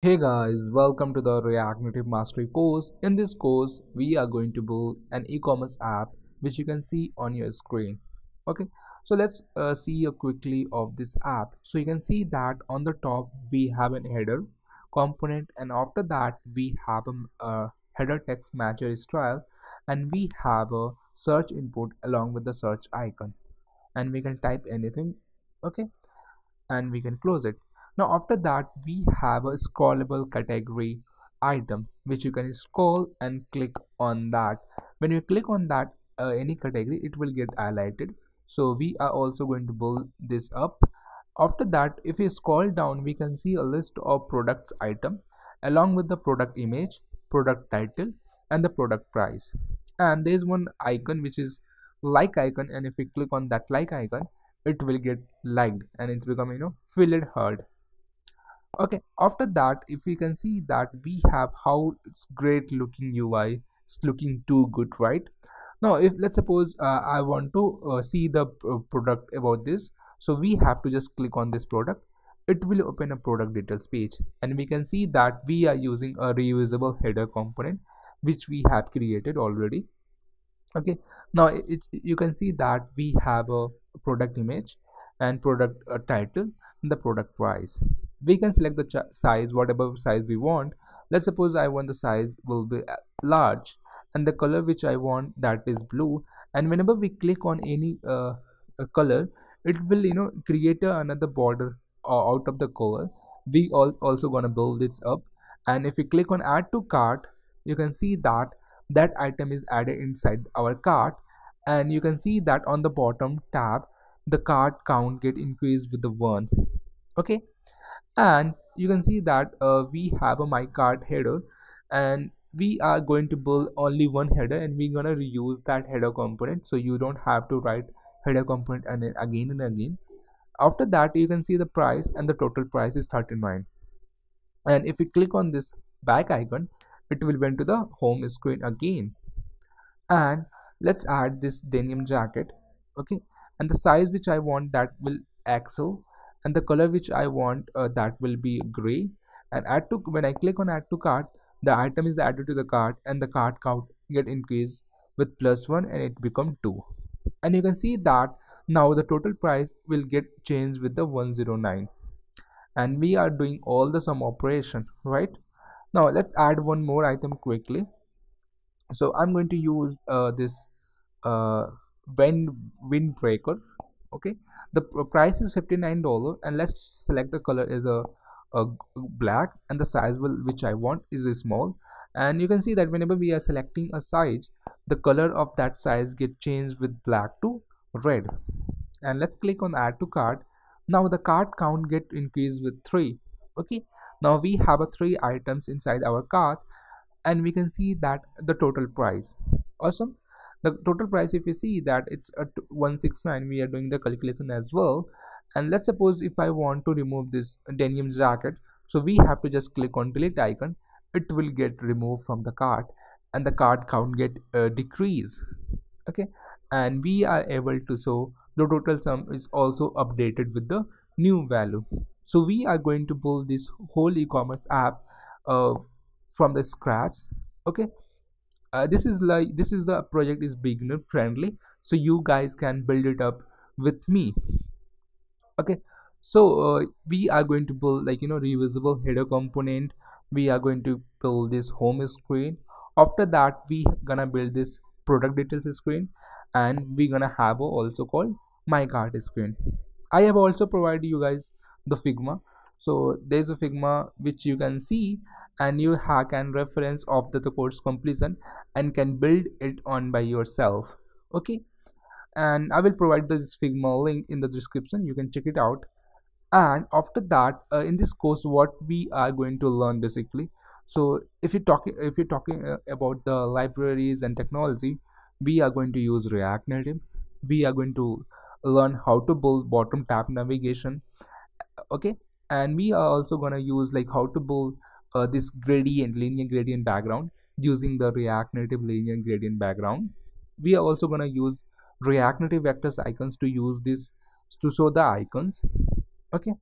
Hey guys, welcome to the React Native Mastery course. In this course, we are going to build an e-commerce app which you can see on your screen. Okay, so let's uh, see a quickly of this app. So you can see that on the top we have an header component and after that we have a, a header text matcher style and we have a search input along with the search icon and we can type anything okay and we can close it now after that we have a scrollable category item which you can scroll and click on that. When you click on that uh, any category it will get highlighted. So we are also going to build this up. After that if we scroll down we can see a list of products item along with the product image product title and the product price. And there's one icon which is like icon and if we click on that like icon it will get liked and it's become you know filled hard okay after that if we can see that we have how it's great looking ui it's looking too good right? Now if let's suppose uh, i want to uh, see the product about this so we have to just click on this product. It will open a product details page and we can see that we are using a reusable header component which we have created already. Okay now it's you can see that we have a product image and product uh, title and the product price we can select the size whatever size we want. Let's suppose i want the size will be uh, large and the color which i want that is blue. And whenever we click on any uh, color it will you know create another border uh, out of the color we all also gonna build this up. And if we click on add to cart you can see that that item is added inside our cart. And you can see that on the bottom tab the cart count get increased with the one. Okay and you can see that uh, we have a my cart header and we are going to build only one header and we're gonna reuse that header component so you don't have to write header component and again and again. After that you can see the price and the total price is 39 and if we click on this back icon it will went to the home screen again. And let's add this denim jacket okay? And the size which i want that will XL and the color which i want uh, that will be gray. And add to when i click on add to cart the item is added to the cart and the cart count get increased with plus one and it become two. And you can see that now the total price will get changed with the 109 and we are doing all the sum operation right? Now let's add one more item quickly. So i'm going to use uh, this uh, wind windbreaker okay the price is 59 dollar and let's select the color as a, a black and the size will which i want is a small. And you can see that whenever we are selecting a size the color of that size get changed with black to red. And let's click on add to cart. Now the cart count get increased with 3 okay? Now we have a three items inside our cart and we can see that the total price. Awesome the total price if you see that it's at 169 we are doing the calculation as well. And let's suppose if i want to remove this denim jacket so we have to just click on delete icon. It will get removed from the cart and the cart count get uh, decrease okay? And we are able to so the total sum is also updated with the new value. So we are going to build this whole e-commerce app uh, from the scratch. Okay uh, this is like this is the project is beginner friendly so you guys can build it up with me. Okay so uh, we are going to build like you know reusable header component. We are going to build this home screen. After that we gonna build this product details screen and we gonna have also called my cart screen. I have also provided you guys the figma so there's a figma which you can see and you can reference the, the course completion and can build it on by yourself okay? And i will provide this figma link in the description. You can check it out. And after that uh, in this course what we are going to learn basically. So if you're talking if you're talking uh, about the libraries and technology we are going to use react native. We are going to learn how to build bottom tab navigation okay and we are also gonna use like how to build uh, this gradient linear gradient background using the react native linear gradient background. We are also gonna use react native vectors icons to use this to show the icons okay?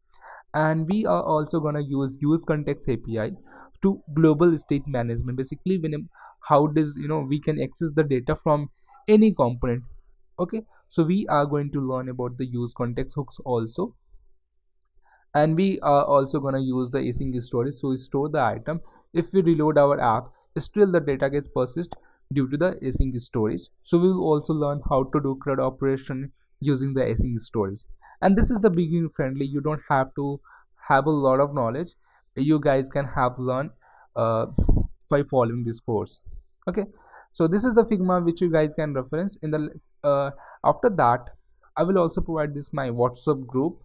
And we are also gonna use use context api to global state management. Basically when how does you know we can access the data from any component okay? So we are going to learn about the use context hooks also and we are also going to use the async storage so we store the item. If we reload our app still the data gets persist due to the async storage. So we will also learn how to do CRUD operation using the async storage and this is the beginning friendly. You don't have to have a lot of knowledge. You guys can have learned uh, by following this course. Okay? So this is the figma which you guys can reference. In the uh, after that i will also provide this my whatsapp group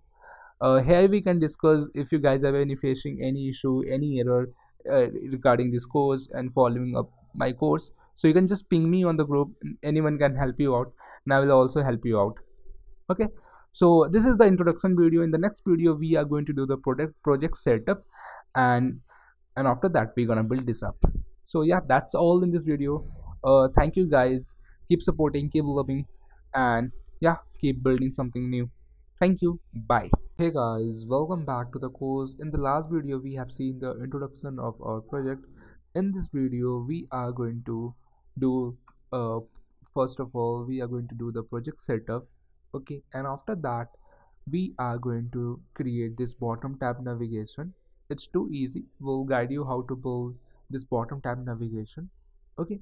here we can discuss if you guys have any facing any issue any error uh, regarding this course and following up my course. So you can just ping me on the group. Anyone can help you out and i will also help you out. Okay. So this is the introduction video. In the next video we are going to do the project project setup and and after that we're gonna build this up. So yeah that's all in this video. Uh thank you guys. Keep supporting keep loving and yeah keep building something new thank you. Bye. Hey guys welcome back to the course. In the last video we have seen the introduction of our project. In this video we are going to do uh first of all we are going to do the project setup okay? And after that we are going to create this bottom tab navigation. It's too easy. We'll guide you how to build this bottom tab navigation okay?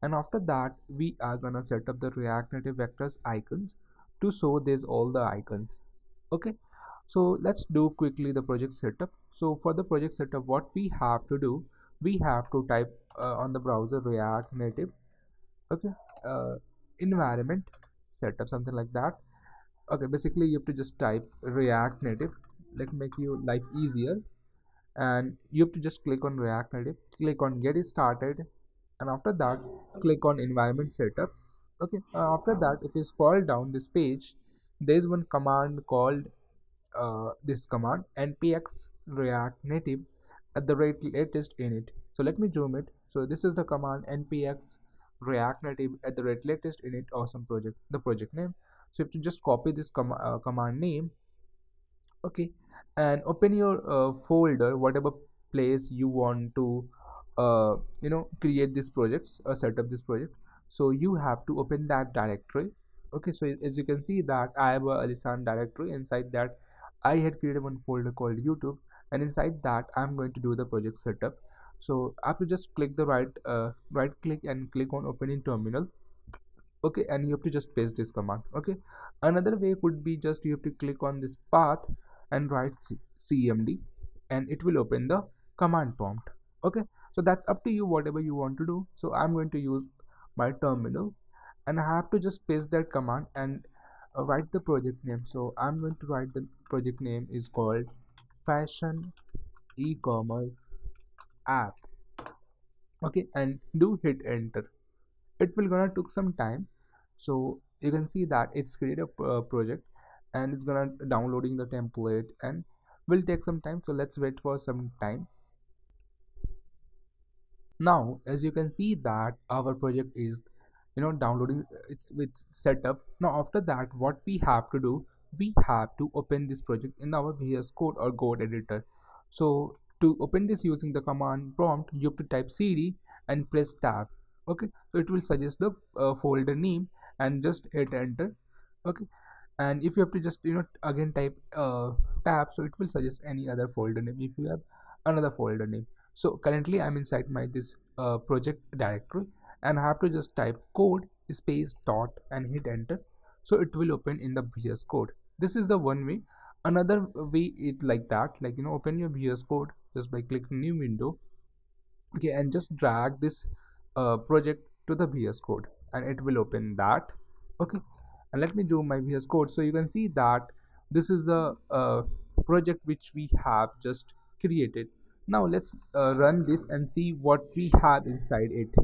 And after that we are gonna set up the react native vectors icons to show this all the icons okay. So let's do quickly the project setup. So for the project setup what we have to do we have to type uh, on the browser react native. Okay. Uh, environment setup something like that. Okay. Basically you have to just type react native let me make you life easier. And you have to just click on react native click on get started. And after that click on environment setup. Okay. Uh, after that if you scroll down this page there is one command called uh, this command npx react native at the rate latest init so let me zoom it. So this is the command npx react native at the rate latest init awesome project the project name. So you have to just copy this com uh, command name. Okay. And open your uh, folder whatever place you want to uh, you know create this projects or set up this project. So you have to open that directory okay so as you can see that i have a alisan directory. Inside that i had created one folder called youtube and inside that i'm going to do the project setup. So i have to just click the right uh, right click and click on opening terminal. Okay and you have to just paste this command. Okay another way could be just you have to click on this path and write cmd and it will open the command prompt. Okay so that's up to you whatever you want to do. So i'm going to use my terminal and i have to just paste that command and uh, write the project name. So i'm going to write the project name is called fashion e-commerce app. Okay and do hit enter. It will gonna took some time. So you can see that it's created a uh, project and it's gonna downloading the template and will take some time. So let's wait for some time. Now as you can see that our project is you know downloading it's it's set up. Now after that what we have to do we have to open this project in our VS code or code editor. So to open this using the command prompt you have to type cd and press tab. Okay? So it will suggest the uh, folder name and just hit enter. Okay? And if you have to just you know again type uh, tab so it will suggest any other folder name. If you have another folder name. So currently i'm inside my this uh, project directory and i have to just type code space dot and hit enter. So it will open in the vs code. This is the one way. Another way it like that like you know open your vs code just by clicking new window. Okay and just drag this uh, project to the vs code and it will open that. Okay and let me do my vs code. So you can see that this is the uh, project which we have just created. Now let's uh, run this and see what we have inside it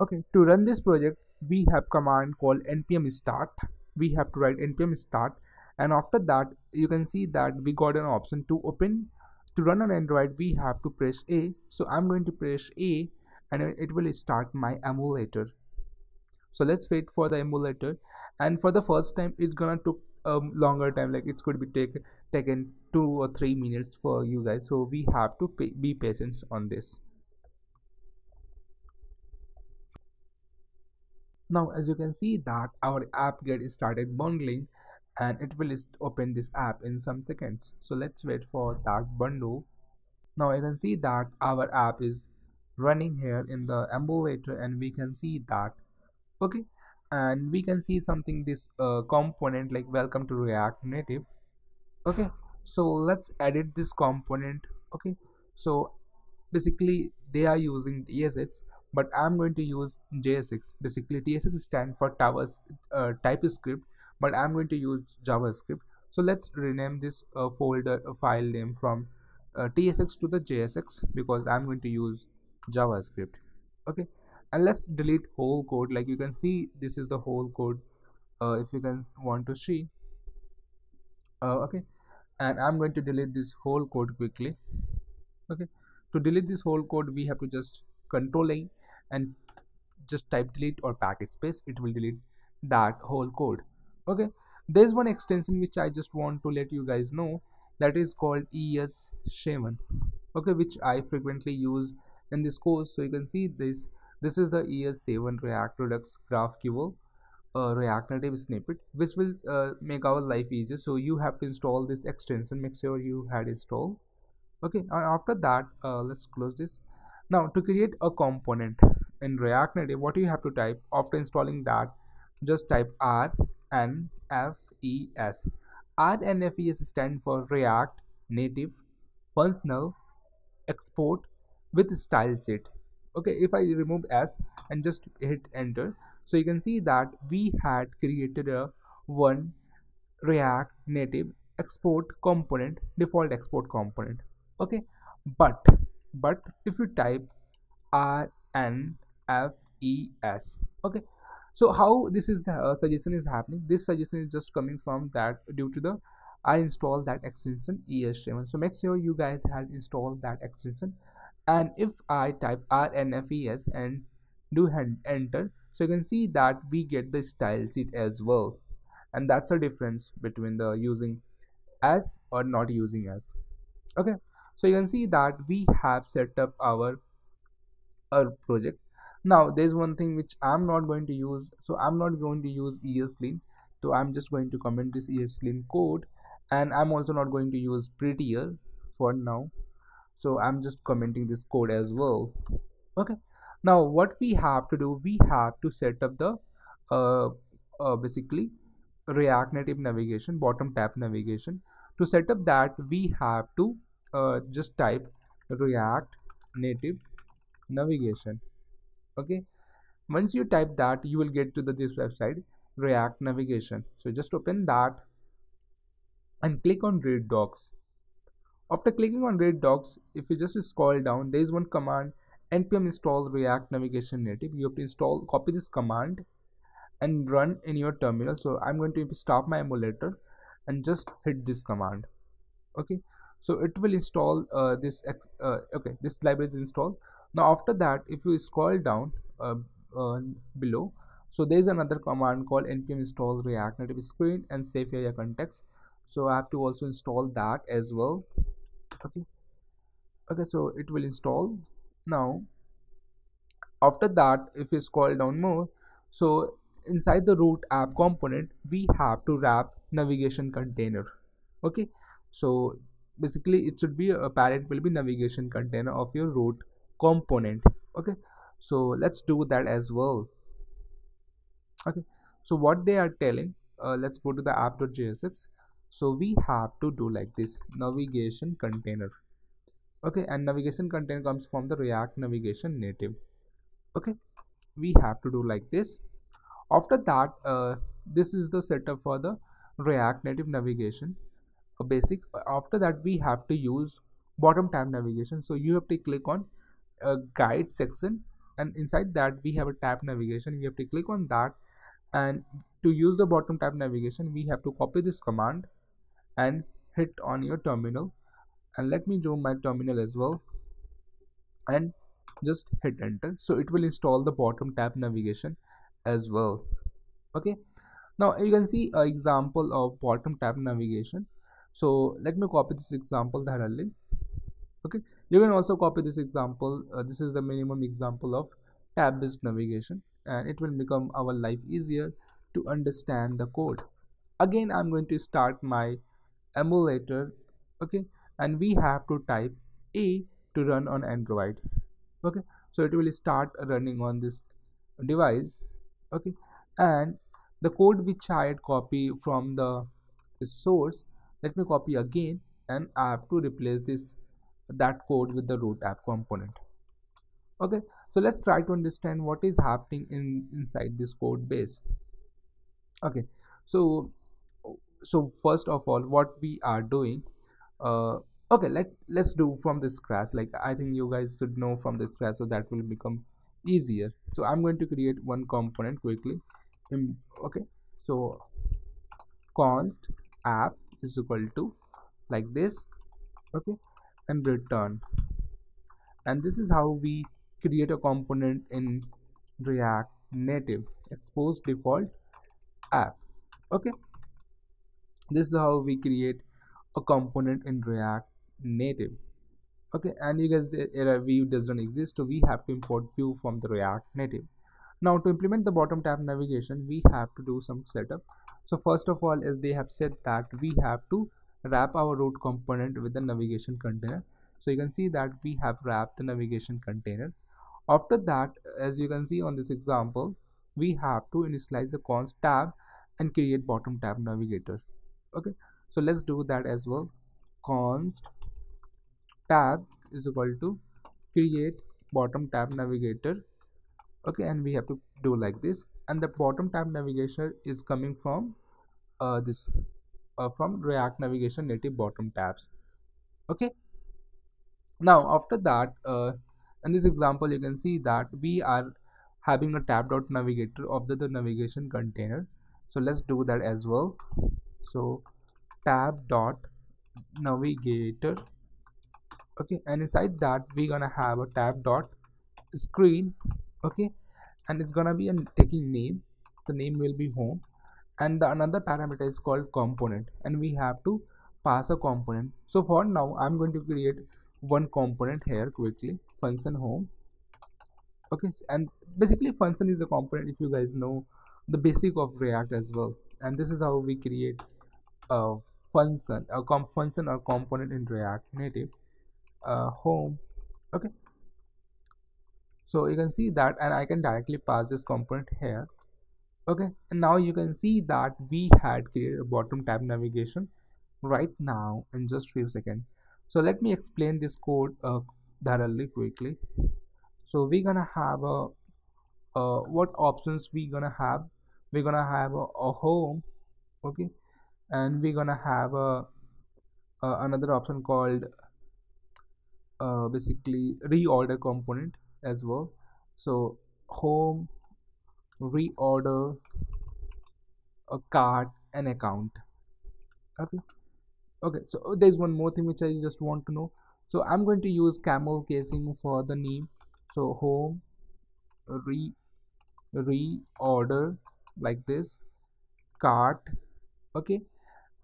okay to run this project we have command called npm start. We have to write npm start. And after that you can see that we got an option to open. To run on android we have to press a. So i'm going to press a and it will start my emulator. So let's wait for the emulator. And for the first time it's gonna took a longer time. Like it's going to be take taken two or three minutes for you guys. So we have to pay, be patient on this now as you can see that our app get started bundling and it will open this app in some seconds. So let's wait for that bundle. Now you can see that our app is running here in the emulator and we can see that okay and we can see something this uh, component like welcome to react native okay. So let's edit this component okay. So basically they are using tsx but i'm going to use jsx basically tsx stand for towers uh, typescript but i'm going to use javascript. So let's rename this uh, folder uh, file name from uh, tsx to the jsx because i'm going to use javascript. Okay and let's delete whole code. Like you can see this is the whole code uh, if you can want to see. Uh, okay and I'm going to delete this whole code quickly. Okay to delete this whole code we have to just control A and just type delete or backspace it will delete that whole code. Okay? There's one extension which I just want to let you guys know that is called ES7 okay? Which I frequently use in this course. So you can see this this is the ES7 React Redux GraphQL uh, React Native snippet which will uh, make our life easier. So you have to install this extension. Make sure you had installed. Okay? And after that uh, let's close this. Now to create a component in React Native what do you have to type after installing that just type R N F E S. R N F E S stand for React Native Functional Export with Style Sheet okay if i remove s and just hit enter so you can see that we had created a one react native export component default export component. Okay but but if you type r n f e s. Okay. So how this is uh, suggestion is happening? This suggestion is just coming from that due to the i installed that extension es7 so make sure you guys have installed that extension. And if I type RNFES and do enter so you can see that we get the style sheet as well. And that's a difference between the using as or not using as okay. So you can see that we have set up our our project now there's one thing which i'm not going to use so i'm not going to use ESLint so i'm just going to comment this ESLint code and i'm also not going to use prettier for now. So i'm just commenting this code as well. Okay. Now what we have to do we have to set up the uh, uh, basically react native navigation bottom tab navigation. To set up that we have to uh, just type react native navigation okay once you type that you will get to the this website react navigation so just open that and click on read docs after clicking on read docs, if you just scroll down, there is one command npm install react navigation native. You have to install, copy this command and run in your terminal. So I'm going to stop my emulator and just hit this command. Okay, so it will install uh, this. Uh, okay, this library is installed. Now after that, if you scroll down uh, uh below, so there is another command called npm install react native screen and safe area context. So I have to also install that as well. Okay. Okay so it will install. Now after that if you scroll down more so inside the root app component we have to wrap navigation container. Okay. So basically it should be a parent will be navigation container of your root component. Okay so let's do that as well. Okay so what they are telling uh, let's go to the app.jsx so we have to do like this navigation container. Okay and navigation container comes from the react navigation native. Okay we have to do like this. After that uh, this is the setup for the react native navigation. A basic after that we have to use bottom tab navigation. So you have to click on a guide section and inside that we have a tab navigation. We have to click on that and to use the bottom tab navigation we have to copy this command and hit on your terminal. And let me zoom my terminal as well and just hit enter. So it will install the bottom tab navigation as well. Okay? Now you can see an example of bottom tab navigation. So let me copy this example thoroughly okay you can also copy this example uh, this is the minimum example of tab based navigation and it will become our life easier to understand the code. Again i'm going to start my emulator okay? And we have to type a to run on android okay? So it will start running on this device okay? And the code which i had copied from the, the source let me copy again and i have to replace this that code with the root app component. Okay so let's try to understand what is happening in inside this code base. Okay so so first of all what we are doing uh okay let let's do from the scratch. Like i think you guys should know from the scratch so that will become easier. So i'm going to create one component quickly. Okay so const app is equal to like this. Okay and return. And this is how we create a component in react native expose default app. Okay? This is how we create a component in react native. Okay? And you guys the error view doesn't exist so we have to import view from the react native. Now to implement the bottom tab navigation we have to do some setup. So first of all as they have said that we have to wrap our root component with the navigation container. So you can see that we have wrapped the navigation container. After that as you can see on this example we have to initialize the const tab and create bottom tab navigator. Okay? So let's do that as well. Const tab is equal to create bottom tab navigator. Okay? And we have to do like this. And the bottom tab navigation is coming from uh, this uh, from react navigation native bottom tabs. Okay. Now after that uh, in this example you can see that we are having a tab dot navigator of the, the navigation container. So let's do that as well. So tab dot navigator. Okay. And inside that we're gonna have a tab dot screen. Okay. And it's gonna be a taking name. The name will be home and the another parameter is called component. And we have to pass a component. So for now i'm going to create one component here quickly. Function home. Okay and basically function is a component if you guys know the basic of react as well. And this is how we create a function a comp function or component in react native uh, home. Okay. So you can see that and i can directly pass this component here okay and now you can see that we had created a bottom tab navigation right now in just few seconds. So let me explain this code uh, thoroughly quickly. So we're gonna have a uh, what options we gonna have? We're gonna have a, a home okay? And we're gonna have a, a another option called uh, basically reorder component as well. So home reorder a cart an account. Okay? Okay so uh, there's one more thing which i just want to know. So i'm going to use camel casing for the name. So home re reorder like this cart okay?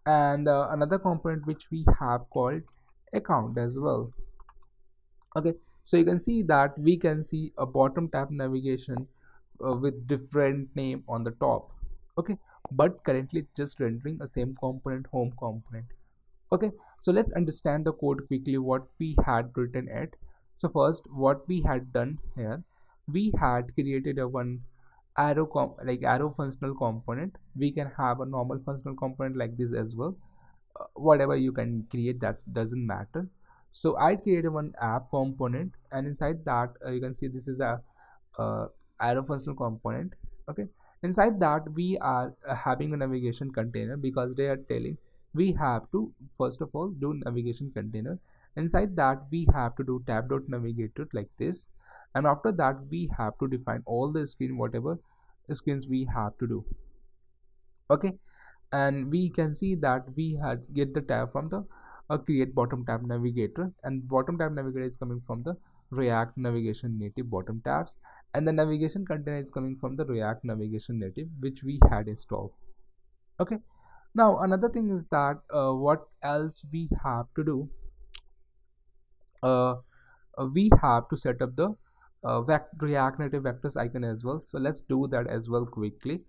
And uh, another component which we have called account as well. Okay so you can see that we can see a bottom tab navigation uh, with different name on the top. Okay? But currently just rendering a same component home component. Okay? So let's understand the code quickly what we had written it. So first what we had done here we had created a one arrow com like arrow functional component. We can have a normal functional component like this as well. Uh, whatever you can create that doesn't matter. So i created one app component and inside that uh, you can see this is a uh, arrow functional component okay? Inside that we are uh, having a navigation container because they are telling we have to first of all do navigation container. Inside that we have to do tab dot navigator like this. And after that we have to define all the screen whatever screens we have to do okay? And we can see that we had get the tab from the uh, create bottom tab navigator. And bottom tab navigator is coming from the react navigation native bottom tabs and the navigation container is coming from the react navigation native which we had installed. Okay. Now another thing is that uh, what else we have to do uh, uh, we have to set up the uh, react native vectors icon as well. So let's do that as well quickly.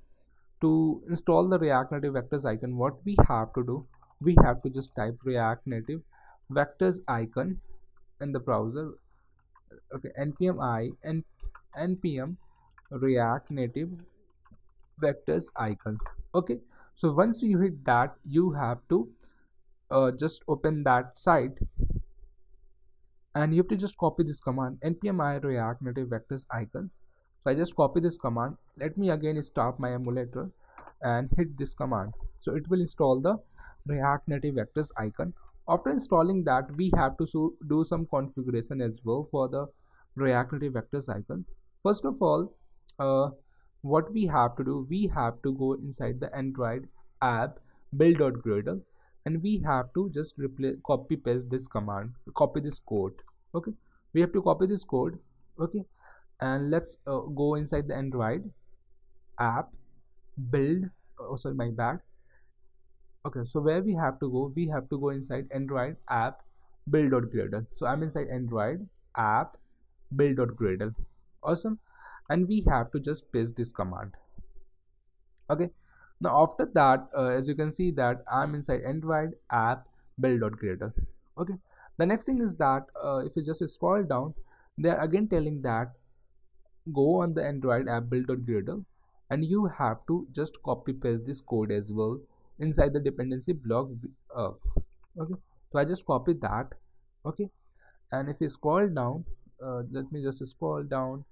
To install the react native vectors icon what we have to do we have to just type react native vectors icon in the browser. Okay. Npm i and npm react native vectors icons. Okay so once you hit that you have to uh, just open that site and you have to just copy this command npm i react native vectors icons. So i just copy this command. Let me again stop my emulator and hit this command. So it will install the react native vectors icon. After installing that we have to do some configuration as well for the react native vectors icon first of all uh, what we have to do we have to go inside the android app build.gradle and we have to just replace copy paste this command copy this code okay? We have to copy this code okay? And let's uh, go inside the android app build oh sorry my bad. Okay so where we have to go we have to go inside android app build.gradle so i'm inside android app build.gradle awesome and we have to just paste this command. Okay. Now after that uh, as you can see that i'm inside android app build.gradle okay. The next thing is that uh, if you just scroll down they are again telling that go on the android app build.gradle and you have to just copy paste this code as well inside the dependency block uh, okay. So i just copy that okay. And if you scroll down uh, let me just scroll down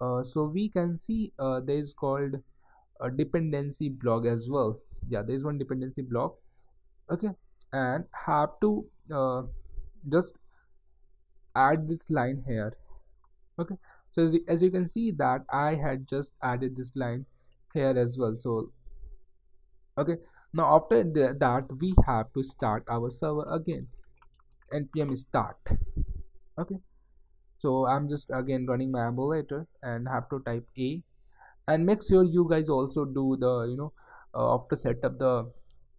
uh, so we can see uh, there is called a dependency block as well. Yeah there is one dependency block. Okay and have to uh, just add this line here. Okay so as you, as you can see that i had just added this line here as well so okay. Now after that we have to start our server again. Npm start. Okay so i'm just again running my emulator and have to type a. And make sure you guys also do the you know uh, after set up the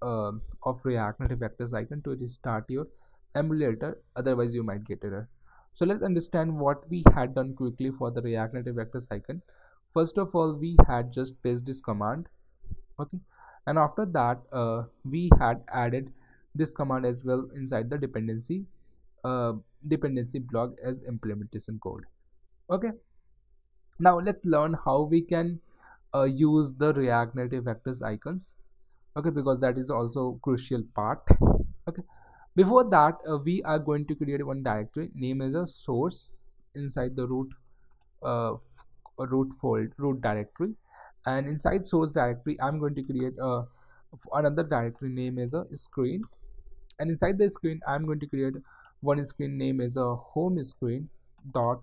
uh, of react native vectors icon to restart your emulator otherwise you might get error. So let's understand what we had done quickly for the react native vectors icon. First of all we had just paste this command okay? And after that uh, we had added this command as well inside the dependency. Uh, dependency block as implementation code. Okay. Now let's learn how we can uh, use the react native vectors icons. Okay because that is also crucial part. Okay. Before that uh, we are going to create one directory. Name as a source inside the root uh, root fold root directory. And inside source directory i'm going to create a another directory. Name as a screen. And inside the screen i'm going to create one screen name is a home screen dot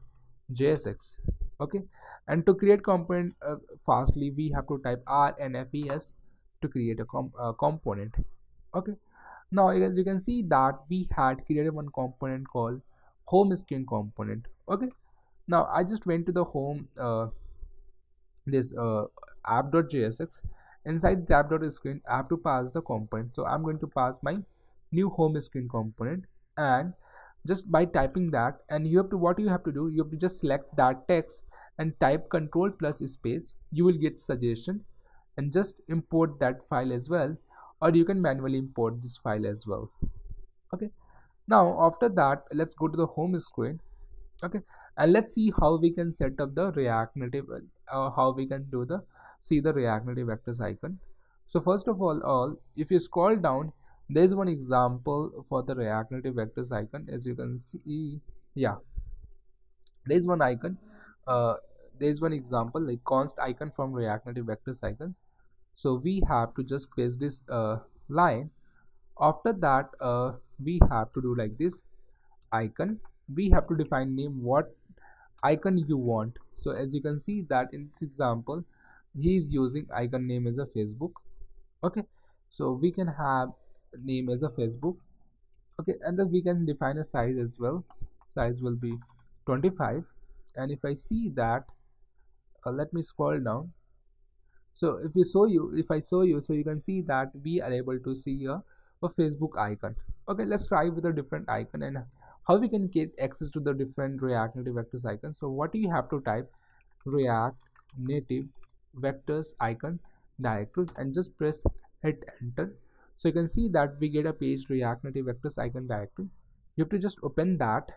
jsx okay? And to create component uh, fastly we have to type rnfes to create a com uh, component. Okay? Now as you can see that we had created one component called home screen component. Okay? Now i just went to the home uh, this uh, app.jsx inside the app.screen i have to pass the component. So i'm going to pass my new home screen component and just by typing that and you have to what you have to do you have to just select that text and type control plus space. You will get suggestion and just import that file as well or you can manually import this file as well. Okay. Now after that let's go to the home screen. Okay. And let's see how we can set up the react native uh, how we can do the see the react native vectors icon. So first of all all if you scroll down there's one example for the react native vectors icon as you can see. Yeah. There's one icon uh, there's one example like const icon from react native vectors icons so we have to just paste this uh, line. After that uh, we have to do like this icon. We have to define name what icon you want. So as you can see that in this example he is using icon name as a facebook. Okay. So we can have name as a facebook. Okay and then we can define a size as well. Size will be 25 and if i see that uh, let me scroll down. So if you show you if i show you so you can see that we are able to see a, a facebook icon. Okay let's try with a different icon and how we can get access to the different react native vectors icons so what do you have to type react native vectors icon directory and just press hit enter so you can see that we get a page react native vectors icon directory. You have to just open that.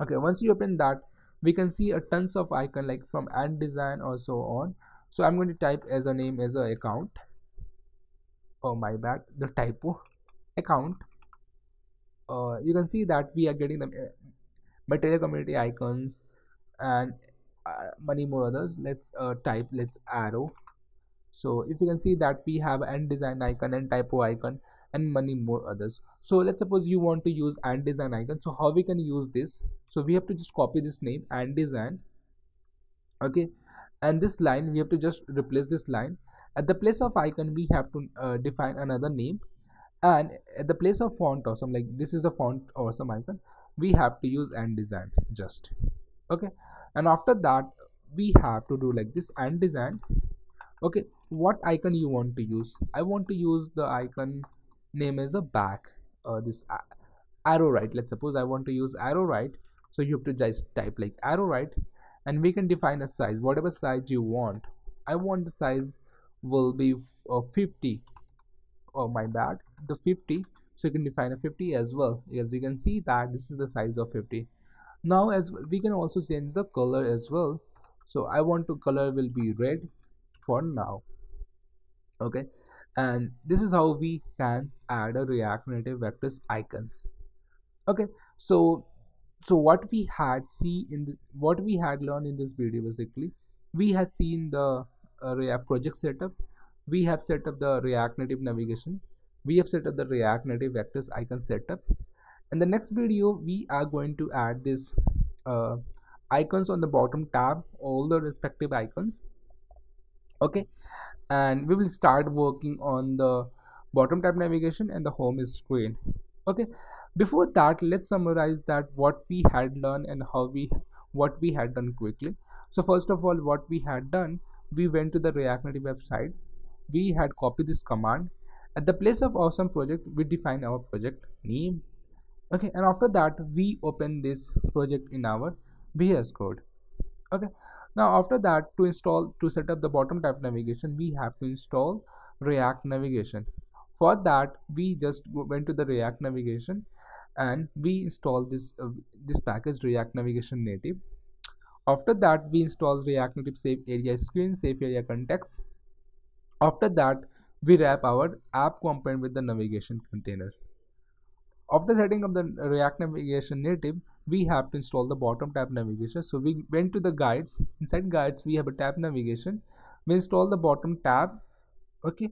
Okay once you open that we can see a tons of icon like from ant design or so on. So i'm going to type as a name as a account. Oh my bad. The typo. Account. Uh, you can see that we are getting the uh, material community icons and uh, many more others. Let's uh, type let's arrow so if you can see that we have ant design icon and typo icon and many more others. So let's suppose you want to use ant design icon. So how we can use this? So we have to just copy this name ant design okay? And this line we have to just replace this line. At the place of icon we have to uh, define another name. And at the place of font awesome like this is a font awesome icon we have to use ant design just okay? And after that we have to do like this ant design okay what icon you want to use. I want to use the icon name as a back uh, this arrow right let's suppose i want to use arrow right so you have to just type like arrow right and we can define a size. Whatever size you want. I want the size will be uh, 50 oh my bad. The 50 so you can define a 50 as well. As you can see that this is the size of 50 now as we can also change the color as well. So i want to color will be red for now okay? And this is how we can add a react native vectors icons. Okay? So so what we had see in the, what we had learned in this video basically we had seen the uh, react project setup we have set up the react native navigation we have set up the react native vectors icon setup. In the next video we are going to add this uh, icons on the bottom tab all the respective icons. Okay and we will start working on the bottom tab navigation and the home screen okay before that let's summarize that what we had learned and how we what we had done quickly. So first of all what we had done we went to the react native website. We had copied this command. At the place of awesome project we define our project name. Okay and after that we open this project in our VS code. Okay now after that to install to set up the bottom tab navigation we have to install react navigation. For that we just went to the react navigation and we install this uh, this package react navigation native. After that we install react native save area screen save area context. After that we wrap our app component with the navigation container. After setting up the react navigation native we have to install the bottom tab navigation. So we went to the guides. Inside guides we have a tab navigation. We install the bottom tab okay?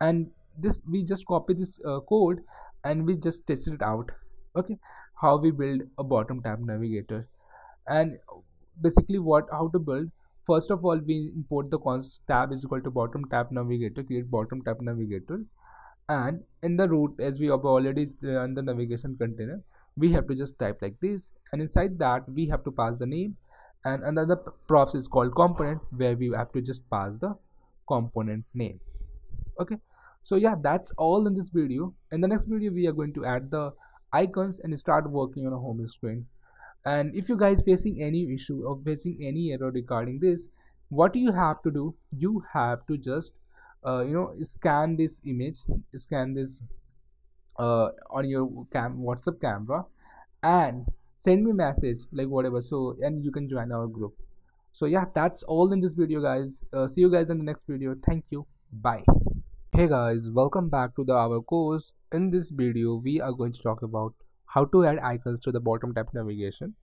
And this we just copy this uh, code and we just test it out okay? How we build a bottom tab navigator. And basically what how to build? First of all we import the const tab is equal to bottom tab navigator create bottom tab navigator. And in the root as we have already done the navigation container we have to just type like this and inside that we have to pass the name and another props is called component where we have to just pass the component name. Okay? So yeah that's all in this video. In the next video we are going to add the icons and start working on a home screen. And if you guys facing any issue or facing any error regarding this what you have to do you have to just uh, you know scan this image scan this uh, on your cam whatsapp camera and send me message like whatever. So and you can join our group. So yeah that's all in this video guys. Uh, see you guys in the next video. Thank you. Bye. Hey guys. Welcome back to the our course. In this video we are going to talk about how to add icons to the bottom tab navigation.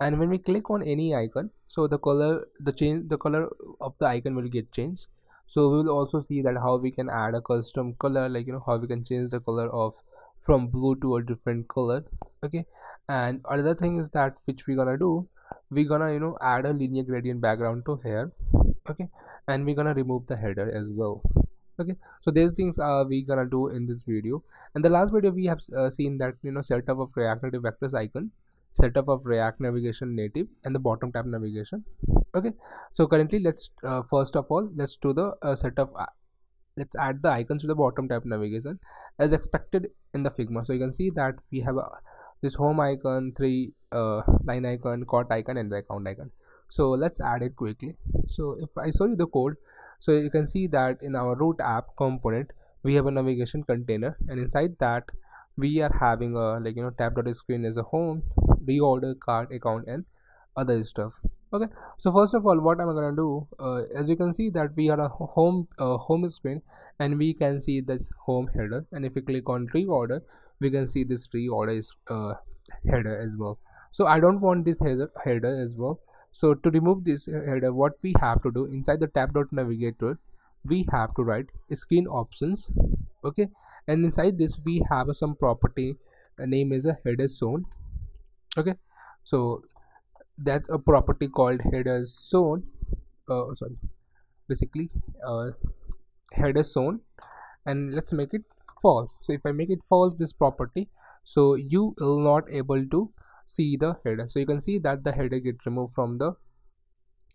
And when we click on any icon so the color the change the color of the icon will get changed. So we will also see that how we can add a custom color like you know how we can change the color of from blue to a different color okay? And another thing is that which we're gonna do we're gonna you know add a linear gradient background to here okay? And we're gonna remove the header as well okay? So these things are we gonna do in this video. In the last video we have uh, seen that you know setup of react native vectors icon setup of react navigation native and the bottom tab navigation okay? So currently let's uh, first of all let's do the uh, setup uh, let's add the icons to the bottom tab navigation as expected in the figma. So you can see that we have a, this home icon three uh, line icon cart icon and the account icon. So let's add it quickly. So if i show you the code so you can see that in our root app component we have a navigation container and inside that we are having a like you know tab dot screen as a home reorder cart account and other stuff okay. So first of all what i'm gonna do? Uh, as you can see that we are a home uh, home screen and we can see this home header. And if you click on reorder we can see this reorder is uh, header as well. So i don't want this header header as well. So to remove this header what we have to do inside the tab dot navigator we have to write screen options. Okay. And inside this we have some property a name is a headerShown. Okay. So that's a property called headerShown uh, sorry basically uh, headerShown and let's make it false. So if i make it false this property so you will not able to see the header. So you can see that the header gets removed from the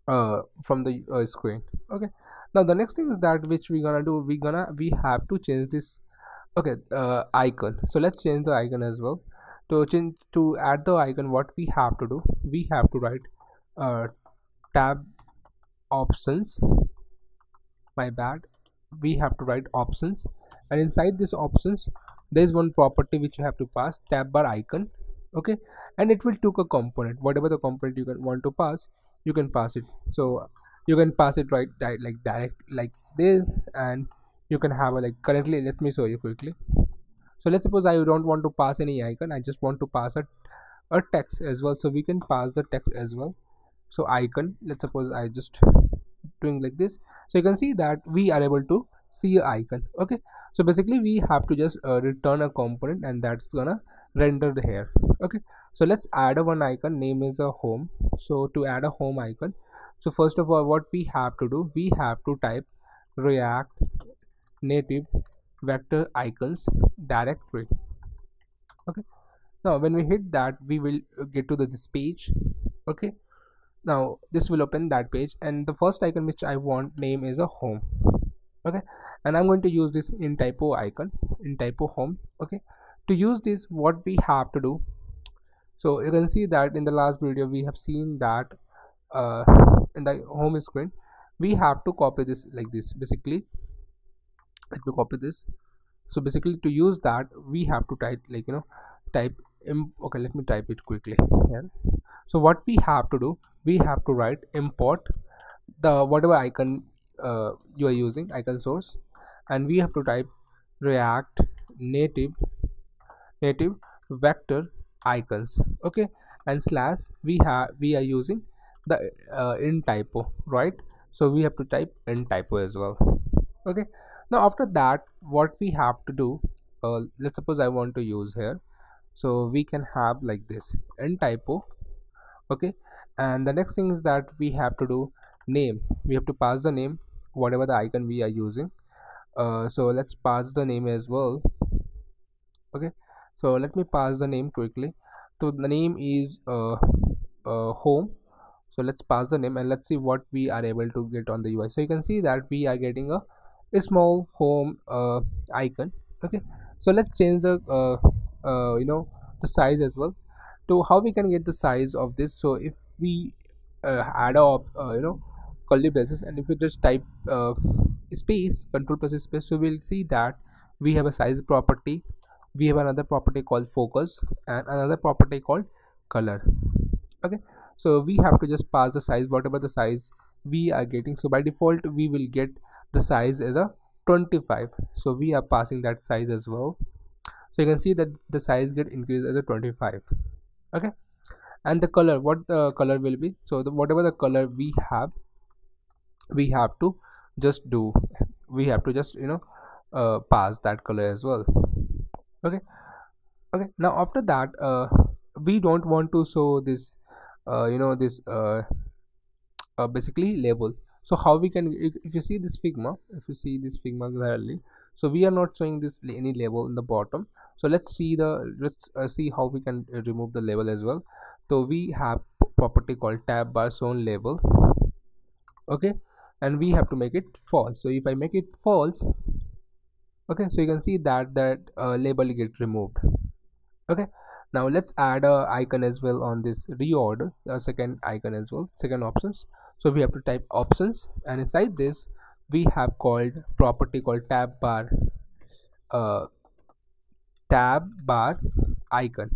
uh from the uh, screen. Okay. Now the next thing is that which we're gonna do we're gonna we have to change this okay uh icon. So let's change the icon as well to change to add the icon what we have to do we have to write uh tab options. My bad. We have to write options. And inside this options there is one property which you have to pass tab bar icon. Okay? And it will took a component. Whatever the component you can want to pass you can pass it. So you can pass it right like direct like this. And you can have a like currently let me show you quickly so let's suppose i don't want to pass any icon i just want to pass a, a text as well. So we can pass the text as well. So icon let's suppose i just doing like this. So you can see that we are able to see a icon okay? So basically we have to just uh, return a component and that's gonna render the here okay? So let's add a one icon. Name is a home. So to add a home icon so first of all what we have to do we have to type react native vector icons directory okay. Now when we hit that we will get to the, this page. Okay. Now this will open that page and the first icon which i want name is a home. Okay. And i'm going to use this Entypo icon Entypo home. Okay. To use this what we have to do so you can see that in the last video we have seen that uh, in the home screen we have to copy this like this basically let me copy this. So basically to use that we have to type like you know type okay let me type it quickly here. So what we have to do we have to write import the whatever icon uh, you are using icon source and we have to type react native native vector icons okay? And slash we have we are using the uh, Entypo right? So we have to type Entypo as well okay now after that what we have to do uh, let's suppose i want to use here. So we can have like this Entypo okay? And the next thing is that we have to do name. We have to pass the name whatever the icon we are using. Uh, so let's pass the name as well okay? So let me pass the name quickly. So the name is uh, uh, home. So let's pass the name and let's see what we are able to get on the UI so you can see that we are getting a small home uh, icon okay? So let's change the uh, uh, you know the size as well. To how we can get the size of this? So if we uh, add up uh, you know curly braces and if we just type space control plus space so we'll see that we have a size property. We have another property called focus and another property called color okay? So we have to just pass the size whatever the size we are getting. So by default we will get the size is a 25 so we are passing that size as well. So you can see that the size get increased as a 25 okay? And the color what the color will be? So the, whatever the color we have we have to just do we have to just you know uh, pass that color as well. Okay? Okay? Now after that uh, we don't want to show this uh, you know this uh, uh, basically label so how we can if, you see this figma if you see this figma clearly so we are not showing this any label in the bottom. So let's see the let's uh, see how we can uh, remove the label as well. So we have property called tab bar zone label okay? And we have to make it false. So if i make it false okay? So you can see that that uh, label gets removed okay? Now let's add a icon as well on this reorder a second icon as well second options so we have to type options and inside this we have called property called tab bar uh, tab bar icon.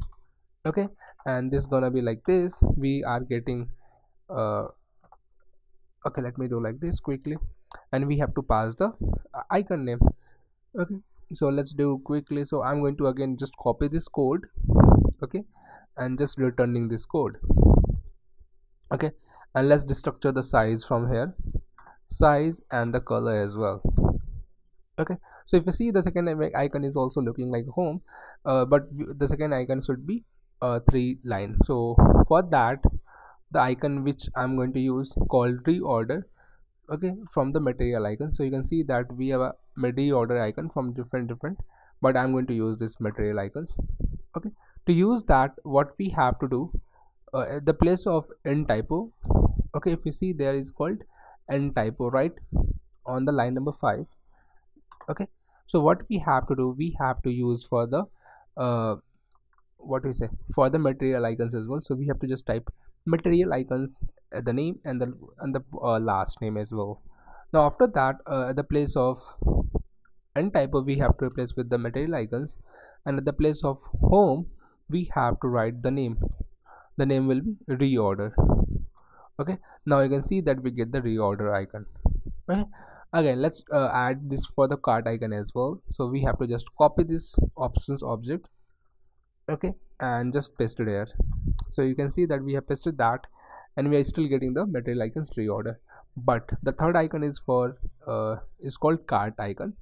Okay? And this is gonna be like this. We are getting uh, okay let me do like this quickly. And we have to pass the uh, icon name. Okay? So let's do quickly. So i'm going to again just copy this code. Okay? And just returning this code. Okay and let's destructure the size from here. Size and the color as well. Okay. So if you see the second icon is also looking like home uh, but the second icon should be uh, three line. So for that the icon which i'm going to use called reorder okay from the material icon. So you can see that we have a reorder icon from different different but i'm going to use this material icons. Okay. To use that what we have to do uh, at the place of Entypo. Okay if you see there is called Entypo right on the line number five. Okay so what we have to do we have to use for the uh, what do we say for the material icons as well. So we have to just type material icons uh, the name and the and the uh, last name as well. Now after that uh, at the place of Entypo we have to replace with the material icons. And at the place of home we have to write the name the name will be reorder. Okay? Now you can see that we get the reorder icon. Okay? Again let's uh, add this for the cart icon as well. So we have to just copy this options object. Okay? And just paste it here. So you can see that we have pasted that and we are still getting the material icons reorder. But the third icon is for uh, is called cart icon.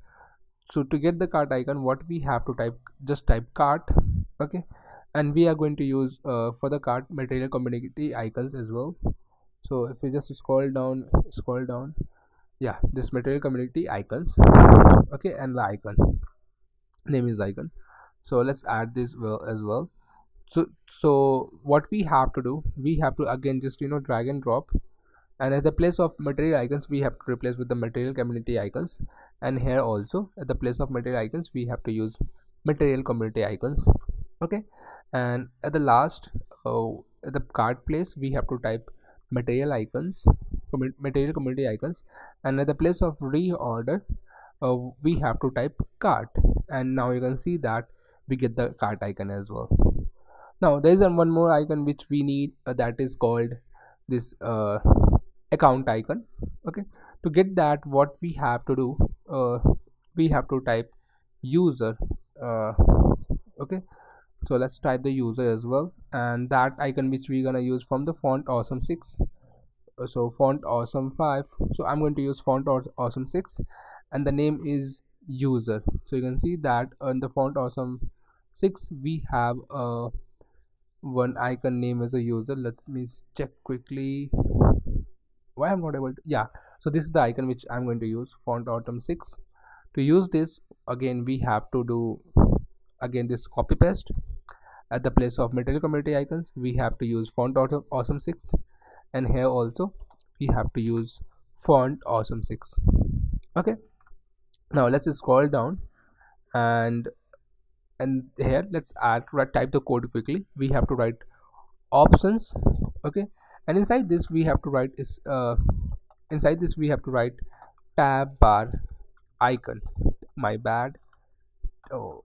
So to get the cart icon what we have to type just type cart. Okay and we are going to use uh, for the cart material community icons as well. So if we just scroll down scroll down. Yeah this material community icons. Okay and the icon. Name is icon. So let's add this well as well. So so what we have to do we have to again just you know drag and drop. And at the place of material icons we have to replace with the material community icons. And here also at the place of material icons we have to use material community icons. Okay and at the last uh, the cart place we have to type material icons material community icons. And at the place of reorder uh, we have to type cart. And now you can see that we get the cart icon as well. Now there is one more icon which we need uh, that is called this uh, account icon. Okay? To get that what we have to do uh, we have to type user uh, okay so let's type the user as well. And that icon which we're gonna use from the font awesome 6 uh, so font awesome 5 so i'm going to use font awesome 6 and the name is user. So you can see that on the font awesome 6 we have a one icon name as a user. Let's me check quickly. Why i'm not able to yeah. So this is the icon which i'm going to use font awesome 6 to use this again we have to do again this copy paste at the place of material community icons we have to use font awesome 6 and here also we have to use font awesome 6 okay. Now let's scroll down. And and here let's add type the code quickly. We have to write options. Okay. And inside this we have to write is uh, inside this we have to write tab bar icon. My bad. Oh,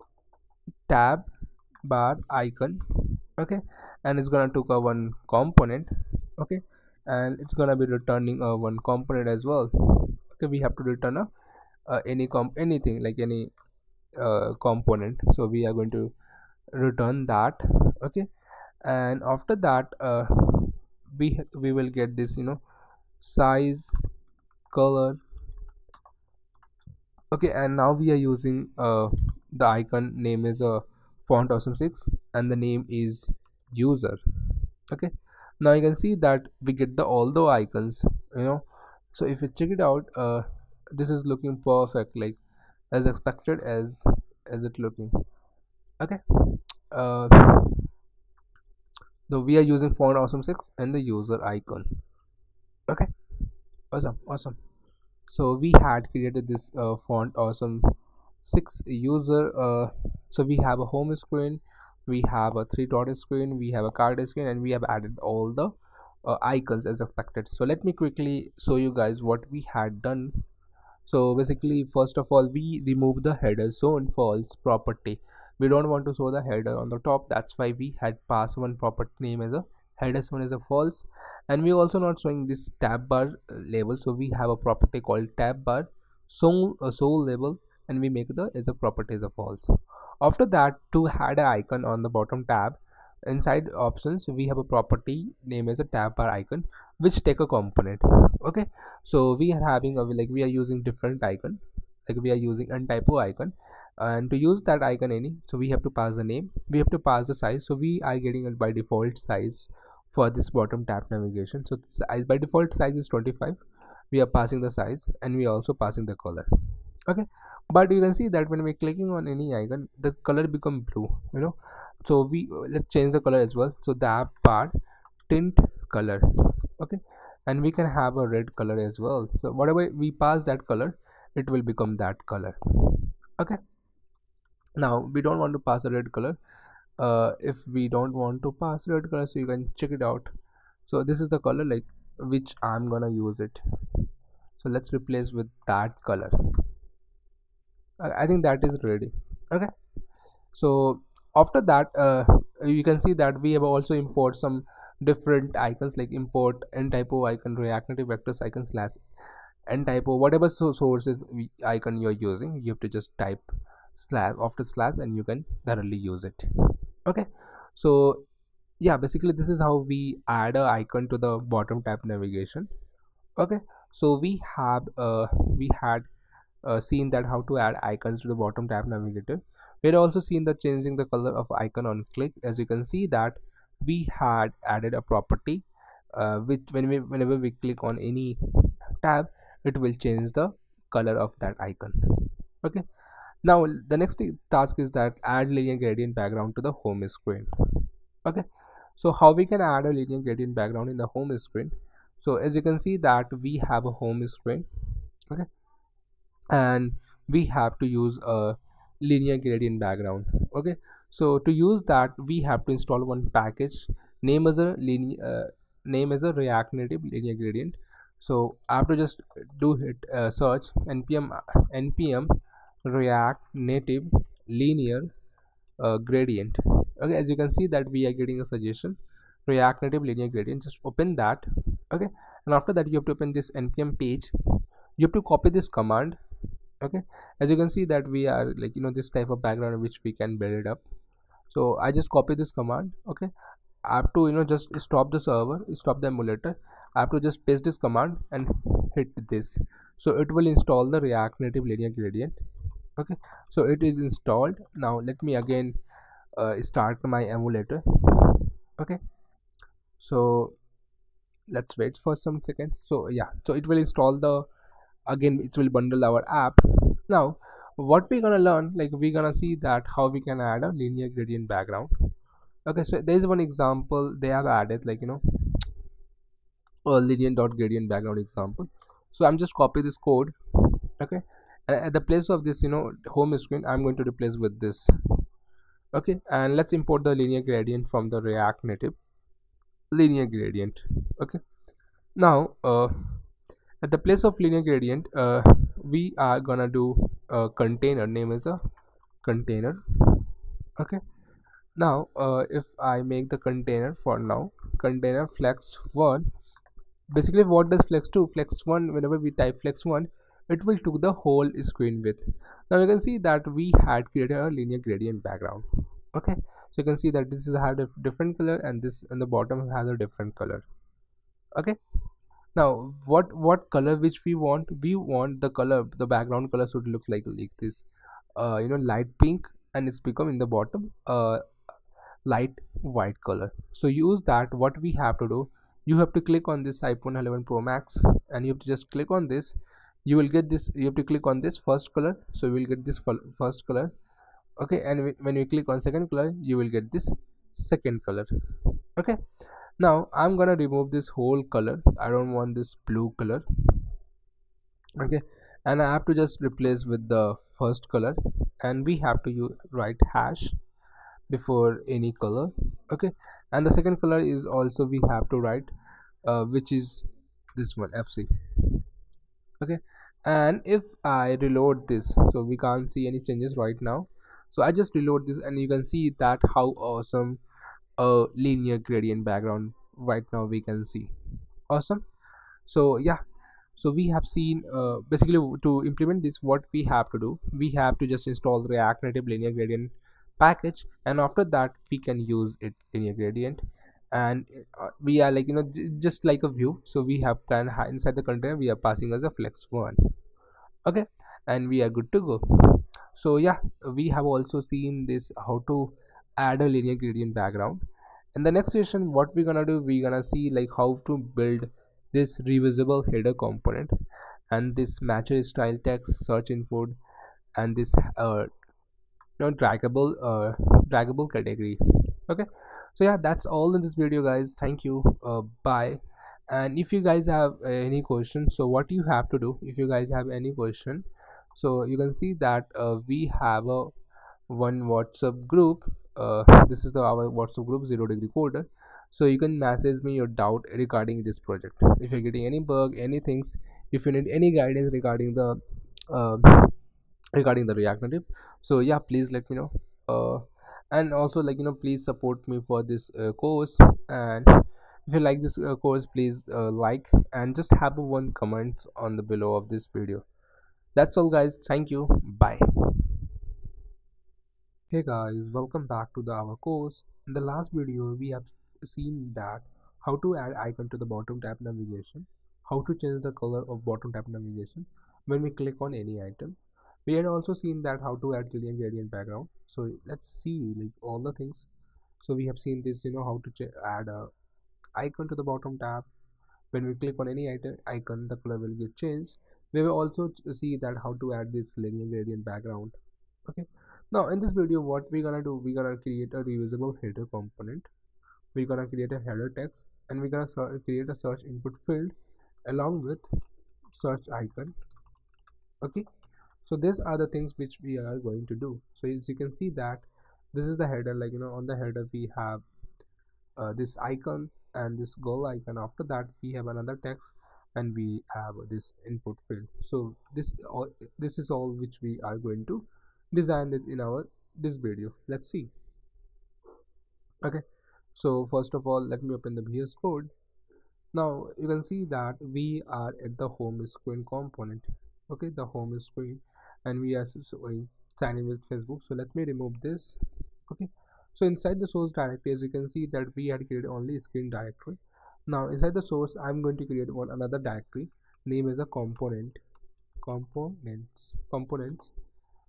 tab bar icon okay and it's gonna took a one component okay and it's gonna be returning a one component as well. Okay we have to return a any comp anything like any uh, component. So we are going to return that okay and after that uh, we we will get this you know size color okay and now we are using uh, the icon name is a uh, font awesome 6 and the name is user. Okay. Now you can see that we get the all the icons you know. So if you check it out uh, this is looking perfect like as expected as as it looking. Okay. Uh, so we are using font awesome 6 and the user icon. Okay. Awesome. Awesome. So we had created this uh, font awesome 6 user uh, so we have a home screen we have a three dot screen we have a card screen and we have added all the uh, icons as expected. So let me quickly show you guys what we had done. So basically first of all we remove the headerShown false property. We don't want to show the header on the top. That's why we had passed one property name as a header zone as a false. And we also not showing this tab bar uh, label. So we have a property called tab bar so uh, so label and we make the as a property as a false. After that to add an icon on the bottom tab inside options we have a property name as a tab bar icon which take a component. Okay? So we are having a like we are using different icon. Like we are using Entypo icon. And to use that icon any so we have to pass the name. We have to pass the size. So we are getting it by default size for this bottom tab navigation. So size by default size is 25 we are passing the size and we are also passing the color. Okay but you can see that when we're clicking on any icon the color become blue you know? So we let's change the color as well. So that part tint color okay? And we can have a red color as well. So whatever we pass that color it will become that color okay? Now we don't want to pass a red color. Uh, if we don't want to pass red color so you can check it out. So this is the color like which I'm gonna use it. So let's replace with that color I think that is ready. Okay. So after that uh, you can see that we have also import some different icons like import Entypo icon react native vectors icon slash Entypo whatever so sources icon you're using you have to just type slash after slash and you can thoroughly use it. Okay. So yeah basically this is how we add a icon to the bottom tab navigation. Okay. So we have uh we had uh, seen that how to add icons to the bottom tab navigator. We had also seen the changing the color of icon on click. As you can see that we had added a property uh, which when we whenever we click on any tab it will change the color of that icon. Okay. Now the next task is that add linear gradient background to the home screen. Okay. So how we can add a linear gradient background in the home screen? So as you can see that we have a home screen. Okay and we have to use a linear gradient background okay? So to use that we have to install one package. Name as a linear uh, name as a react native linear gradient. So i have to just do hit uh, search npm npm react native linear uh, gradient. Okay as you can see that we are getting a suggestion react native linear gradient. Just open that okay? And after that you have to open this npm page. You have to copy this command okay? As you can see that we are like you know this type of background which we can build it up. So i just copy this command okay? I have to you know just stop the server stop the emulator. I have to just paste this command and hit this. So it will install the react native linear gradient okay? So it is installed. Now let me again uh, start my emulator okay? So let's wait for some seconds. So yeah. So it will install the again it will bundle our app. Now what we're gonna learn like we're gonna see that how we can add a linear gradient background. Okay so there is one example they have added like you know a linear dot gradient background example. So i'm just copy this code okay? And at the place of this you know home screen i'm going to replace with this okay? And let's import the linear gradient from the react native linear gradient okay? Now uh at the place of linear gradient uh, we are gonna do a container. Name is a container. Okay. Now uh, if I make the container for now container flex 1 basically what does flex 2 flex 1 whenever we type flex 1 it will took the whole screen width. Now you can see that we had created a linear gradient background. Okay. So you can see that this is had a different color and this in the bottom has a different color. Okay now what what color which we want we want the color the background color should look like like this. Uh you know light pink and it's become in the bottom uh light white color. So use that. What we have to do you have to click on this iphone 11 pro max and you have to just click on this. You will get this you have to click on this first color. So you will get this first color. Okay and when you click on second color you will get this second color. Okay now i'm gonna remove this whole color. I don't want this blue color. Okay? And i have to just replace with the first color. And we have to use write hash before any color. Okay? And the second color is also we have to write uh, which is this one fc okay? And if i reload this so we can't see any changes right now. So i just reload this and you can see that how awesome a linear gradient background right now we can see. Awesome. So yeah. So we have seen uh, basically to implement this what we have to do we have to just install the react native linear gradient package and after that we can use it linear gradient. And uh, we are like you know just like a view. So we have can inside the container we are passing as a flex one. Okay? And we are good to go. So yeah we have also seen this how to add a linear gradient background. In the next session what we're gonna do we're gonna see like how to build this reusable header component and this matcher style text search info and this uh you know, draggable uh draggable category. Okay? So yeah that's all in this video guys. Thank you. Uh, bye. And if you guys have uh, any questions so what you have to do if you guys have any question so you can see that uh, we have a one whatsapp group uh, this is the our whatsapp group zero degree coder so you can message me your doubt regarding this project. If you're getting any bug any things if you need any guidance regarding the uh, regarding the react native so yeah please let me know. Uh, and also like you know please support me for this uh, course. And if you like this uh, course please uh, like and just have one comment on the below of this video. That's all guys. Thank you. Bye hey guys welcome back to the our course. In the last video we have seen that how to add icon to the bottom tab navigation how to change the color of bottom tab navigation when we click on any item. We had also seen that how to add linear gradient background. So let's see like all the things. So we have seen this you know how to add a icon to the bottom tab. When we click on any item icon the color will get changed. We will also see that how to add this linear gradient background. Okay now in this video what we're gonna do we're gonna create a reusable header component. We're gonna create a header text and we're gonna create a search input field along with search icon. Okay? So these are the things which we are going to do. So as you can see that this is the header like you know on the header we have uh, this icon and this goal icon. After that we have another text and we have this input field. So this all this is all which we are going to design this in our this video. Let's see. Okay. So first of all let me open the VS code. Now you can see that we are at the home screen component. Okay the home screen. And we are uh, signing with facebook. So let me remove this. Okay. So inside the source directory as you can see that we had created only screen directory. Now inside the source i'm going to create one another directory. Name is a component. Components. Components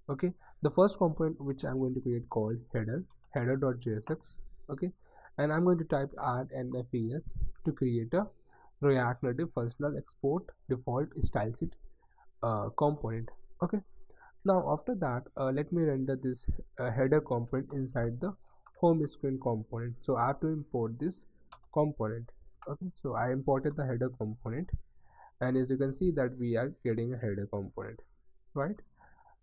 okay. The first component which i'm going to create called header header.jsx okay. And i'm going to type rnfes to create a react native functional export default style sheet uh, component. Okay. Now after that uh, let me render this uh, header component inside the home screen component. So i have to import this component. Okay. So i imported the header component. And as you can see that we are getting a header component. Right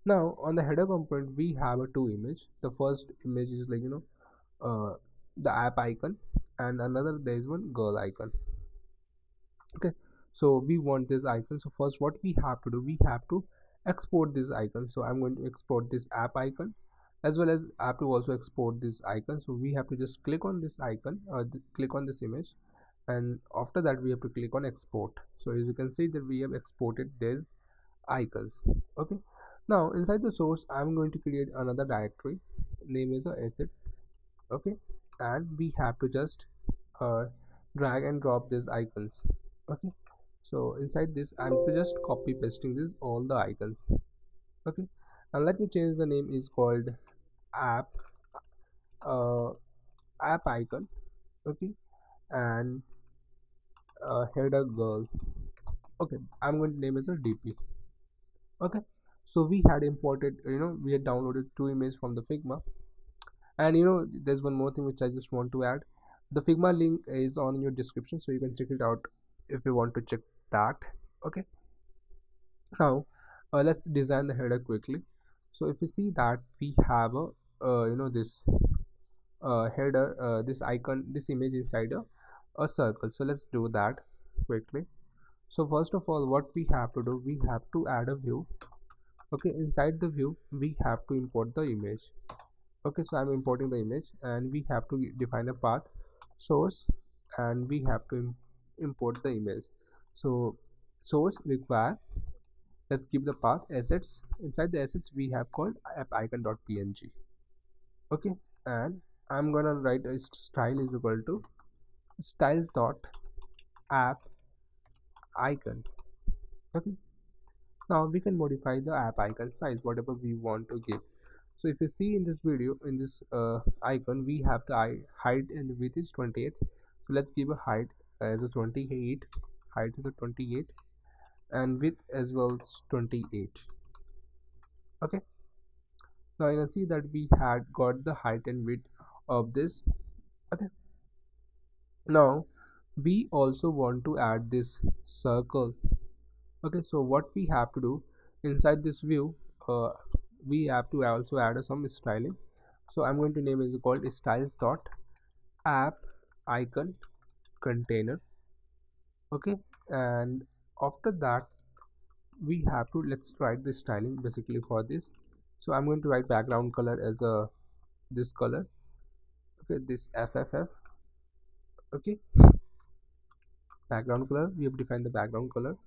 now on the header component we have a two image. The first image is like you know uh, the app icon and another there is one girl icon. Okay so we want this icon. So first what we have to do we have to export this icon. So i'm going to export this app icon as well as I have to also export this icon. So we have to just click on this icon uh, click on this image and after that we have to click on export. So as you can see that we have exported these icons. Okay now inside the source i'm going to create another directory. Name is a assets okay? And we have to just uh, drag and drop these icons okay? So inside this i'm just copy pasting this all the icons okay? And let me change the name is called app uh, app icon okay? And uh, header girl okay? I'm going to name as a dp okay so we had imported you know we had downloaded two images from the figma. And you know there's one more thing which i just want to add. The figma link is on your description so you can check it out if you want to check that okay? Now uh, let's design the header quickly. So if you see that we have a uh, you know this uh, header uh, this icon this image inside a, a circle. So let's do that quickly. So first of all what we have to do we have to add a view okay inside the view we have to import the image. Okay so i'm importing the image and we have to define a path source and we have to import the image. So source require let's give the path assets. Inside the assets we have called app icon.png okay and i'm gonna write a style is equal to styles dot app icon. Okay now we can modify the app icon size whatever we want to give. So if you see in this video in this uh, icon we have the height and width is 28 so let's give a height as a 28 height is a 28 and width as well as 28 okay? Now you can see that we had got the height and width of this. Okay? Now we also want to add this circle okay so what we have to do inside this view uh, we have to also add some styling. So i'm going to name it called styles dot app icon container. Okay and after that we have to let's write the styling basically for this. So i'm going to write background color as a this color. Okay this fff okay. Background color we have defined the background color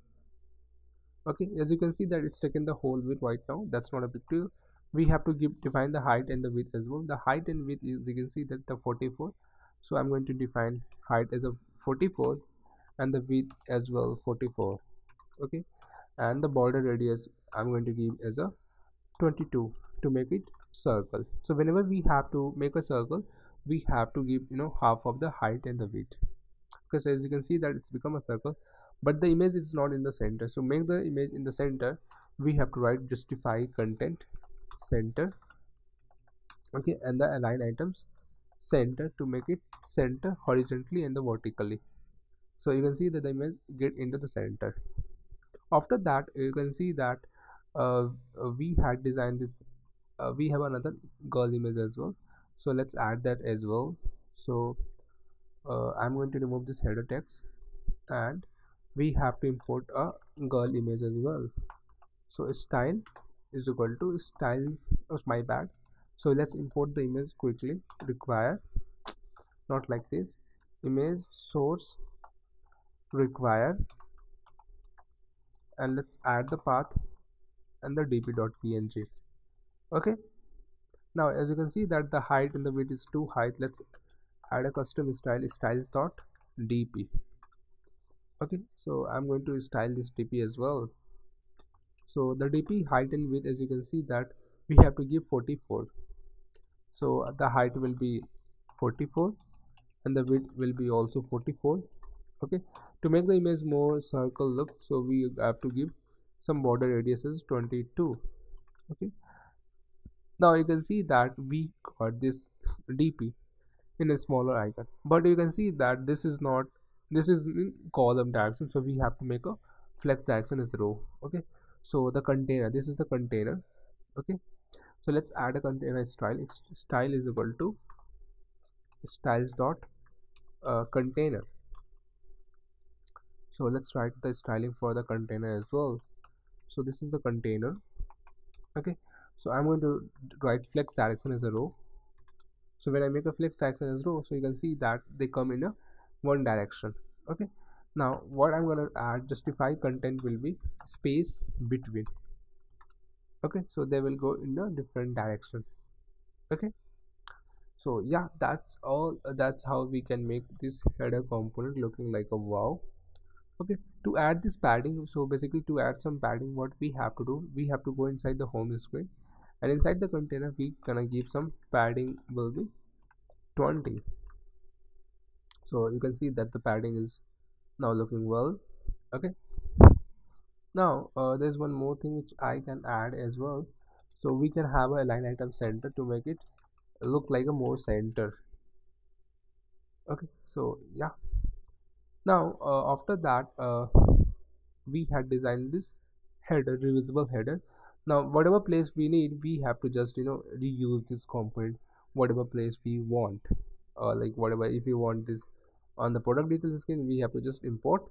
okay as you can see that it's taken the whole width right now that's not a big deal. We have to give define the height and the width as well. The height and width is you can see that the 44 so i'm going to define height as a 44 and the width as well 44 okay and the border radius i'm going to give as a 22 to make it circle. So whenever we have to make a circle we have to give you know half of the height and the width. Because as you can see that it's become a circle but the image is not in the center. So make the image in the center. We have to write justify content center. Okay and the align items center to make it center horizontally and the vertically. So you can see that the image get into the center. After that you can see that uh, we had designed this uh, we have another girl image as well. So let's add that as well. So uh, i'm going to remove this header text and we have to import a girl image as well. So style is equal to styles oh my bad so let's import the image quickly. Require not like this. Image source require and let's add the path and the dp.png okay. Now as you can see that the height and the width is too high let's add a custom style styles.dp okay so i'm going to style this dp as well. So the dp height and width as you can see that we have to give 44 so uh, the height will be 44 and the width will be also 44 okay to make the image more circle look so we have to give some border radius is 22 okay now you can see that we got this dp in a smaller icon but you can see that this is not this is in column direction so we have to make a flex direction as a row okay? So the container this is the container okay? So let's add a container style. Style is equal to styles dot uh, container. So let's write the styling for the container as well. So this is the container okay? So i'm going to write flex direction as a row. So when i make a flex direction as row so you can see that they come in a one direction. Okay. Now what i'm gonna add justify content will be space between. Okay. So they will go in a different direction. Okay. So yeah that's all uh, that's how we can make this header component looking like a wow. Okay. To add this padding so basically to add some padding what we have to do we have to go inside the home screen. And inside the container we gonna give some padding will be 20 so you can see that the padding is now looking well. Okay. Now uh, there's one more thing which I can add as well. So we can have a line item center to make it look like a more center. Okay. So yeah. Now uh, after that uh, we had designed this header reusable header. Now whatever place we need we have to just you know reuse this component whatever place we want. Uh, like whatever if you want this on the product details screen we have to just import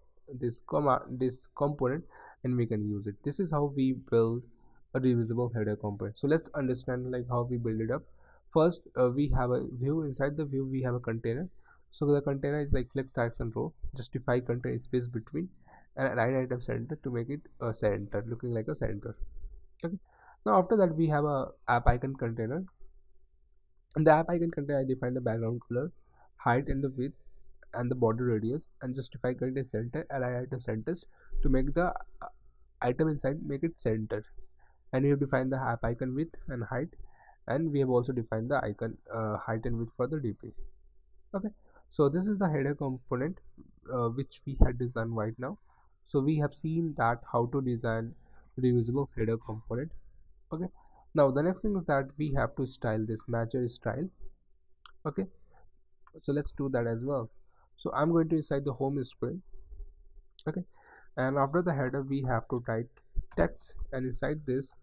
this comma this component and we can use it. This is how we build a reusable header component. So let's understand like how we build it up. First uh, we have a view. Inside the view we have a container. So the container is like flex and row justify container space between and line item center to make it a center looking like a center. Okay. Now after that we have a app icon container. In the app icon container i define the background color height and the width and the border radius and justify container center and item centers to make the uh, item inside make it center. And we have defined the app icon width and height and we have also defined the icon uh, height and width for the dp okay. So this is the header component uh, which we had designed right now. So we have seen that how to design reusable header component. Okay. Now the next thing is that we have to style this matcher style. Okay. So let's do that as well so i'm going to inside the home screen okay. And after the header we have to type text. And inside this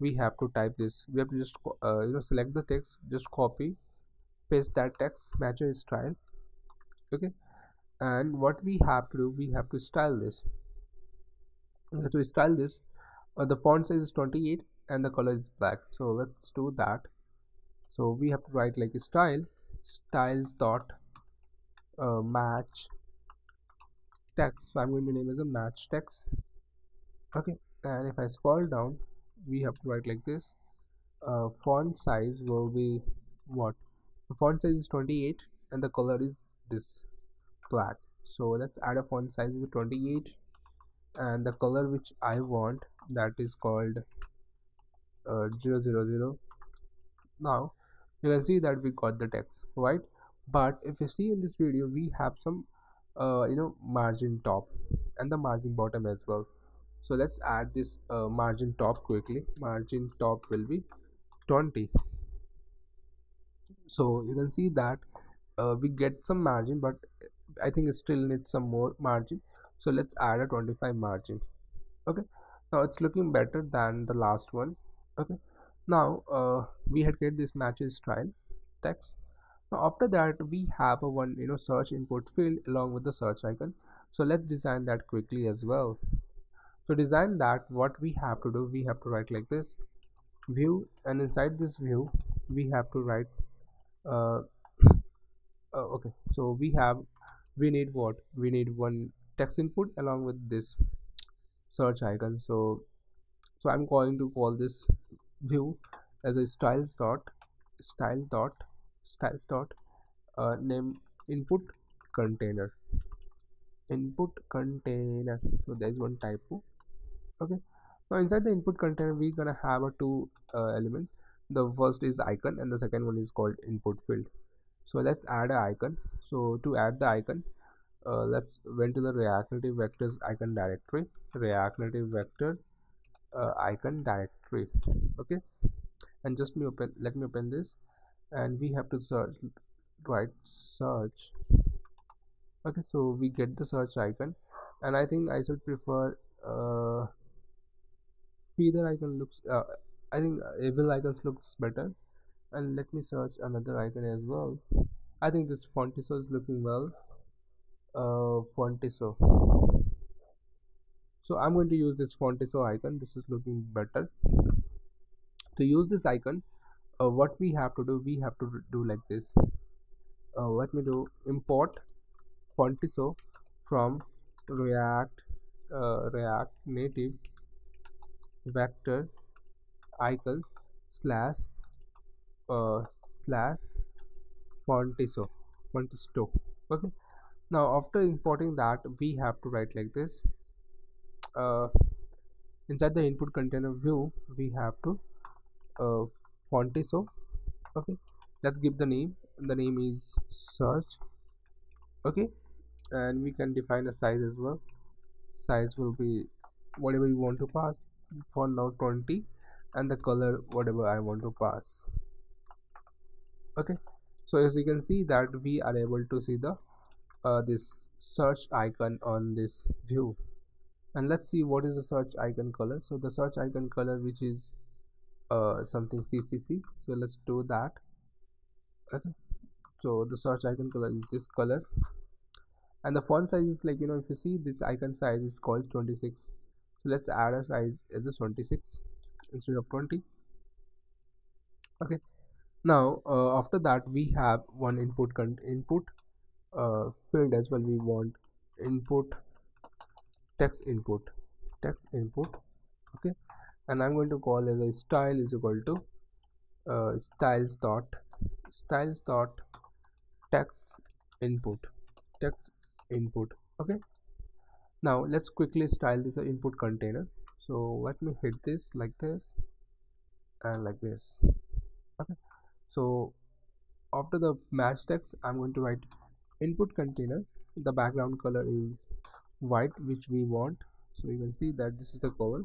we have to type this. We have to just uh, you know select the text. Just copy paste that text matcher style. Okay. And what we have to do we have to style this. To style this. Uh, the font size is 28 and the color is black. So let's do that. So we have to write like style styles dot uh, match text. So i'm going to name as a match text. Okay. And if i scroll down we have to write like this. Uh, font size will be what? The font size is 28 and the color is this black. So let's add a font size to 28 and the color which I want that is called uh, 000 now you can see that we got the text right but if you see in this video we have some uh, you know margin top and the margin bottom as well. So let's add this uh, margin top quickly. Margin top will be 20 so you can see that uh, we get some margin but i think it still needs some more margin. So let's add a 25 margin. Okay. Now it's looking better than the last one. Okay. Now uh, we had created this matches style text now after that we have a one you know search input field along with the search icon. So let's design that quickly as well. To design that. What we have to do we have to write like this. View. And inside this view we have to write uh, uh, okay. So we have we need what? We need one text input along with this search icon. So so i'm going to call this view as a styles dot style dot styles dot uh, name input container. Input container. So there's one typo okay. Now inside the input container we're gonna have a two uh, element. The first is icon and the second one is called input field. So let's add an icon. So to add the icon uh, let's went to the react native vectors icon directory. React native vector uh, icon directory. Okay. And just me open let me open this and we have to search right search. Okay so we get the search icon and i think i should prefer uh feather icon looks uh, i think evil icons looks better. And let me search another icon as well. I think this Fontisto is looking well. Uh, Fontisto so I'm going to use this Fontisto icon. This is looking better. To use this icon uh, what we have to do we have to do like this. Uh, let me do import Fontisto from react uh, react native vector icons slash uh, slash fontiso fontisto okay. Now after importing that we have to write like this. Uh, inside the input container view we have to uh, fontisto okay let's give the name. The name is search okay and we can define a size as well. Size will be whatever you want to pass. For now 20 and the color whatever I want to pass. Okay so as you can see that we are able to see the uh, this search icon on this view. And let's see what is the search icon color. So the search icon color which is uh, something CCC so let's do that. Okay. So the search icon color is this color. And the font size is like you know if you see this icon size is called 26 so let's add a size as a 26 instead of 20 okay. Now uh, after that we have one input input uh, field as well. We want input text input text input and i'm going to call as a style is equal to uh, styles dot styles dot text input text input okay? Now let's quickly style this input container. So let me hit this like this and like this okay? So after the match text i'm going to write input container. The background color is white which we want. So you can see that this is the color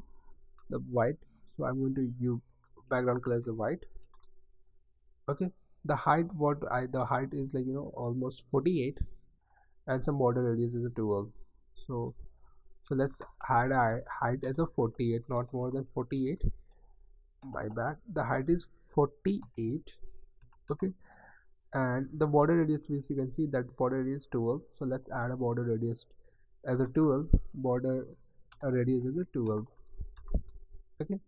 the white. So i'm going to use background color as a white. Okay. The height what i the height is like you know almost 48 and some border radius is a 12 so so let's add a height as a 48 not more than 48 my bad. The height is 48 okay. And the border radius which you can see that border radius 12 so let's add a border radius as a 12 border radius is a 12 okay.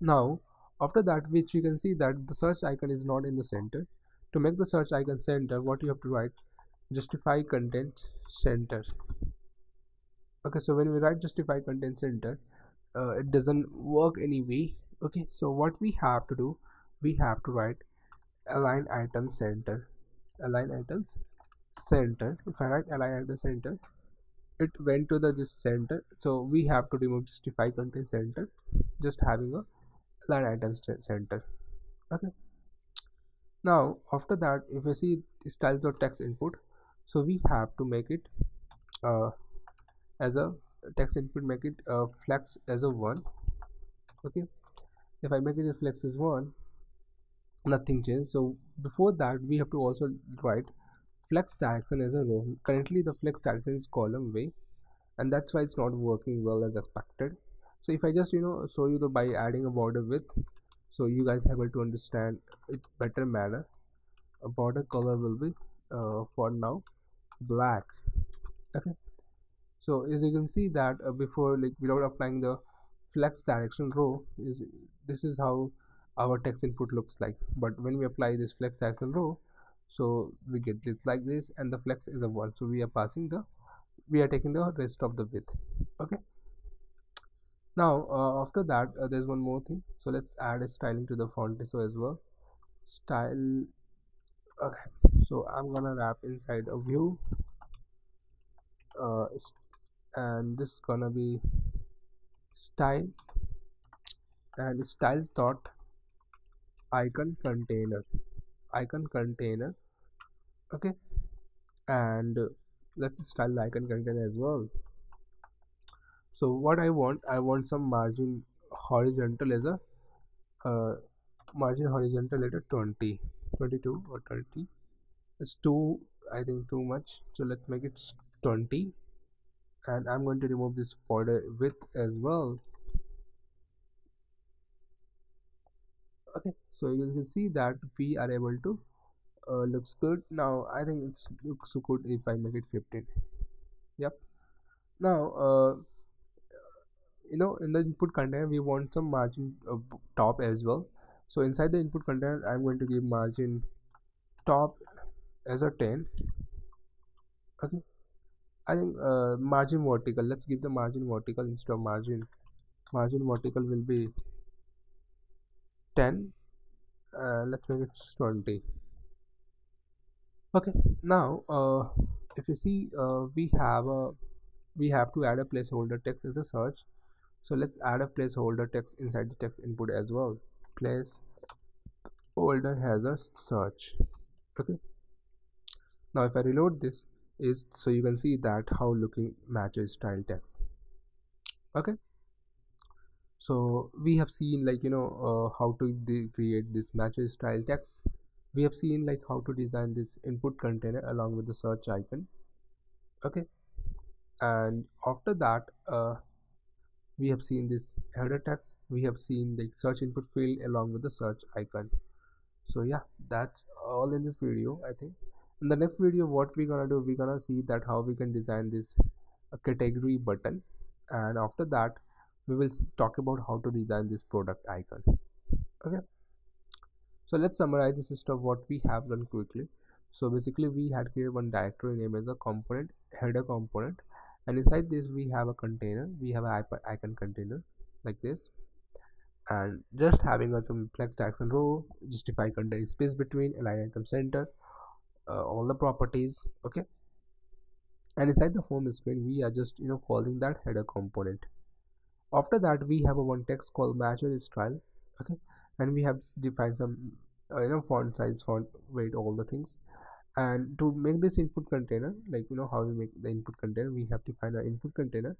Now after that which you can see that the search icon is not in the center to make the search icon center what you have to write justify content center. Okay so when we write justify content center uh, it doesn't work anyway okay so what we have to do we have to write align item center. Align items center. If i write align item center it went to the this center. So we have to remove justify content center. Just having a line item center. Okay. Now after that if you see styles dot text input so we have to make it uh, as a text input make it uh, flex as a one. Okay. If i make it a flex as one nothing changed so before that we have to also write flex direction as a row. Currently the flex direction is column way and that's why it's not working well as expected. So if i just you know show you the by adding a border width so you guys able to understand it better manner. A border color will be uh, for now black. Okay. So as you can see that uh, before like without applying the flex direction row is this is how our text input looks like. But when we apply this flex direction row so we get it like this and the flex is a 1 so we are passing the we are taking the rest of the width. Okay? Now uh, after that uh, there's one more thing. So let's add a styling to the font so as well. Style okay. So i'm gonna wrap inside a view uh, and this is gonna be style and style dot icon container icon container okay? And let's style the icon container as well. So what i want i want some margin horizontal as a uh, margin horizontal at a 20 22 or 30 it's too i think too much. So let's make it 20 and i'm going to remove this border width as well. Okay so you can see that we are able to uh, looks good. Now i think it's looks good if i make it 15 yep. Now uh, you know in the input container we want some margin uh, top as well. So inside the input container i'm going to give margin top as a 10 okay. I think uh, margin vertical. Let's give the margin vertical instead of margin. Margin vertical will be 10 uh, let's make it 20 okay now uh, if you see uh, we have a we have to add a placeholder text as a search. So let's add a placeholder text inside the text input as well. Place holder has a search. Okay. Now if i reload this is so you can see that how looking matches style text. Okay so we have seen like you know uh, how to create this matches style text. We have seen like how to design this input container along with the search icon. Okay. And after that uh, we have seen this header text. We have seen the search input field along with the search icon. So yeah that's all in this video i think. In the next video what we're gonna do we're gonna see that how we can design this a category button. And after that we will talk about how to design this product icon. Okay? So let's summarize the system of what we have done quickly. So basically we had created one directory name as a component header component and inside this we have a container. We have an icon container like this. And just having a some flex tags and row justify contain space between align item center uh, all the properties. Okay? And inside the home screen we are just you know calling that header component after that we have a one text called matcher style okay? And we have defined some uh, you know font size font weight all the things. And to make this input container like you know how we make the input container we have to find an input container.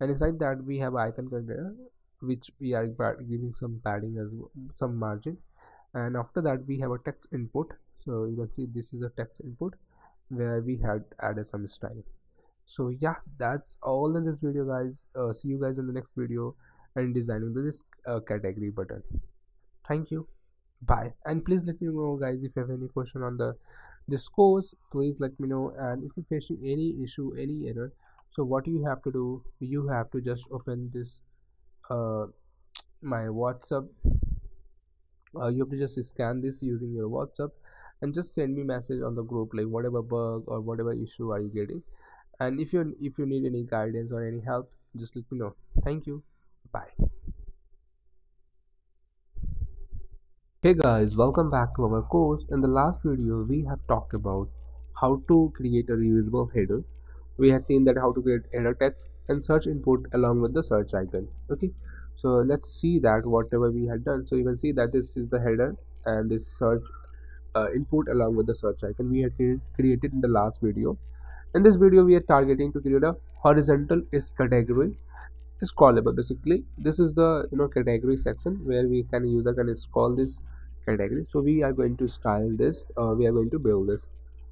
And inside that we have icon container which we are giving some padding as well, some margin. And after that we have a text input. So you can see this is a text input where we had added some style so yeah that's all in this video guys. Uh, see you guys in the next video and designing this uh, category button. Thank you. Bye. And please let me know guys if you have any question on the this course. Please let me know. And if you're facing any issue any error so what you have to do you have to just open this uh my whatsapp. Uh, you have to just scan this using your whatsapp and just send me message on the group like whatever bug or whatever issue are you getting and if you if you need any guidance or any help just let me know thank you bye Hey guys, welcome back to our course. In the last video, we have talked about how to create a reusable header. We have seen that how to create header text and search input along with the search icon. Okay, so let's see that whatever we had done. So you can see that this is the header and this search uh, input along with the search icon we had created in the last video. In this video, we are targeting to create a horizontal is category. Is callable basically. This is the you know category section where we can user can call this category. So we are going to style this uh, we are going to build this.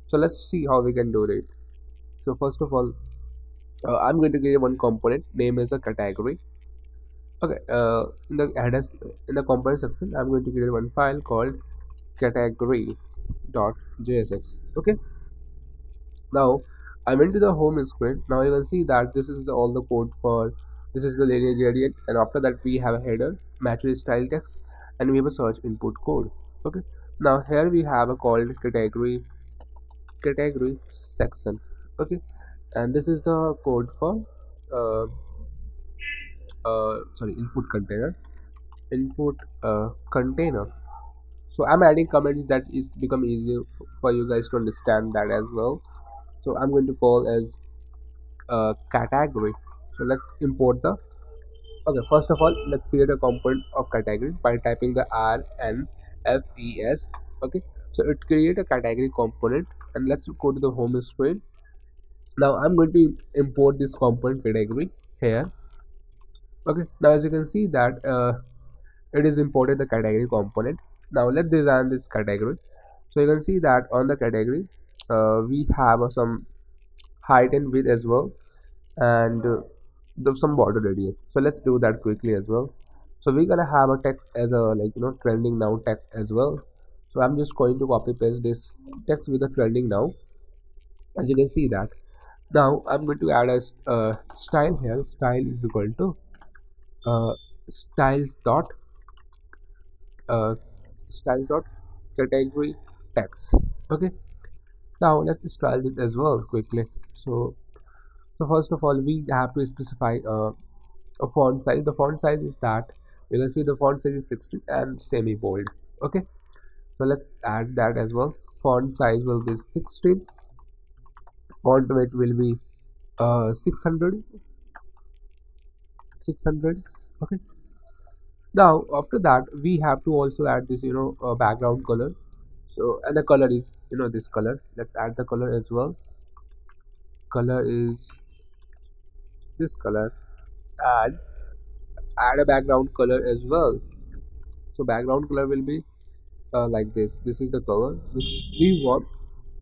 So let's see how we can do it. So first of all uh, i'm going to create one component. Name is a category. Okay uh, in the headers in the component section i'm going to create one file called category.jsx okay. Now i went to the home screen now you can see that this is the, all the code for this is the linear gradient and after that we have a header match with style text and we have a search input code. Okay. Now here we have a called category category section. Okay. And this is the code for uh, uh, sorry input container. Input uh, container. So i'm adding comments that is become easier for you guys to understand that as well so i'm going to call as category. So let's import the okay first of all let's create a component of category by typing the r n f e s okay? So it create a category component and let's go to the home screen. Now i'm going to import this component category here okay? Now as you can see that uh, it is imported the category component. Now let's design this category. So you can see that on the category we have uh, some height and width as well and uh, some border radius. So let's do that quickly as well. So we're gonna have a text as a like you know trending now text as well. So i'm just going to copy paste this text with the trending now. As you can see that. Now i'm going to add a uh, style here. Style is equal to uh, styles dot uh, dot category text. Okay now let's style it as well quickly. So so first of all we have to specify uh, a font size. The font size is that you can see the font size is 60 and semi bold okay? So let's add that as well. Font size will be 16 font weight will be uh 600 600 okay? Now after that we have to also add this you know uh, background color so and the color is you know this color. Let's add the color as well. Color is this color. And add a background color as well. So background color will be uh, like this. This is the color which we want.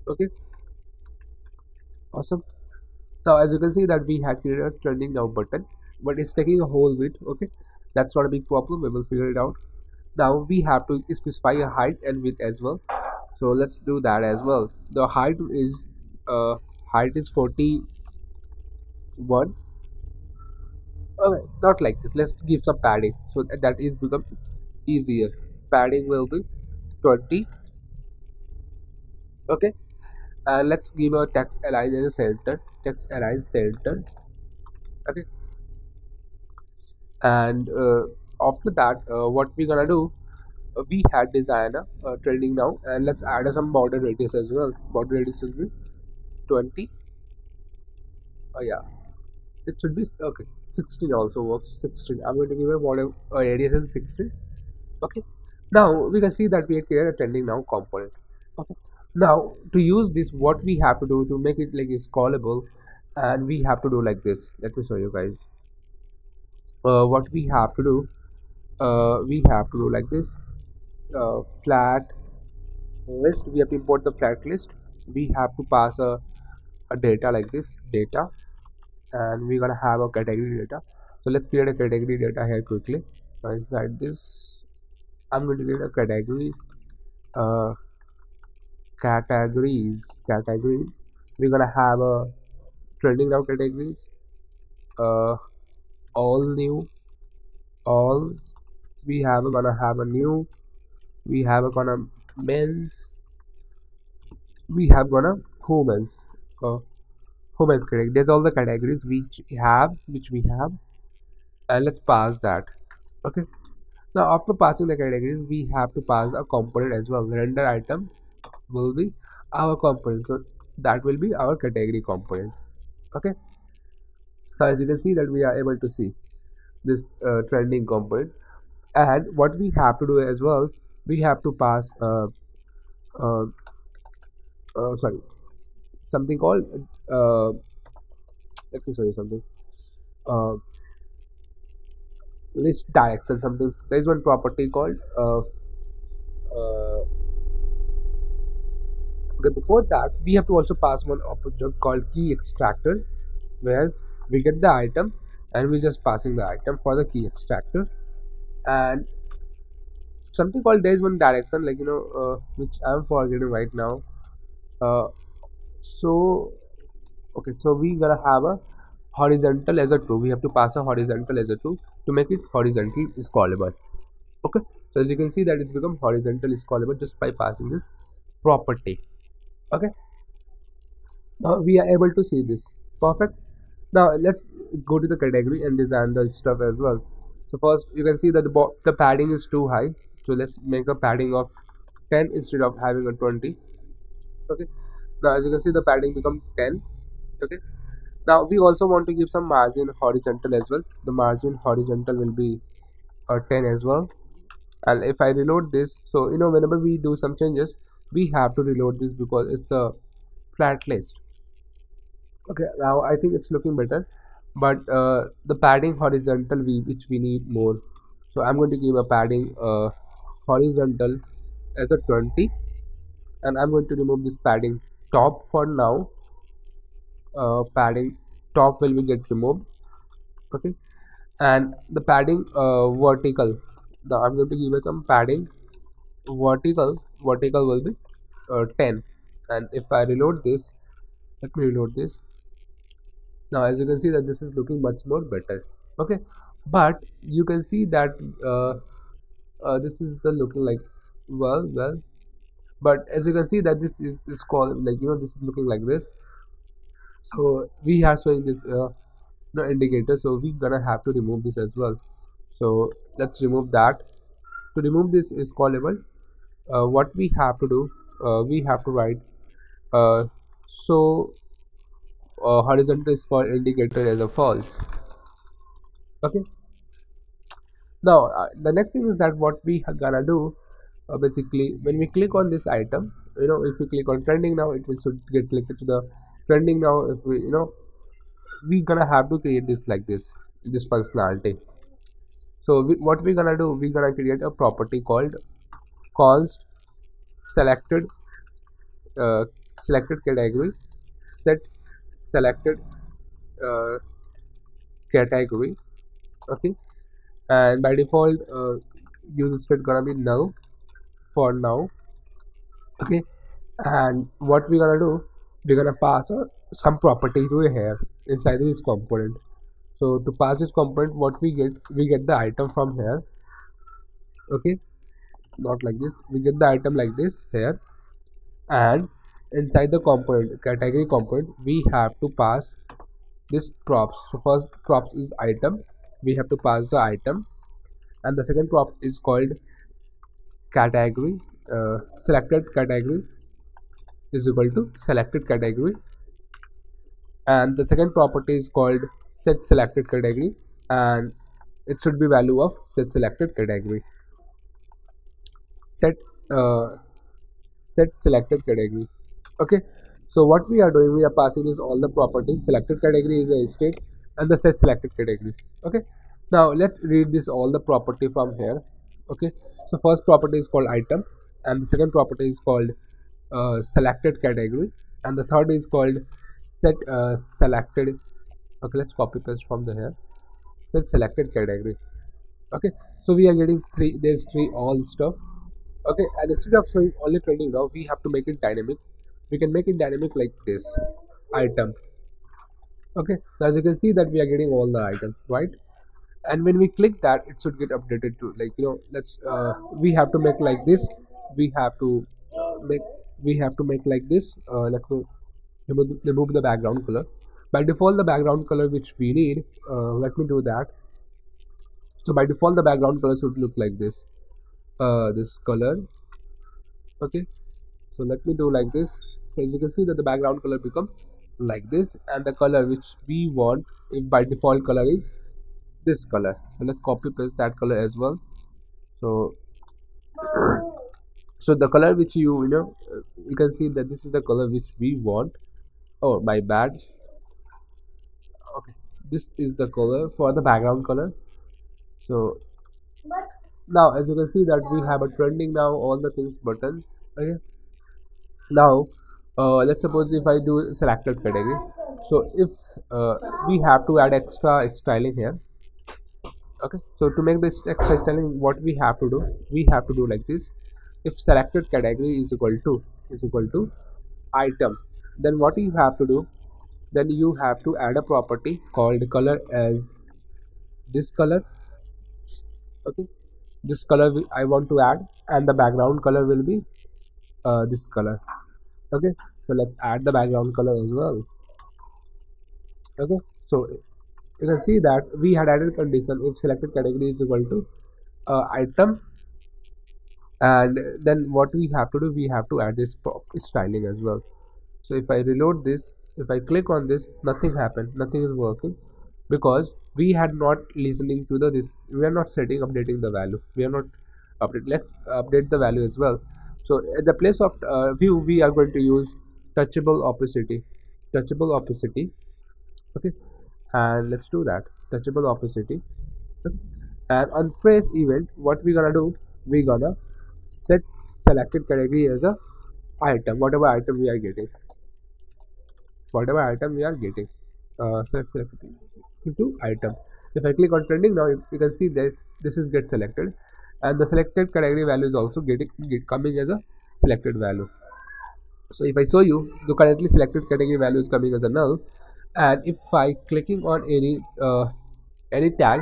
Okay. Awesome. Now as you can see that we had created a trending now button but it's taking a whole bit. Okay. That's not a big problem. We will figure it out now we have to specify a height and width as well. So let's do that as well. The height is uh height is 41 okay not like this. Let's give some padding. So that, that is become easier. Padding will be 20 okay. And let's give a text align the center. Text align center. Okay. And uh, after that uh, what we're gonna do? Uh, we had designer uh, trending now and let's add some border radius as well. Border radius will be 20 oh yeah. It should be okay 16 also works 16 i'm going to give a border uh, radius is 16 okay. Now we can see that we created a trending now component. Okay. Now to use this what we have to do to make it like scrollable and we have to do like this. Let me show you guys. Uh, what we have to do uh, we have to do like this. Uh, flat list. We have to import the flat list. We have to pass a, a data like this data. And we're gonna have a category data. So let's create a category data here quickly. Uh, inside this. I'm going to create a category uh, categories categories. We're gonna have a trending now categories uh, all new all we have a gonna have a new we have a gonna men's we have gonna women's uh, women's correct there's all the categories which have which we have. And let's pass that. Okay. Now after passing the categories we have to pass a component as well. Render item will be our component. So that will be our category component. Okay. So as you can see that we are able to see this uh, trending component what we have to do as well we have to pass uh, uh, uh sorry something called uh, let me show you something. Uh, list direction something. There is one property called uh, uh, okay before that we have to also pass one object called key extractor where we get the item and we're just passing the item for the key extractor and something called there is one direction like you know uh, which i'm forgetting right now. Uh, so okay so we gonna have a horizontal as a true. We have to pass a horizontal as a true to make it horizontal scrollable okay so as you can see that it's become horizontal scrollable just by passing this property. Okay now we are able to see this. Perfect. Now let's go to the category and design the stuff as well so first you can see that the, the padding is too high. So let's make a padding of 10 instead of having a 20 okay. Now as you can see the padding become 10 okay. Now we also want to give some margin horizontal as well. The margin horizontal will be uh, 10 as well. And if I reload this so you know whenever we do some changes we have to reload this because it's a flat list. Okay. Now I think it's looking better but uh, the padding horizontal we which we need more. So I'm going to give a padding uh, horizontal as a 20 and I'm going to remove this padding top for now. Uh, padding top will be get removed. Okay. And the padding uh, vertical. Now I'm going to give it some padding. Vertical vertical will be uh, 10 and if I reload this let me reload this now as you can see that this is looking much more better. Okay? But you can see that uh, uh, this is the looking like well well. But as you can see that this is is called like you know this is looking like this. So we are showing this uh, no indicator. So we gonna have to remove this as well. So let's remove that. To remove this is callable. Uh, what we have to do uh, we have to write uh, so uh, horizontal called indicator as a false. Okay. Now uh, the next thing is that what we are gonna do uh, basically when we click on this item you know if you click on trending now it will should get clicked to the trending now. If we you know we gonna have to create this like this this functionality. So we, what we're gonna do we're gonna create a property called const selected uh, selected category set selected uh, category okay? And by default uh, use state gonna be null for now okay? And what we're gonna do we're gonna pass uh, some property to here inside this component. So to pass this component what we get we get the item from here okay? Not like this. We get the item like this here. And inside the component category component we have to pass this props. So first props is item. We have to pass the item. And the second prop is called category uh, selected category is equal to selected category. And the second property is called set selected category. And it should be value of set selected category. Set uh, set selected category okay? So what we are doing we are passing is all the properties selected category is a state and the set selected category. Okay? Now let's read this all the property from here. Okay? So first property is called item and the second property is called uh, selected category and the third is called set uh, selected. Okay let's copy paste from the here. Set selected category. Okay? So we are getting three there's three all stuff. Okay? And instead of showing only trending now we have to make it dynamic we can make it dynamic like this. Item. Okay now as you can see that we are getting all the items right? And when we click that it should get updated to like you know let's uh, we have to make like this. We have to uh, make we have to make like this uh, let me remove, remove the background color. By default the background color which we need uh, let me do that. So by default the background color should look like this uh, this color. Okay so let me do like this as you can see that the background color become like this and the color which we want if by default color is this color. So let's copy paste that color as well. So so the color which you you know you can see that this is the color which we want. Oh my bad. Okay this is the color for the background color. So now as you can see that we have a trending now all the things buttons. Okay. Now uh, let's suppose if I do selected category. So if uh, we have to add extra styling here okay? So to make this extra styling what we have to do we have to do like this. If selected category is equal to is equal to item then what you have to do then you have to add a property called color as this color okay? This color I want to add and the background color will be uh, this color okay so let's add the background color as well. Okay so you can see that we had added condition if selected category is equal to uh, item. And then what we have to do we have to add this styling as well. So if I reload this if I click on this nothing happened nothing is working. Because we had not listening to the this we are not setting updating the value. We are not update let's update the value as well so at the place of uh, view we are going to use touchable opacity. Touchable opacity. Okay. And let's do that. Touchable opacity. Okay. and on trace event what we gonna do? We gonna set selected category as a item whatever item we are getting. Whatever item we are getting. Uh, select selected into item. If I click on trending now you, you, can see this this is get selected and the selected category value is also getting get coming as a selected value. So if I show you the currently selected category value is coming as a null. And if I clicking on any uh, any tag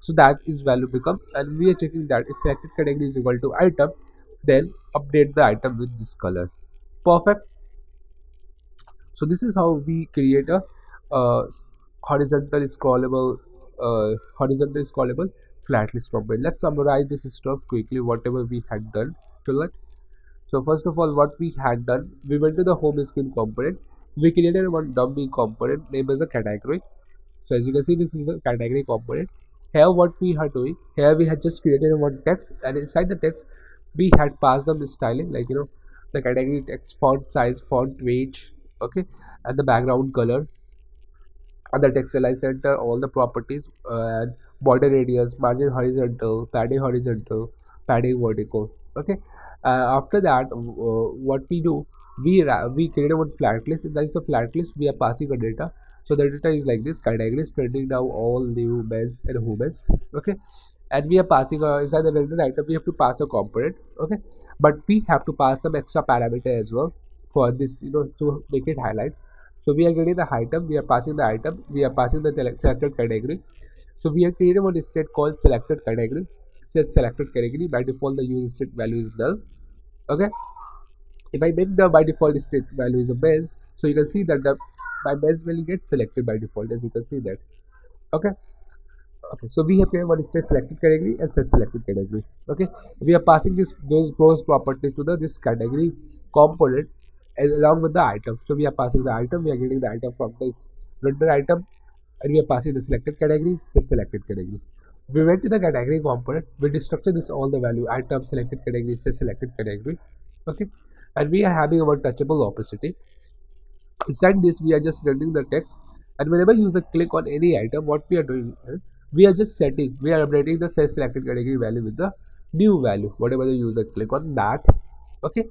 so that is value become and we are checking that if selected category is equal to item then update the item with this color. Perfect. So this is how we create a uh, horizontal scrollable uh, horizontal scrollable flat list component let's summarize this stuff quickly whatever we had done. So first of all what we had done we went to the home screen component. We created one dummy component named as a category. So as you can see this is a category component. Here what we are doing here we had just created one text and inside the text we had passed the styling like you know the category text font size font weight okay and the background color and the text align center all the properties uh, and border radius margin horizontal padding horizontal padding vertical okay? Uh, after that uh, what we do we we create one flat list. That is a flat list we are passing a data. So the data is like this categories trending down all new men's and women's okay? And we are passing a inside the rendered item we have to pass a component okay? But we have to pass some extra parameter as well for this you know to make it highlight. So we are getting the item we are passing the item we are passing the selected category so we have created one state called selected category says selected category. By default the use state value is null. Okay? If i make the by default state value is a base so you can see that the my base will get selected by default as you can see that. Okay? Okay so we have created one state selected category and set selected category. Okay? We are passing this those those properties to the this category component along with the item. So we are passing the item we are getting the item from this render item and we are passing the selected category selected category. We went to the category component we destructured this all the value item selected category selected category okay? And we are having our touchable opacity. Inside this we are just rendering the text and whenever user click on any item what we are doing we are just setting we are updating the selected category value with the new value whatever the user click on that okay?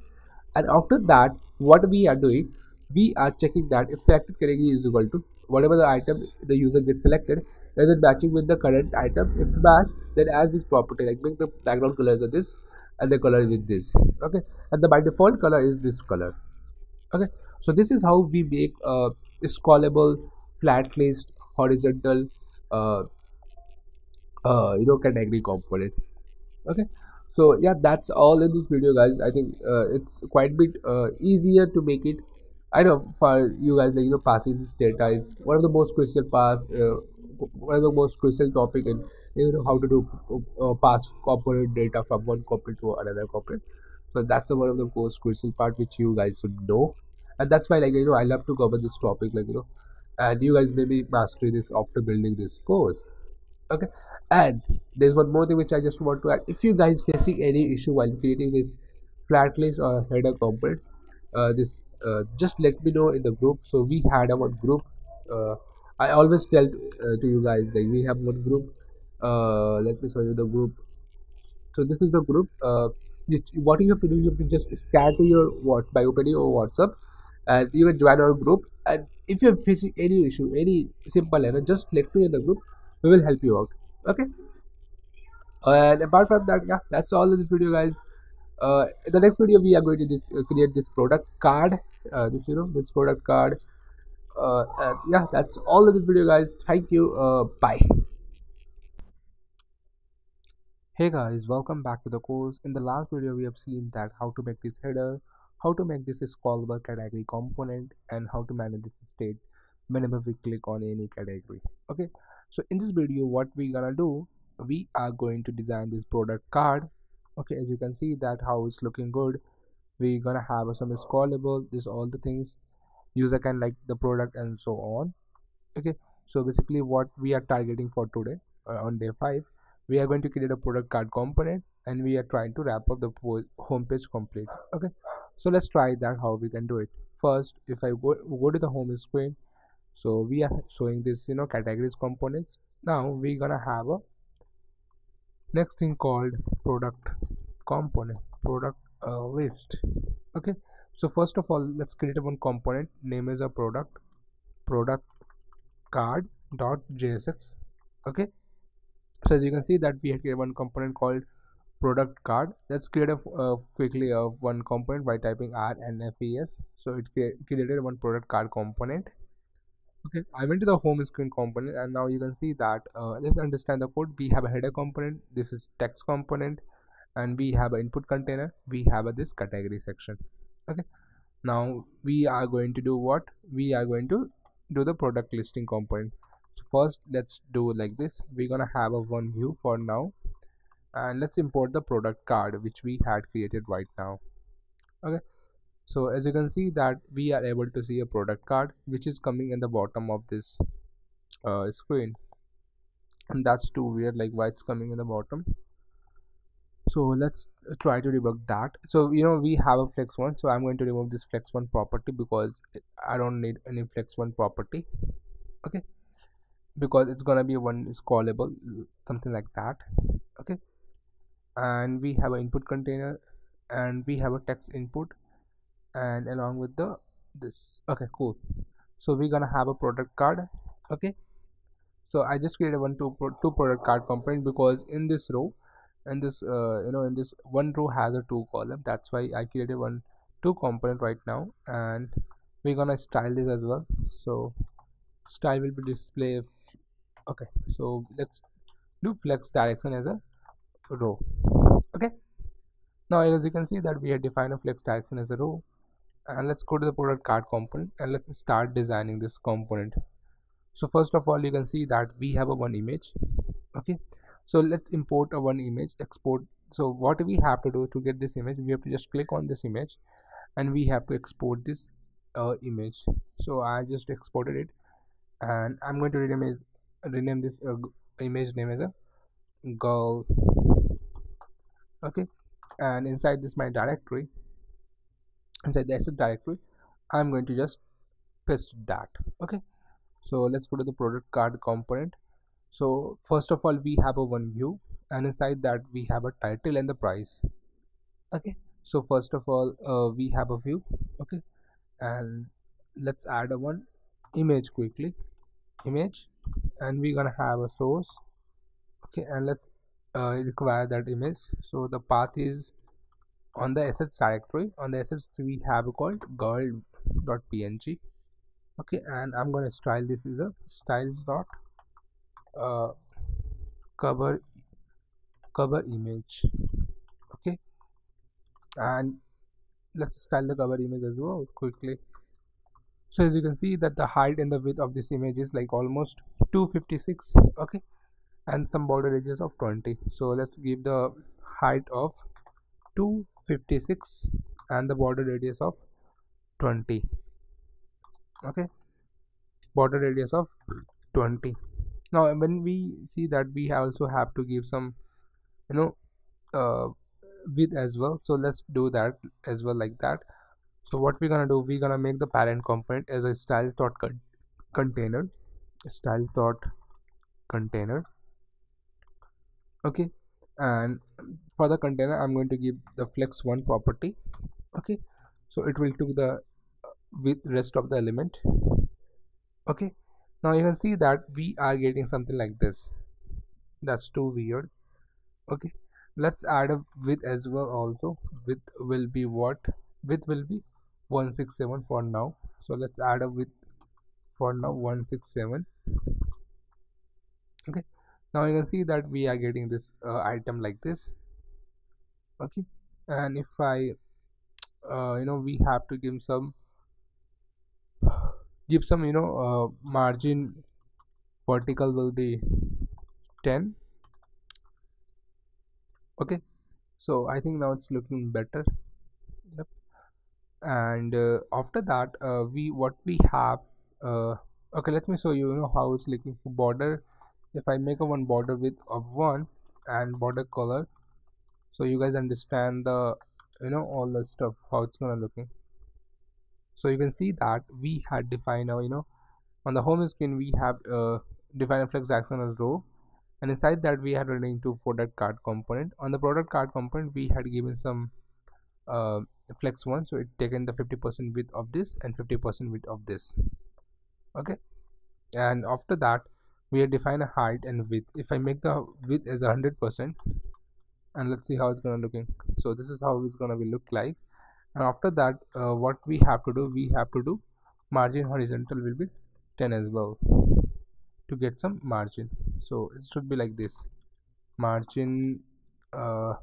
And after that what we are doing we are checking that if selected category is equal to whatever the item the user gets selected is it matching with the current item. If match then as this property like make the background colors are this and the color with this okay? And the by default color is this color okay? So this is how we make a scrollable flat list horizontal uh, uh, you know category component okay? So yeah that's all in this video guys. I think uh, it's quite bit uh, easier to make it i know for you guys like you know passing this data is one of the most crucial parts uh, one of the most crucial topic in you know how to do uh, pass component data from one component to another component so that's one of the most crucial part which you guys should know. And that's why like you know i love to cover this topic like you know and you guys may be mastering this after building this course. Okay. And there's one more thing which i just want to add. If you guys facing any issue while creating this flat list or header component uh, this uh, just let me know in the group. So we had our group. Uh, i always tell uh, to you guys like we have one group. Uh, let me show you the group. So this is the group. Uh, what you have to do you have to just scan to your what by opening your whatsapp and you can join our group. And if you're facing any issue any simple error just click me in the group. We will help you out. Okay? And apart from that yeah that's all in this video guys uh, in the next video we are going to this, uh, create this product card. Uh, this you know this product card. Uh, and yeah that's all of this video guys. Thank you. Uh, bye. Hey guys. Welcome back to the course. In the last video we have seen that how to make this header how to make this scrollable category component and how to manage this state whenever we click on any category. Okay? So in this video what we gonna do we are going to design this product card okay as you can see that how it's looking good. We're gonna have some scrollable this all the things user can like the product and so on. Okay so basically what we are targeting for today uh, on day 5 we are going to create a product card component and we are trying to wrap up the home page complete. Okay so let's try that how we can do it. First if i go, go to the home screen so we are showing this you know categories components. Now we're gonna have a next thing called product component product uh, list okay? So first of all let's create one component. Name is a product product card dot jsx okay? So as you can see that we have created one component called product card. Let's create a uh, quickly uh, one component by typing r and fes so it created one product card component okay i went to the home screen component and now you can see that uh, let's understand the code. We have a header component this is text component and we have an input container we have a, this category section. Okay now we are going to do what? We are going to do the product listing component. So first let's do like this. We're gonna have a one view for now and let's import the product card which we had created right now. Okay so as you can see that we are able to see a product card which is coming in the bottom of this uh, screen. And that's too weird like why it's coming in the bottom. So let's try to debug that. So you know we have a flex one so i'm going to remove this flex one property because i don't need any flex one property okay? Because it's gonna be one is callable something like that okay? And we have an input container and we have a text input and along with the this. Okay cool. So we're gonna have a product card okay? So i just created one two two product card component because in this row in this uh, you know in this one row has a two column. That's why i created one two component right now and we're gonna style this as well. So style will be display okay. So let's do flex direction as a row okay? Now as you can see that we have defined a flex direction as a row and let's go to the product card component and let's start designing this component. So first of all you can see that we have a one image okay? So let's import a one image export. So what we have to do to get this image we have to just click on this image and we have to export this uh, image. So i just exported it and i'm going to rename is rename this uh, image name as a girl okay? And inside this my directory inside the asset directory i'm going to just paste that. Okay. So let's go to the product card component. So first of all we have a one view and inside that we have a title and the price. Okay. So first of all uh, we have a view. Okay. And let's add a one image quickly. Image. And we're gonna have a source. Okay. And let's uh, require that image. So the path is on the assets directory on the assets we have called girl.png okay and i'm going to style this is a styles dot uh, cover cover image. Okay and let's style the cover image as well quickly. So as you can see that the height and the width of this image is like almost 256 okay and some border radius of 20 so let's give the height of 256 and the border radius of 20 okay? Border radius of 20 now when we see that we also have to give some you know uh, width as well. So let's do that as well like that. So what we're gonna do? We're gonna make the parent component as a styles dot con container. Styles dot container. Okay and for the container i'm going to give the flex one property okay? So it will do the uh, with rest of the element okay? Now you can see that we are getting something like this. That's too weird okay? Let's add a width as well also. Width will be what? Width will be 167 for now. So let's add a width for now 167 okay now you can see that we are getting this uh, item like this. Okay. And if i uh, you know we have to give some give some you know uh, margin vertical will be 10 okay. So i think now it's looking better. Yep. And uh, after that uh, we what we have uh, okay let me show you, you know how it's looking for border if I make a one border width of one and border color so you guys understand the you know all the stuff how it's gonna looking so you can see that we had defined our you know on the home screen we have uh, defined a flex action as row and inside that we had running to product card component. On the product card component we had given some uh, flex one so it taken the 50 percent width of this and 50 percent width of this. Okay? And after that we have defined a height and width. If i make the width as a hundred percent and let's see how it's gonna looking. So this is how it's gonna be look like. And after that uh, what we have to do we have to do margin horizontal will be 10 as well to get some margin. So it should be like this. Margin uh,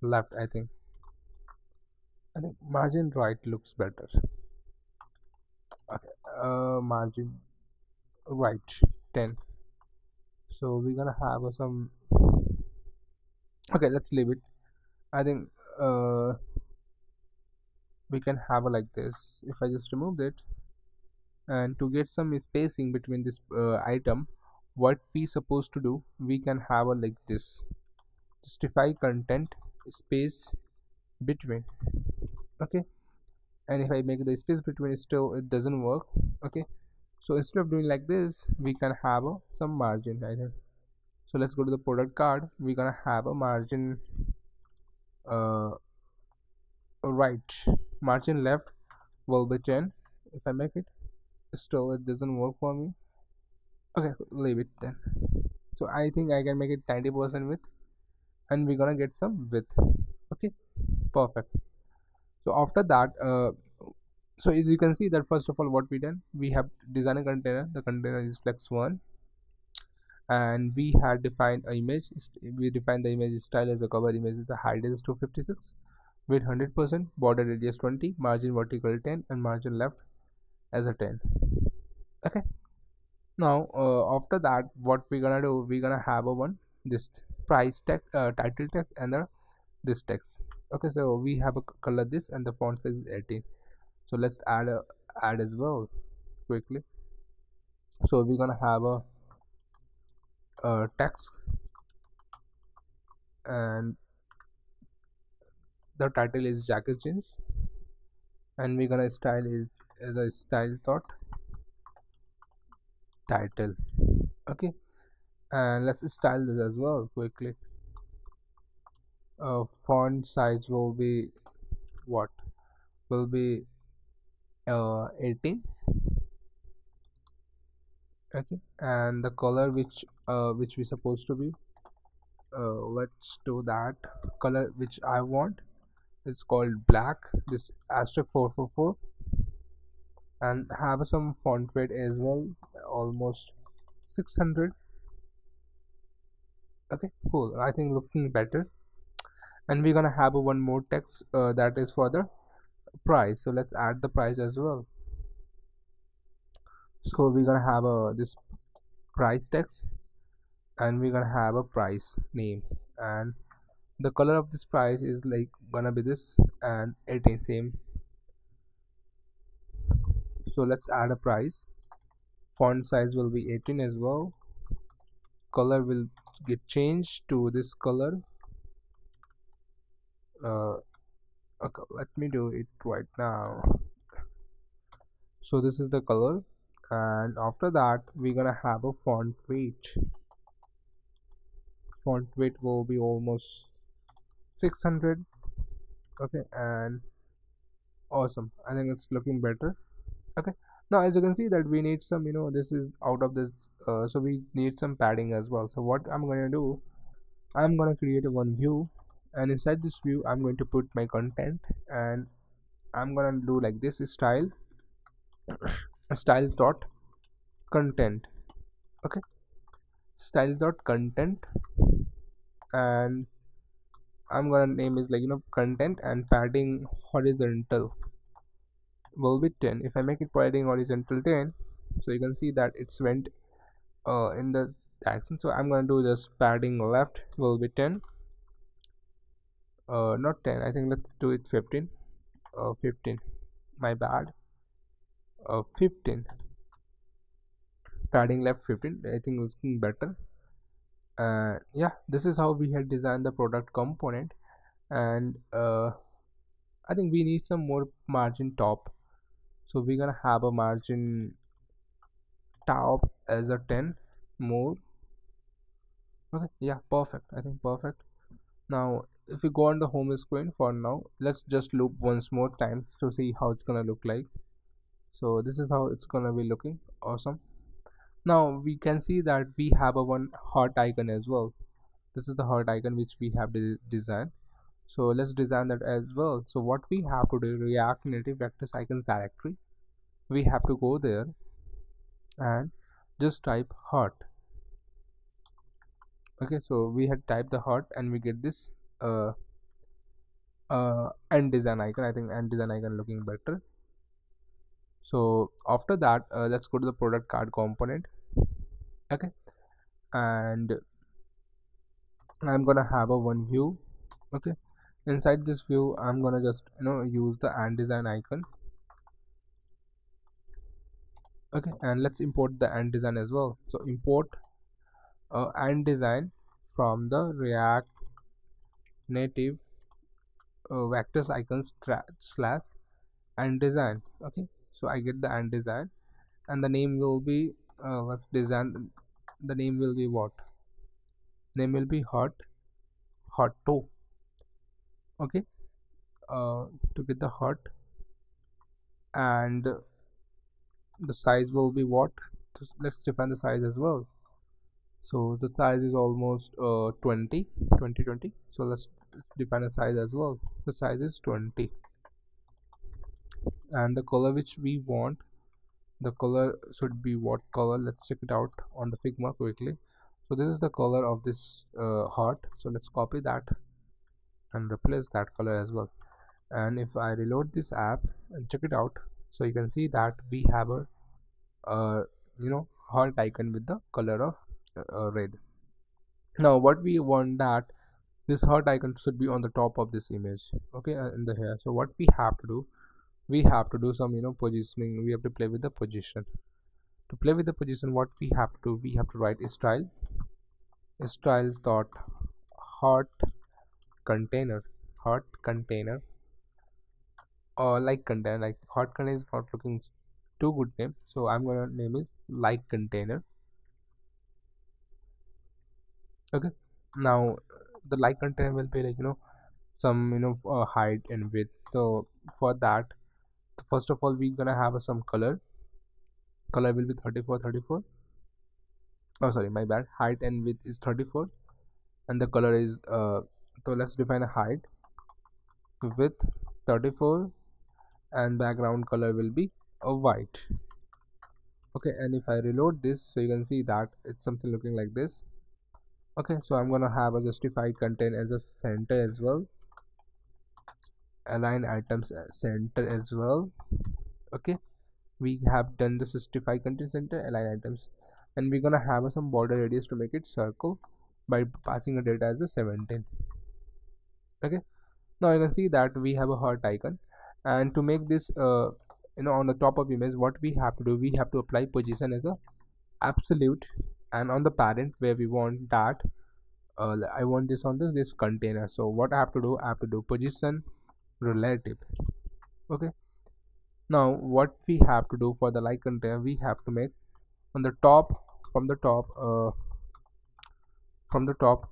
left i think. I think margin right looks better. Okay uh, margin right 10 so we're gonna have uh, some okay let's leave it. I think uh, we can have a like this. If I just remove it and to get some spacing between this uh, item what we supposed to do we can have a like this. Justify content space between okay? And if I make the space between still it doesn't work okay so instead of doing like this we can have a, some margin think so let's go to the product card. We're gonna have a margin uh, right. Margin left will be 10 if I make it. Still it doesn't work for me. Okay leave it then. So I think I can make it 90% width and we're gonna get some width. Okay perfect. So after that uh, so you can see that first of all what we done we have designed a container. The container is flex one. And we had defined an image we defined the image style as a cover image the height is 256 with 100% border radius 20 margin vertical 10 and margin left as a 10 okay. Now uh, after that what we're gonna do we're gonna have a one this price text uh, title text and the this text. Okay so we have a color this and the font size is 18 so let's add a add as well quickly. So we're gonna have a, a text and the title is jacket jeans. And we're gonna style it as a style dot title. Okay. And let's style this as well quickly. Uh, font size will be what? Will be uh, 18 okay and the color which uh, which we supposed to be uh, let's do that. Color which I want it's called black. This asterisk 444 and have some font weight as well almost 600 okay cool. I think looking better. And we're gonna have one more text uh, that is for the price. So let's add the price as well. So we're gonna have a this price text and we're gonna have a price name. And the color of this price is like gonna be this and 18 same. So let's add a price. Font size will be 18 as well. Color will get changed to this color. Uh, okay let me do it right now. So this is the color and after that we're gonna have a font weight. Font weight will be almost 600 okay and awesome. I think it's looking better. Okay now as you can see that we need some you know this is out of this uh, so we need some padding as well. So what i'm to do i'm to create a one view and inside this view i'm going to put my content and i'm gonna do like this style styles dot content okay? Styles dot content and i'm gonna name is like you know content and padding horizontal. Will be 10 if i make it padding horizontal 10 so you can see that it's went uh, in the action so i'm gonna do this padding left will be 10 uh not 10 i think let's do it 15 uh 15 my bad. Uh 15 padding left 15 i think looking better. Uh yeah this is how we had designed the product component. And uh i think we need some more margin top. So we're gonna have a margin top as a 10 more. Okay yeah perfect. I think perfect. Now if we go on the home screen for now let's just loop once more times to see how it's gonna look like. So this is how it's gonna be looking. Awesome. Now we can see that we have a one heart icon as well. This is the heart icon which we have de designed. So let's design that as well. So what we have to do react native vectors icons directory we have to go there and just type heart okay so we had typed the heart and we get this uh uh AntDesign icon. I think AntDesign icon looking better. So after that uh, let's go to the product card component. Okay. And i'm gonna have a one view. Okay. Inside this view i'm gonna just you know use the AntDesign icon. Okay. And let's import the AntDesign as well. So import uh, AntDesign from the react native uh, vectors icons slash AntDesign okay? So i get the AntDesign and the name will be uh, let's design the name will be what? Name will be hot hot toe okay? Uh, to get the hot and the size will be what? Let's define the size as well. So the size is almost uh, 20 20 20 so let's, let's define a size as well. The size is 20 and the color which we want the color should be what color? Let's check it out on the figma quickly. So this is the color of this uh, heart. So let's copy that and replace that color as well. And if I reload this app and check it out so you can see that we have a uh, you know heart icon with the color of uh, red. Now what we want that this heart icon should be on the top of this image okay uh, in the hair. So what we have to do we have to do some you know positioning. We have to play with the position. To play with the position what we have to do we have to write style. Styles dot heart container. Heart container. Or like container like heart container is not looking too good name. So i'm gonna name is like container. Okay. Now the like container will be like you know some you know uh, height and width. So for that first of all we're gonna have uh, some color. Color will be 34 34 oh sorry my bad. Height and width is 34 and the color is uh so let's define a height. Width 34 and background color will be a white. Okay and if i reload this so you can see that it's something looking like this okay so i'm gonna have a justified content as a center as well. Align items center as well. Okay we have done the justified content center align items. And we're gonna have some border radius to make it circle by passing the data as a 17 okay now you can see that we have a heart icon. And to make this uh, you know on the top of image what we have to do we have to apply position as a absolute and on the parent where we want that uh, I want this on this this container. So what I have to do I have to do position relative. Okay? Now what we have to do for the like container we have to make on the top from the top uh, from the top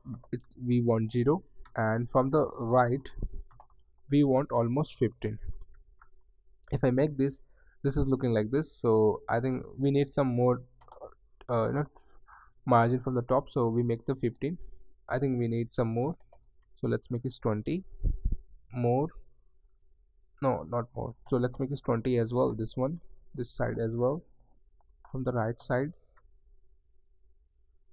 we want 0 and from the right we want almost 15 if I make this this is looking like this so I think we need some more uh, you know margin from the top so we make the 15 I think we need some more. So let's make this 20 more. No not more. So let's make this 20 as well this one this side as well from the right side.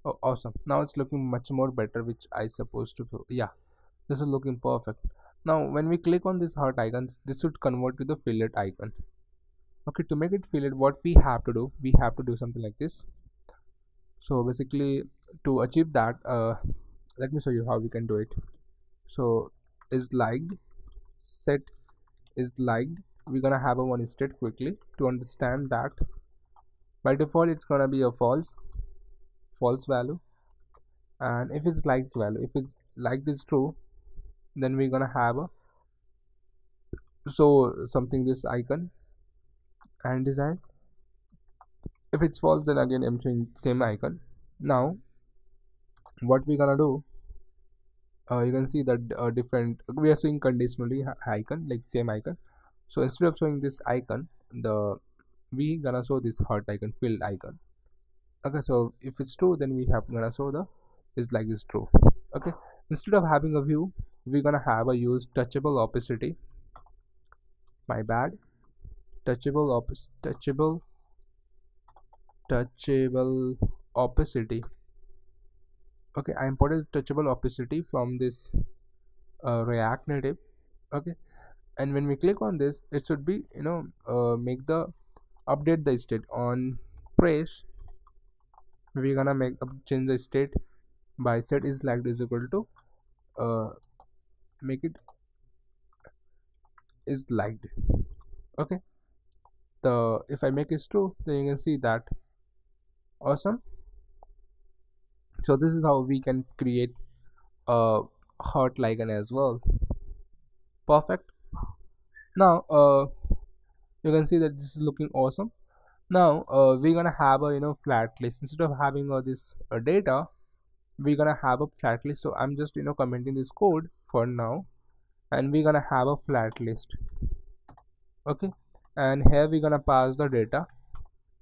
Oh awesome. Now it's looking much more better which I supposed to yeah this is looking perfect. Now when we click on this heart icons this should convert to the fillet icon. Okay to make it fillet what we have to do we have to do something like this so basically to achieve that uh, let me show you how we can do it. So is liked set is liked we're gonna have a one state quickly to understand that. By default it's gonna be a false false value. And if it's liked value if it's liked is true then we're gonna have a so something this icon AntDesign if it's false then again i'm showing same icon. Now what we're gonna do? Uh, you can see that uh, different we are showing conditionally icon like same icon. So instead of showing this icon the we gonna show this heart icon filled icon. Okay so if it's true then we have gonna show the is like this true. Okay instead of having a view we're gonna have a use touchable opacity. My bad. Touchable op touchable touchable opacity. Okay i imported touchable opacity from this uh, react native. Okay and when we click on this it should be you know uh, make the update the state. On press we're gonna make up change the state by set is like is equal to uh, make it is liked okay the if I make it true then you can see that awesome. So this is how we can create a heart icon as well. Perfect. Now uh, you can see that this is looking awesome. Now uh, we're gonna have a you know flat list. Instead of having all this uh, data we're gonna have a flat list. So i'm just you know commenting this code for now. And we're gonna have a flat list. Okay? And here we're gonna pass the data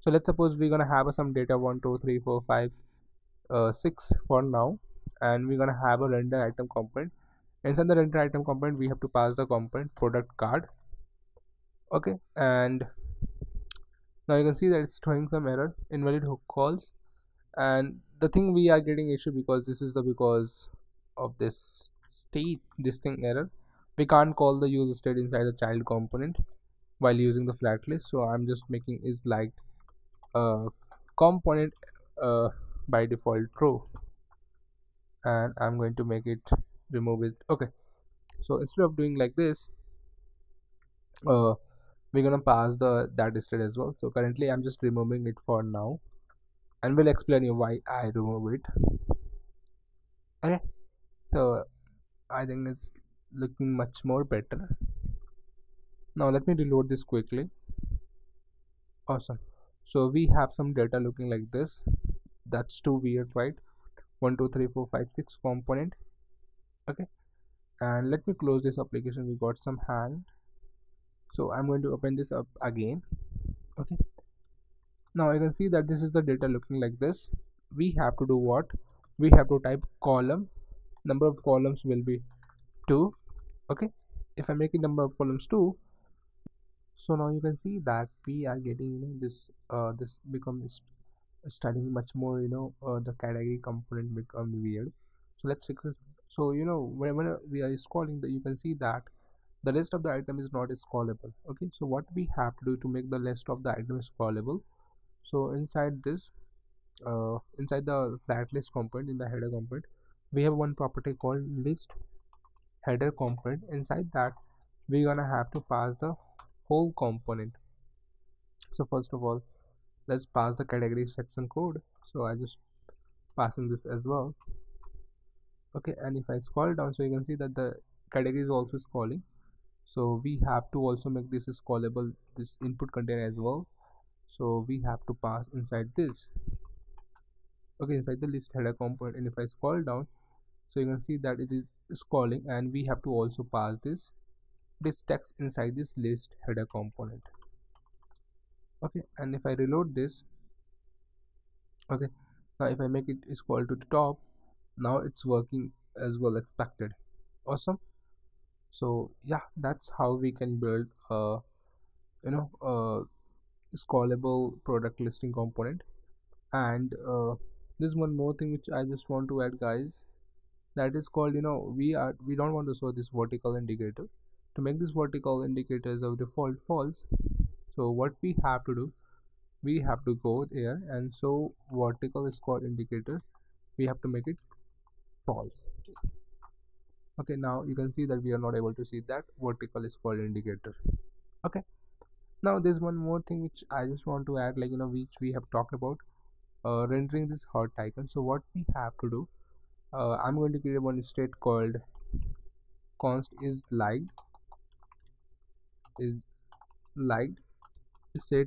so let's suppose we're gonna have some data one two three four five uh, six for now and we're gonna have a render item component. Inside the render item component we have to pass the component product card. Okay and now you can see that it's throwing some error invalid hook calls. And the thing we are getting issue because this is the because of this state this thing error. We can't call the user state inside the child component while using the flat list. So i'm just making is like a component uh, by default true and i'm going to make it remove it. Okay. So instead of doing like this uh we're gonna pass the that state as well. So currently i'm just removing it for now. And we'll explain you why i remove it. Okay. So i think it's looking much more better. Now let me reload this quickly. Awesome so we have some data looking like this. That's too weird right? One two three four five six component. Okay. And let me close this application. We got some hand. So i'm going to open this up again. Okay. Now i can see that this is the data looking like this. We have to do what? We have to type column. Number of columns will be 2 okay. If i make a number of columns 2 so now you can see that we are getting you know this uh this becomes studying much more you know uh, the category component become weird. So let's fix it so you know whenever we are scrolling that you can see that the list of the item is not scrollable. Okay so what we have to do to make the list of the item scrollable? So inside this uh, inside the flat list component in the header component we have one property called list header component. Inside that we're gonna have to pass the whole component. So first of all let's pass the category section code. So i just passing this as well. Okay and if i scroll down so you can see that the category is also scrolling. So we have to also make this scrollable this input container as well. So we have to pass inside this. Okay inside the list header component and if i scroll down so you can see that it is calling and we have to also pass this this text inside this list header component okay and if i reload this okay now if i make it equal to the top now it's working as well expected. Awesome. So yeah that's how we can build a you know a scalable product listing component. And uh, there's one more thing which i just want to add guys. That is called you know we are we don't want to show this vertical indicator. To make this vertical indicator as of default false so what we have to do we have to go there. And so vertical scroll indicator. We have to make it false. Okay now you can see that we are not able to see that. Vertical scroll indicator. Okay. Now there's one more thing which i just want to add like you know which we have talked about uh, rendering this heart icon. So what we have to do uh, i'm going to create one state called const is liked is liked set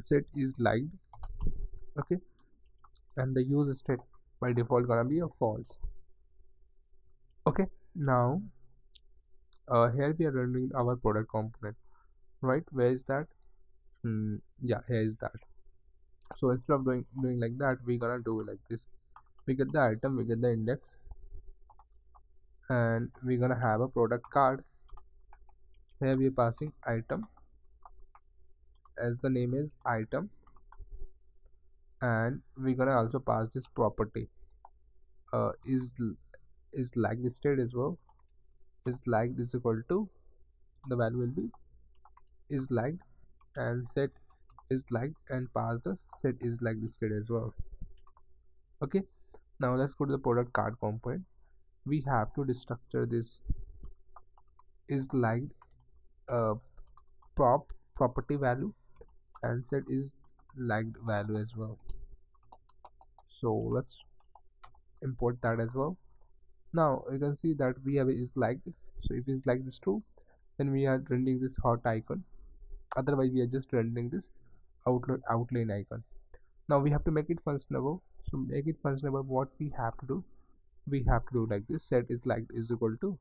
set is liked okay? And the use state by default gonna be a false okay? Now uh, here we are rendering our product component right? Where is that? Mm, yeah here is that. So instead of doing doing like that we're gonna do like this. We get the item we get the index and we're gonna have a product card here we are passing item as the name is item. And we're gonna also pass this property. Uh, is is like listed as well. Is liked is equal to the value will be is liked and set is liked and pass the set is like listed as well. Okay now let's go to the product card component. We have to destructure this. Is liked uh, prop property value and set is liked value as well. So let's import that as well. Now you can see that we have is liked so if is like this true then we are rendering this hot icon. Otherwise we are just rendering this outline outline icon. Now we have to make it functionable so make it functionable what we have to do we have to do like this. Set is liked is equal to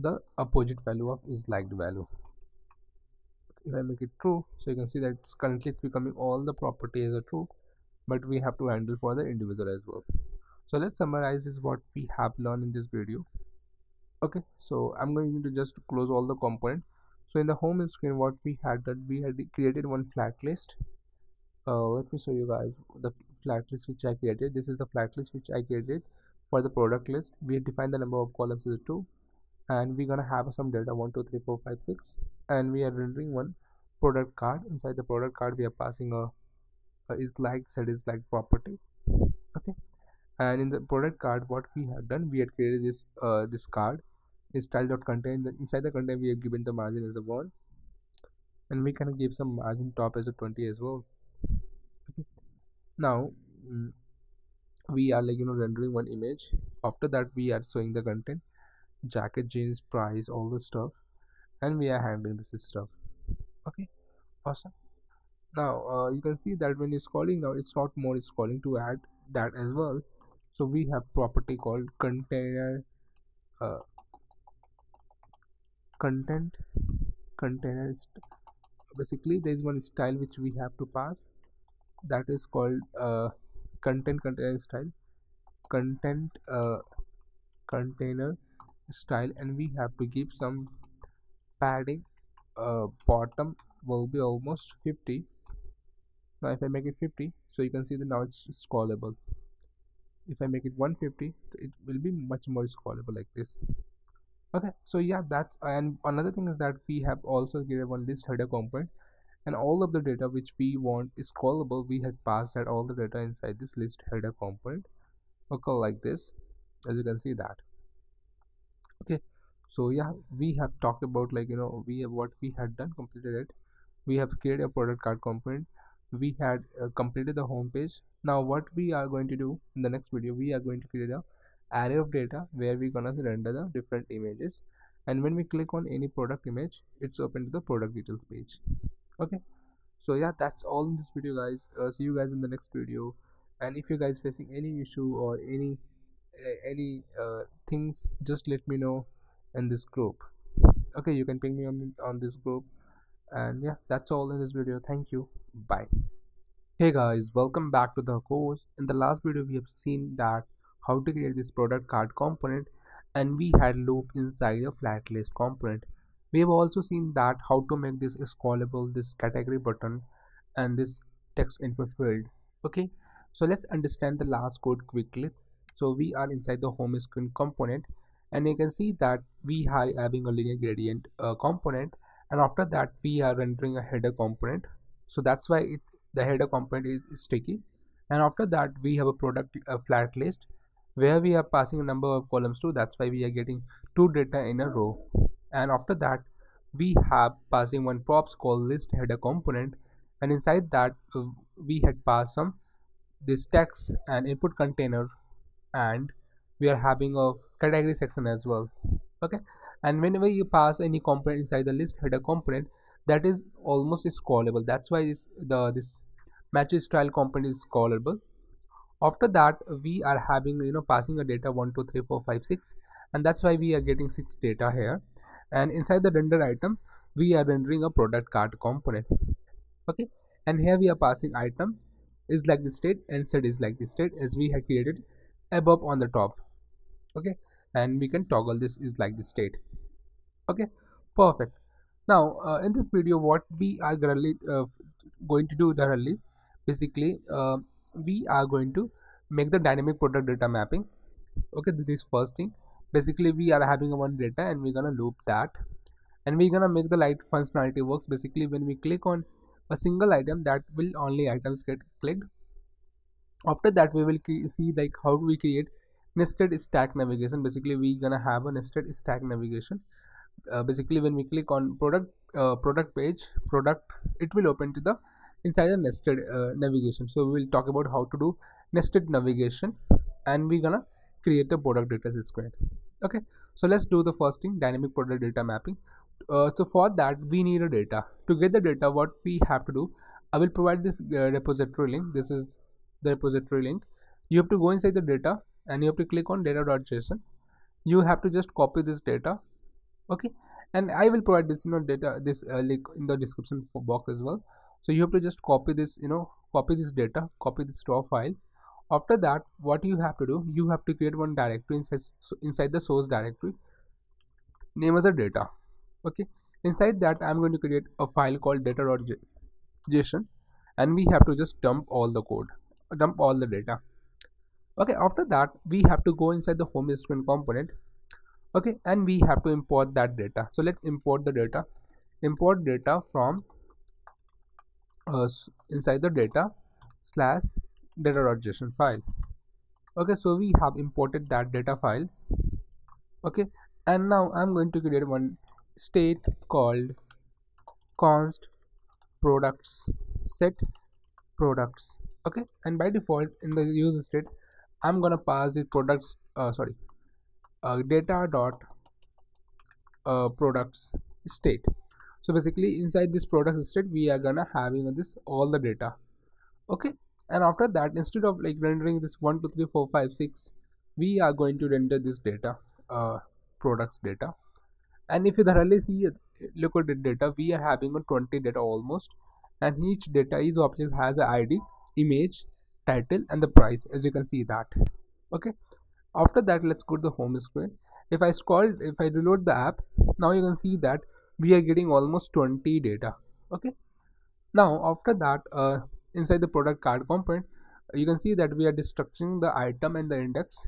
the opposite value of is liked value. If I make it true so you can see that it's currently it's becoming all the properties are true but we have to handle for the individual as well. So let's summarize is what we have learned in this video. Okay so I'm going to just close all the components so in the home screen what we had that we had created one flat list. Uh, let me show you guys the flat list which I created. This is the flat list which I created for the product list. We define the number of columns as 2 and we're gonna have some data 1 2 3 4 5 6 and we are rendering one product card. Inside the product card we are passing a, a is like set is like property. Okay. And in the product card what we have done we had created this uh, this card. Is style dot contain inside the content we have given the margin as a 1 and we can give some margin top as a 20 as well. Okay. now mm, we are like you know rendering one image. After that we are showing the content jacket jeans price all the stuff and we are handling this stuff. Okay? Awesome. Now uh, you can see that when you're scrolling now it's not more it's calling to add that as well. So we have property called container uh, content container basically there is one style which we have to pass. That is called uh, content container style. Content uh, container style and we have to give some padding uh, bottom will be almost 50 now if I make it 50 so you can see that now it's scrollable if I make it 150 it will be much more scrollable like this. Okay so yeah that's and another thing is that we have also given one list header component and all of the data which we want scrollable we had passed that all the data inside this list header component. Okay like this as you can see that okay. So yeah we have talked about like you know we have what we had done completed it. We have created a product card component. We had uh, completed the home page. Now what we are going to do in the next video we are going to create a array of data where we're gonna render the different images. And when we click on any product image it's open to the product details page. Okay. So yeah that's all in this video guys. Uh, see you guys in the next video. And if you guys facing any issue or any any uh, things just let me know in this group. Okay you can ping me on on this group. And yeah that's all in this video. Thank you. Bye. Hey guys welcome back to the course. In the last video we have seen that how to create this product card component and we had loop inside a flat list component. We have also seen that how to make this scrollable this category button and this text info field. Okay so let's understand the last code quickly so we are inside the home screen component and you can see that we are having a linear gradient uh, component and after that we are rendering a header component. So that's why it, the header component is, is sticky. And after that we have a product a flat list where we are passing a number of columns to. That's why we are getting two data in a row. And after that we have passing one props called list header component. And inside that uh, we had passed some this text and input container and we are having a category section as well okay? And whenever you pass any component inside the list header component that is almost scrollable. That's why this the this matches style component scrollable. After that we are having you know passing a data 1 2 3 4 5 6 and that's why we are getting six data here. And inside the render item we are rendering a product card component okay? And here we are passing item is like the state and set is like the state as we had created above on the top. Okay? And we can toggle this is like the state. Okay? Perfect. Now uh, in this video what we are currently uh, going to do thoroughly basically uh, we are going to make the dynamic product data mapping. Okay? This first thing. Basically we are having one data and we're gonna loop that. And we're gonna make the light functionality works. Basically when we click on a single item that will only items get clicked after that we will see like how do we create nested stack navigation. Basically we gonna have a nested stack navigation. Uh, basically when we click on product uh, product page product it will open to the inside the nested uh, navigation. So we will talk about how to do nested navigation and we're gonna create the product data square. Okay so let's do the first thing dynamic product data mapping. Uh, so for that we need a data. To get the data what we have to do i will provide this uh, repository link. This is the repository link. You have to go inside the data and you have to click on data.json you have to just copy this data okay? And i will provide this you know data this uh, link in the description box as well. So you have to just copy this you know copy this data copy this raw file. After that what you have to do you have to create one directory inside inside the source directory. Name as a data okay? Inside that i'm going to create a file called data.json and we have to just dump all the code dump all the data. Okay after that we have to go inside the home screen component. Okay and we have to import that data. So let's import the data. Import data from uh, inside the data slash data.json file. Okay so we have imported that data file. Okay and now i'm going to create one state called const products set products okay? And by default in the user state i'm gonna pass the products uh, sorry uh, data dot uh, products state. So basically inside this product state we are gonna having this all the data. Okay? And after that instead of like rendering this 1 2 3 4 5 6 we are going to render this data uh, products data. And if you thoroughly see it look at the data we are having a 20 data almost. And each data is object has an id image title and the price as you can see that. Okay? After that let's go to the home screen. If i scroll if i reload the app now you can see that we are getting almost 20 data. Okay? Now after that uh, inside the product card component you can see that we are destructing the item and the index.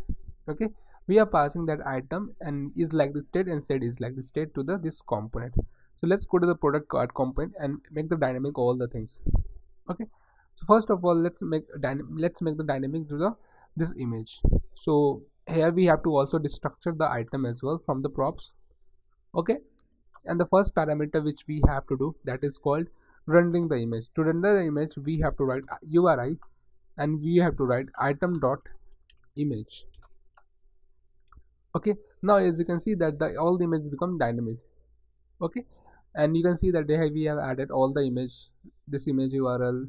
Okay? We are passing that item and is like the state and set is like the state to the this component. So let's go to the product card component and make the dynamic all the things. Okay so first of all let's make let's make the dynamic to the this image. So here we have to also destructure the item as well from the props. Okay? And the first parameter which we have to do that is called rendering the image. To render the image we have to write URI and we have to write item dot image. Okay? Now as you can see that the all the images become dynamic. Okay? And you can see that here we have added all the image this image url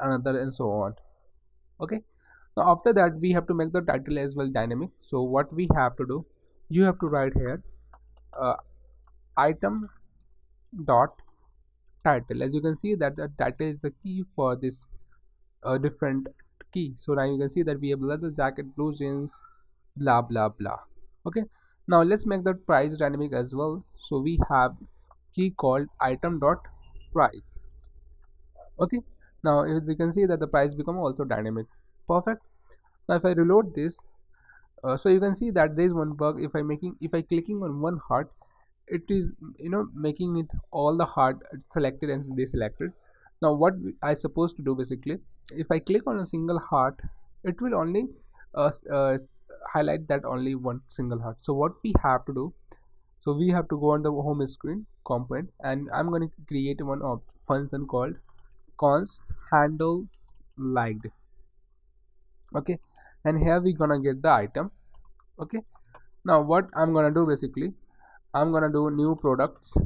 another and so on. Okay? Now after that we have to make the title as well dynamic. So what we have to do you have to write here uh, item dot title. As you can see that the title is the key for this uh, different key. So now you can see that we have leather jacket blue jeans blah blah blah. Okay? Now let's make the price dynamic as well. So we have key called item dot price. Okay now as you can see that the price become also dynamic. Perfect. Now if i reload this uh, so you can see that there is one bug. If i making if i clicking on one heart it is you know making it all the heart selected and deselected. Now what i supposed to do basically if i click on a single heart it will only uh, uh, highlight that only one single heart. So what we have to do so we have to go on the home screen component and i'm going to create one of function called const handle liked. Okay? And here we gonna get the item. Okay? Now what i'm gonna do basically i'm gonna do new products.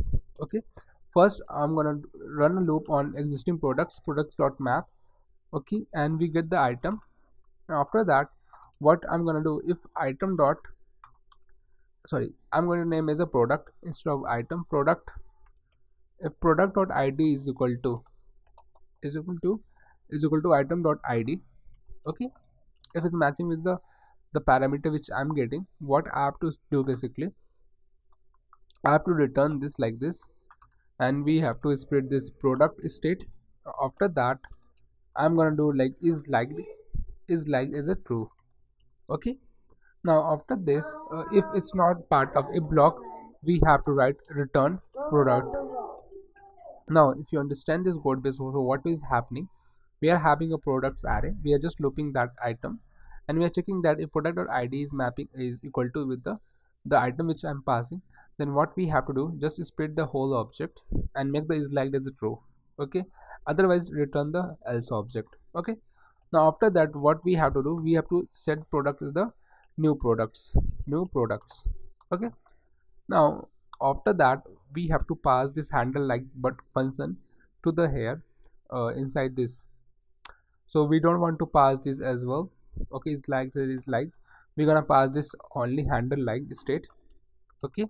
Okay? First i'm gonna run a loop on existing products products.map okay? And we get the item. After that what i'm gonna do if item dot sorry i'm going to name as a product instead of item. Product if product dot id is equal to is equal to is equal to item dot id okay? If it's matching with the the parameter which i'm getting what i have to do basically i have to return this like this and we have to split this product state. After that i'm gonna do like is likely is like is a true okay? Now after this uh, if it's not part of a block we have to write return product now if you understand this code base so what is happening? We are having a products array. We are just looping that item and we are checking that if product.id is mapping is equal to with the the item which i'm passing then what we have to do just split the whole object and make the is like as true okay? Otherwise return the else object okay? Now after that what we have to do we have to set product to the new products new products okay? Now after that we have to pass this handle like but function to the here uh, inside this. So we don't want to pass this as well. Okay it's like there is like we're gonna pass this only handle like state okay.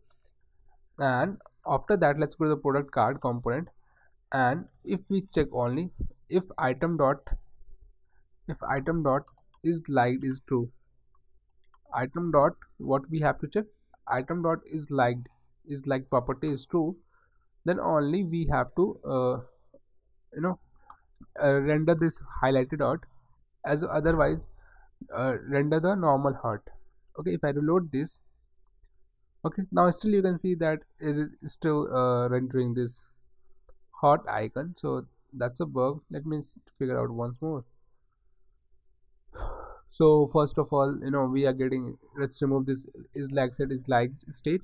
And after that let's go to the product card component. And if we check only if item dot if item dot is liked is true. Item dot what we have to check? Item dot is liked is like property is true then only we have to uh, you know uh, render this highlighted dot as otherwise uh, render the normal heart okay if i reload this okay now still you can see that is still uh, rendering this heart icon. So that's a bug. Let me figure out once more. So first of all you know we are getting let's remove this is like said is like state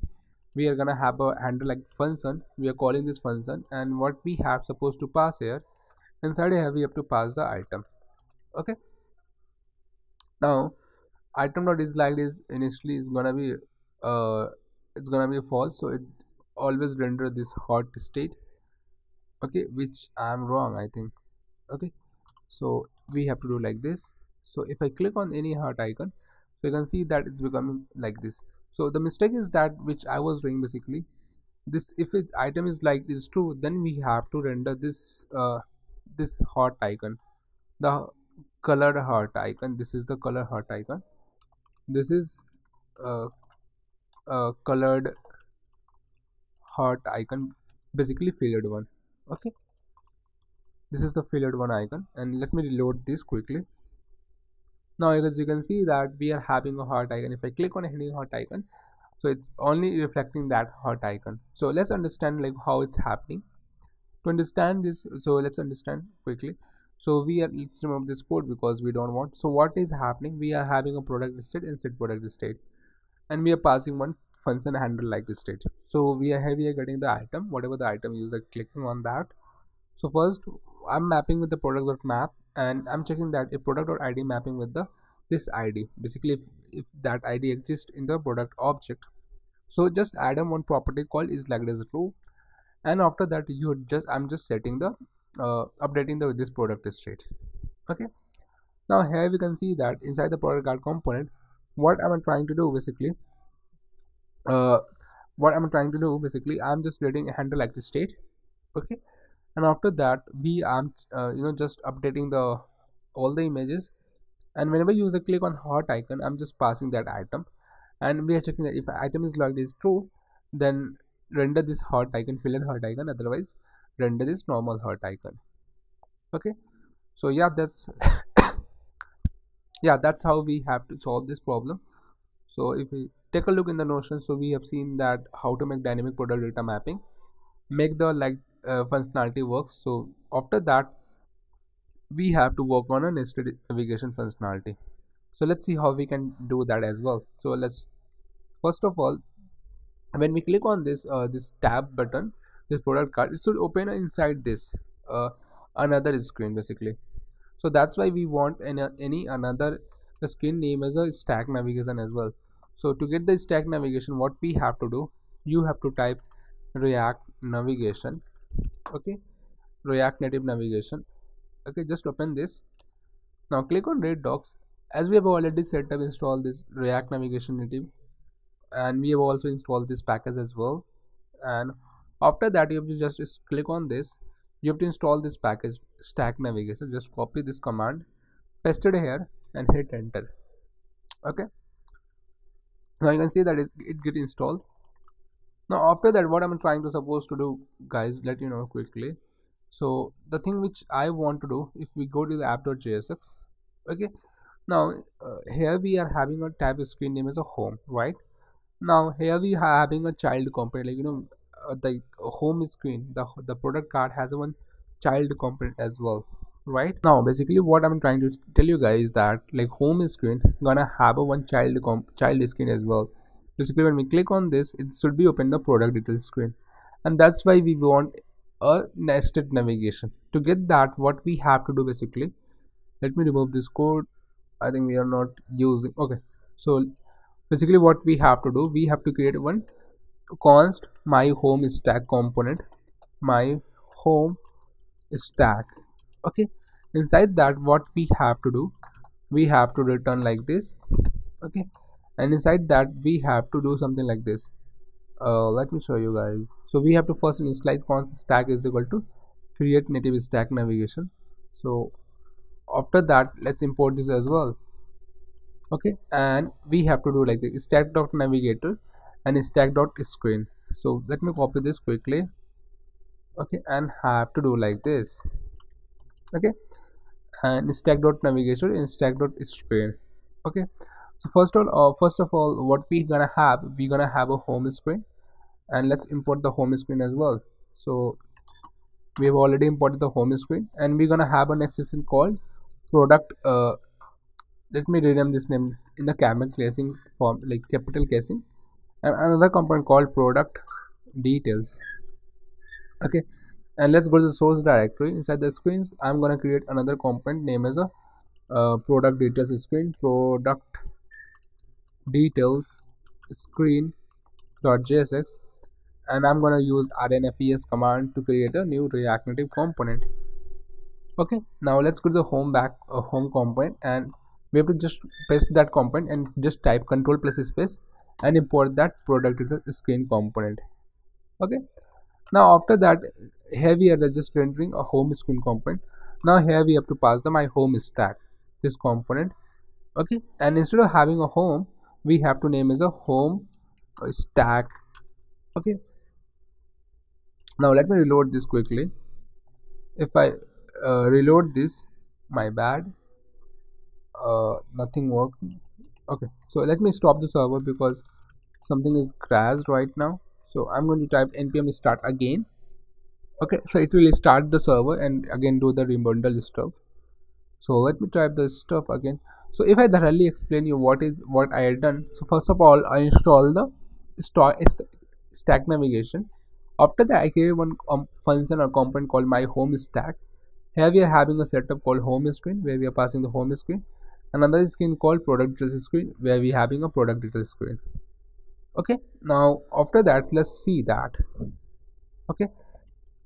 we are gonna have a handle like function. We are calling this function and what we have supposed to pass here inside here we have to pass the item. Okay? Now item dot is like is initially is gonna be uh it's gonna be false so it always render this hot state. Okay? Which i'm wrong i think. Okay? So we have to do like this. So if i click on any hot icon so you can see that it's becoming like this so the mistake is that which i was doing basically this if its item is like this true then we have to render this uh this heart icon. The colored heart icon this is the color heart icon. This is uh, a colored heart icon basically filled one. Okay? This is the filled one icon and let me reload this quickly now as you can see that we are having a hot icon. If i click on any hot icon so it's only reflecting that hot icon. So let's understand like how it's happening. To understand this so let's understand quickly. So we are let's remove this code because we don't want so what is happening? We are having a product state set product state and we are passing one function handle like this state. So we are here we are getting the item whatever the item user clicking on that so first i'm mapping with the product map and i'm checking that a product or id mapping with the this id basically if, if that id exists in the product object. So just add on one property called is like as true. And after that you just i'm just setting the uh, updating the this product state. Okay? Now here we can see that inside the product card component what am i trying to do basically? Uh what am i trying to do basically? I'm just getting a handle like this state. Okay and after that we am uh, you know just updating the all the images. And whenever user click on hot icon i'm just passing that item. And we are checking that if item is logged is true then render this hot icon fill in hot icon. Otherwise render this normal hot icon. Okay? So yeah that's yeah that's how we have to solve this problem. So if we take a look in the notion so we have seen that how to make dynamic product data mapping. Make the like uh, functionality works. So after that we have to work on a nested navigation functionality. So let's see how we can do that as well. So let's first of all when we click on this uh, this tab button this product card it should open inside this uh, another screen basically. So that's why we want any, any another screen name as a stack navigation as well. So to get the stack navigation what we have to do you have to type react navigation okay. React native navigation. Okay just open this. Now click on read docs. As we have already set up install this react navigation native and we have also installed this package as well. And after that you have to just click on this. You have to install this package stack navigation. Just copy this command paste it here and hit enter. Okay. Now you can see that it get installed now after that what i'm trying to supposed to do guys let you know quickly. So the thing which i want to do if we go to the app.jsx okay? Now uh, here we are having a tab screen name as a home right? Now here we are having a child component like you know uh, the home screen the the product card has one child component as well right? Now basically what i'm trying to tell you guys that like home screen gonna have a one child child screen as well basically when we click on this. It should be open the product details screen. And that's why we want a nested navigation. To get that what we have to do basically let me remove this code. I think we are not using okay. So basically what we have to do we have to create one const my home stack component my home stack okay. Inside that what we have to do we have to return like this okay and inside that we have to do something like this. Uh, let me show you guys. So we have to first initialize const stack is equal to create native stack navigation. So after that let's import this as well. Okay? And we have to do like the stack dot navigator and stack dot screen so let me copy this quickly. Okay? And have to do like this. Okay? And stack dot navigation and stack dot screen okay first of all uh, first of all what we're gonna have we're gonna have a home screen and let's import the home screen as well. So we have already imported the home screen and we're gonna have an extension called product uh, let me rename this name in the camel casing form like capital casing and another component called product details. Okay and let's go to the source directory. Inside the screens i'm to create another component name as a uh, product details screen product details screen .jsx and i'm going to use rnfes command to create a new react native component. Okay now let's go to the home back uh, home component and we have to just paste that component and just type control plus space and import that product details screen component. Okay now after that here we are just rendering a home screen component. Now here we have to pass the my home stack this component. Okay and instead of having a home we have to name as a home stack. Okay. Now let me reload this quickly. If i uh, reload this my bad. Uh, nothing worked. Okay. So let me stop the server because something is crashed right now. So i'm going to type npm start again. Okay. So it will start the server and again do the rebundle stuff. So let me type the stuff again so if i thoroughly explain you what is what i had done so first of all i install the stack navigation. After that i create one um, function or component called my home stack. Here we are having a setup called home screen where we are passing the home screen. Another screen called product details screen where we are having a product details screen. Okay now after that let's see that. Okay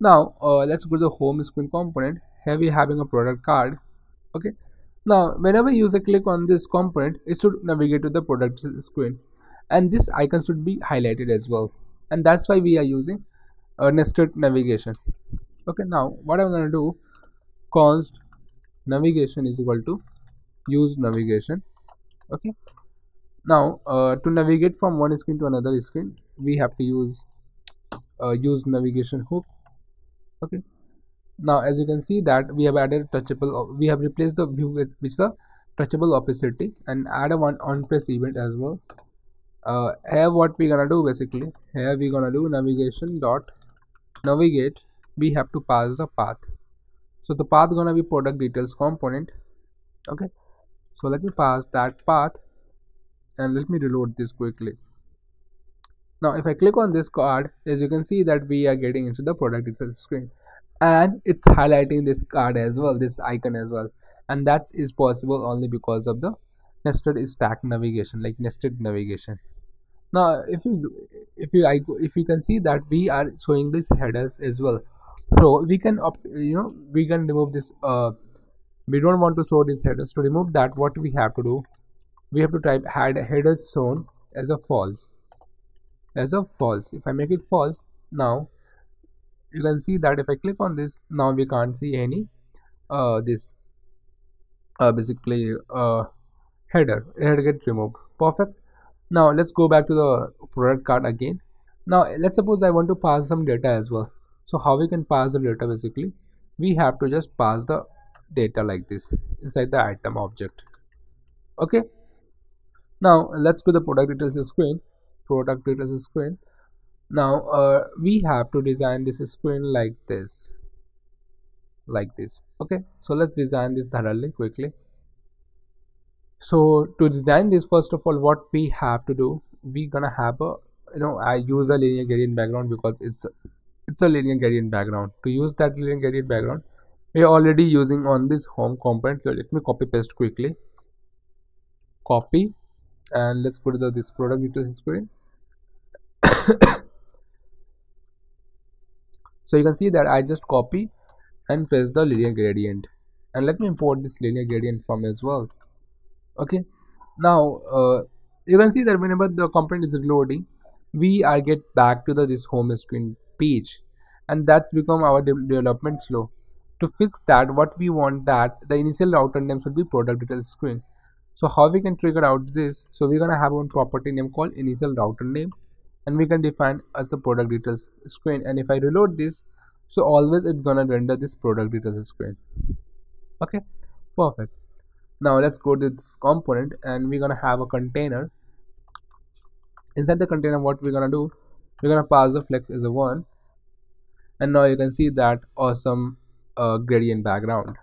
now uh, let's go to the home screen component. Here we are having a product card. Okay now whenever user click on this component it should navigate to the product screen. And this icon should be highlighted as well. And that's why we are using a nested navigation. Okay now what i'm going to do const navigation is equal to use navigation. Okay. Now uh, to navigate from one screen to another screen we have to use uh, use navigation hook. Okay now as you can see that we have added touchable we have replaced the view with which a touchable opacity and add a one on press event as well. Uh, here what we're gonna do basically here we're gonna do navigation dot navigate we have to pass the path. So the path gonna be product details component okay? So let me pass that path and let me reload this quickly. Now if i click on this card as you can see that we are getting into the product details screen and it's highlighting this card as well this icon as well. And that is possible only because of the nested stack navigation like nested navigation. Now if you if you if you can see that we are showing these headers as well. So we can up you know we can remove this uh we don't want to show these headers. To remove that what we have to do we have to type had headerShown as a false. As a false. If i make it false now you can see that if i click on this now we can't see any uh this uh basically uh header header gets removed. Perfect. Now let's go back to the product card again. Now let's suppose i want to pass some data as well. So how we can pass the data basically? We have to just pass the data like this inside the item object. Okay? Now let's go to the product details screen product details screen now uh, we have to design this screen like this. Like this. Okay? So let's design this thoroughly quickly. So to design this first of all what we have to do we gonna have a you know i use a linear gradient background because it's it's a linear gradient background. To use that linear gradient background we are already using on this home component. So let me copy paste quickly. Copy. And let's put the this product details screen so you can see that I just copy and paste the linear gradient. And let me import this linear gradient from as well. Okay. Now uh, you can see that whenever the component is loading we are get back to the this home screen page. And that's become our de development slow to fix that what we want that the initial router name should be product detail screen. So how we can trigger out this? So we're gonna have one property name called initial router name and we can define as a product details screen. And if i reload this so always it's gonna render this product details screen. Okay perfect. Now let's go to this component and we're gonna have a container. Inside the container what we're gonna do we're gonna pass the flex as a one. And now you can see that awesome uh, gradient background.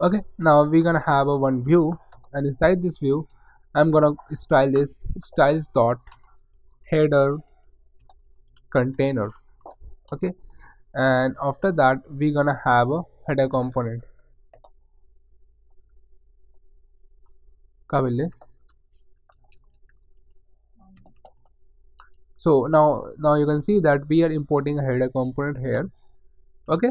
Okay now we're gonna have a one view. And inside this view I'm gonna style this styles dot header container. Okay? And after that we're gonna have a header component. So now now you can see that we are importing a header component here. Okay?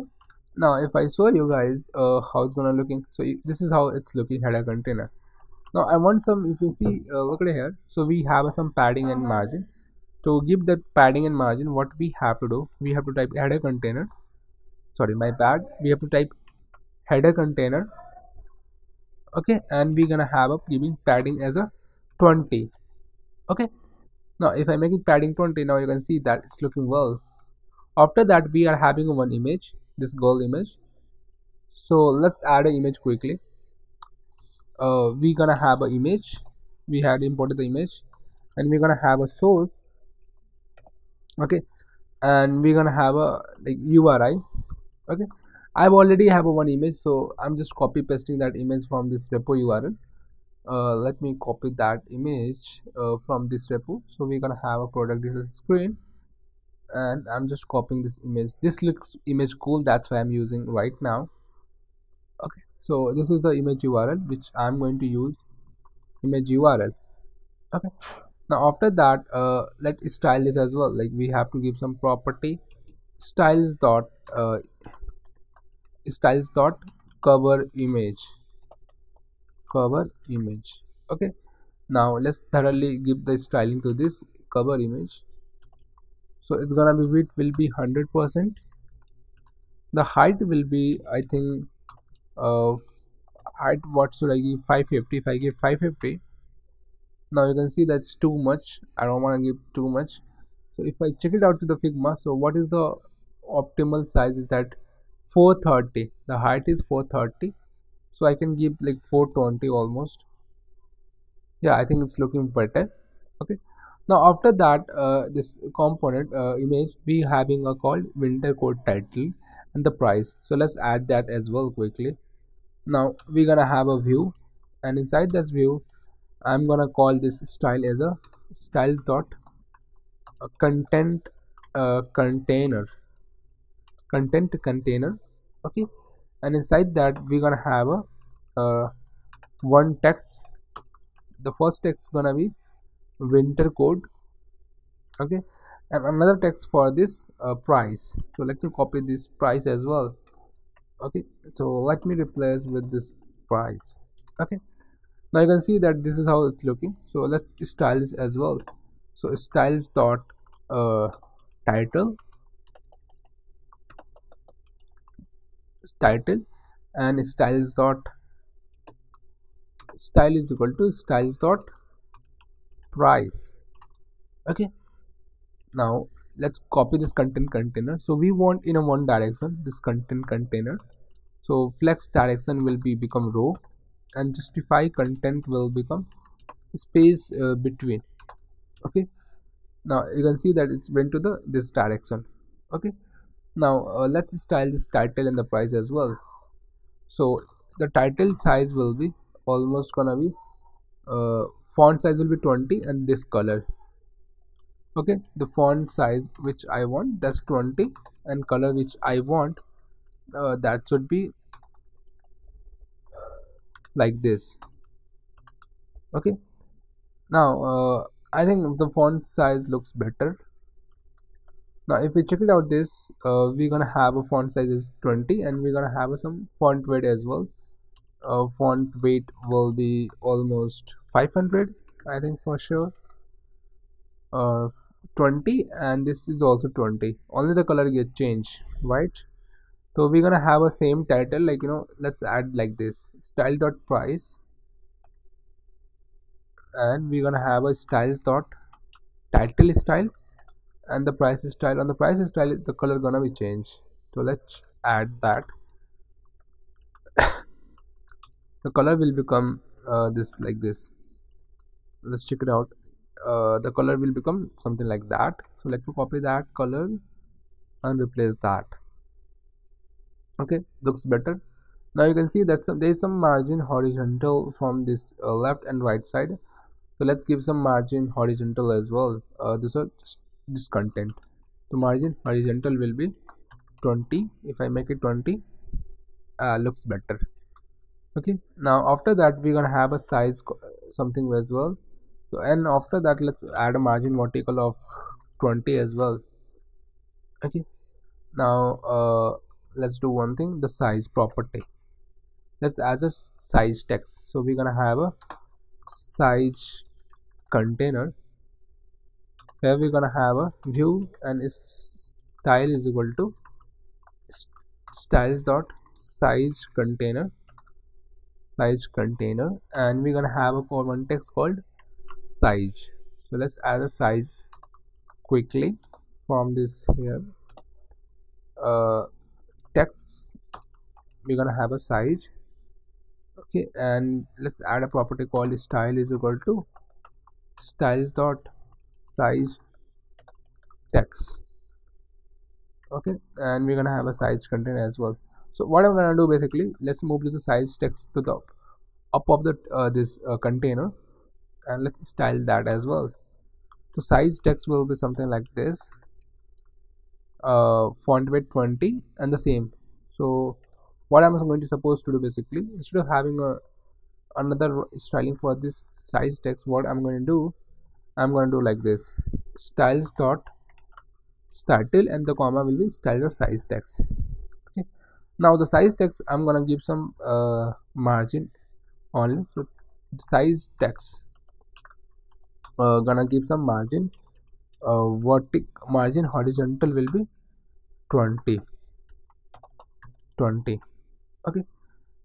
Now if i show you guys uh, how it's gonna looking. So this is how it's looking header container. Now i want some if you see uh, look at here. So we have uh, some padding and margin to give that padding and margin what we have to do we have to type header container. Sorry my bad. We have to type header container. Okay and we're gonna have a giving padding as a 20 okay now if i make it padding 20 now you can see that it's looking well. After that we are having one image this girl image. So let's add an image quickly. Uh, we're gonna have an image. We had imported the image. And we're gonna have a source okay? And we're gonna have a like URI okay? I've already have a one image so I'm just copy pasting that image from this repo URL uh, let me copy that image uh, from this repo. So we're gonna have a product. Details screen. And I'm just copying this image. This looks image cool. That's why I'm using right now. Okay? So this is the image URL which I'm going to use. Image URL okay now after that uh, let's style this as well like we have to give some property. Styles dot uh, styles dot cover image. Cover image. Okay. Now let's thoroughly give the styling to this cover image. So it's gonna be width will be 100 percent. The height will be i think uh height what should i give? 550 if i give 550 now you can see that's too much. I don't want to give too much. So if i check it out to the figma so what is the optimal size is that 430 the height is 430 so i can give like 420 almost. Yeah i think it's looking better. Okay. Now after that uh, this component uh, image we having a called winter code title and the price. So let's add that as well quickly. Now we're gonna have a view. And inside this view i'm gonna call this style as a styles dot content uh, container content container okay? And inside that we're gonna have a uh, one text. The first text gonna be winter code okay? And another text for this uh, price. So let me copy this price as well okay? So let me replace with this price okay now you can see that this is how it's looking. So let's style this as well. So styles dot uh, title. Title and styles dot style is equal to styles dot price. Okay. Now let's copy this content container. So we want in a one direction this content container. So flex direction will be become row and justify content will become space uh, between. Okay? Now you can see that it's went to the this direction. Okay? Now uh, let's style this title and the price as well. So the title size will be almost gonna be uh, font size will be 20 and this color. Okay? The font size which i want that's 20 and color which i want uh, that should be like this. Okay? Now uh, i think the font size looks better. Now if we check it out this uh, we're gonna have a font size is 20 and we're gonna have some font weight as well. Uh, font weight will be almost 500 I think for sure. Uh, 20 and this is also 20 only the color get changed right so we're gonna have a same title like you know let's add like this style dot price. And we're gonna have a style dot title style. And the price style on the price style the color gonna be changed. So let's add that. The color will become uh, this like this. Let's check it out. Uh, the color will become something like that. So let me copy that color and replace that okay looks better. Now you can see that some, there is some margin horizontal from this uh, left and right side. So let's give some margin horizontal as well. Uh, this is this content. The margin horizontal will be 20 if i make it 20 uh, looks better. Okay now after that we're gonna have a size something as well. So and after that let's add a margin vertical of 20 as well. Okay now uh, let's do one thing the size property. Let's add a size text. So we're gonna have a size container. Here we're gonna have a view and its style is equal to styles dot size container size container and we're gonna have a common text called size. So let's add a size quickly from this here. Uh, text we're gonna have a size. Okay and let's add a property called style is equal to styles dot size text. Okay and we're gonna have a size content as well. So what i'm gonna do basically let's move the size text to the up of the uh, this uh, container and let's style that as well. So size text will be something like this uh, font weight 20 and the same. So what i'm going to supposed to do basically instead of having a another styling for this size text what i'm going to do i'm going to do like this. Styles dot title and the comma will be style of size text. Okay. Now the size text i'm gonna give some uh, margin only. So size text uh, gonna give some margin uh, vertic margin horizontal will be 20 20 okay.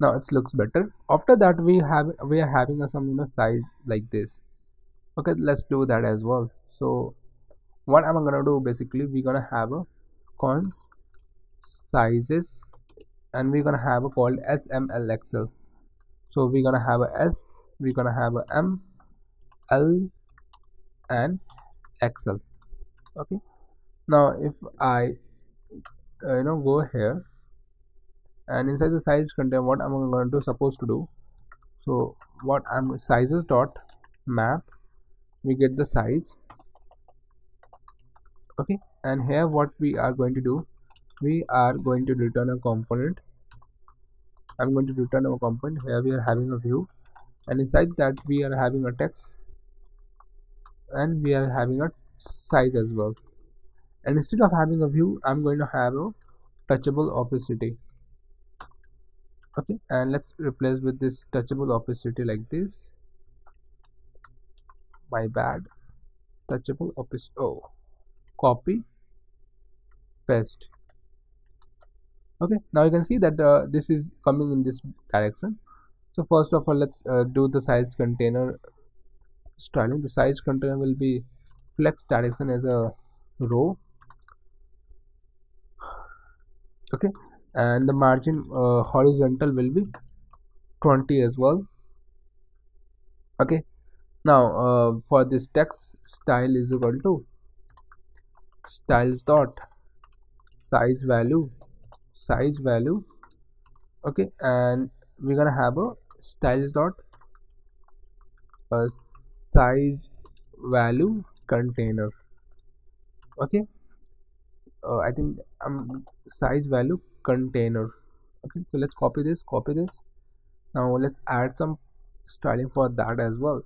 Now it looks better. After that we have we are having a some you know size like this. Okay. Let's do that as well. So what am i gonna do? Basically we're gonna have a cons sizes and we're gonna have a called smlxl so we're gonna have a s we're gonna have a m l and xl okay. Now if i uh, you know go here. And inside the size container what i'm going to supposed to do so what i'm sizes dot map we get the size. Okay and here what we are going to do we are going to return a component. I'm going to return a component. Here we are having a view. And inside that we are having a text. And we are having a size as well and instead of having a view i'm going to have a touchable opacity. Okay and let's replace with this touchable opacity like this. My bad. Touchable opacity. Oh copy. Paste. Okay now you can see that uh, this is coming in this direction. So first of all let's uh, do the size container styling. The size container will be flex direction as a row okay? And the margin uh, horizontal will be 20 as well. Okay? Now uh, for this text style is equal to styles dot size value size value. Okay? And we're gonna have a styles dot a size value container. Okay uh, i think um size value container. Okay so let's copy this copy this. Now let's add some styling for that as well.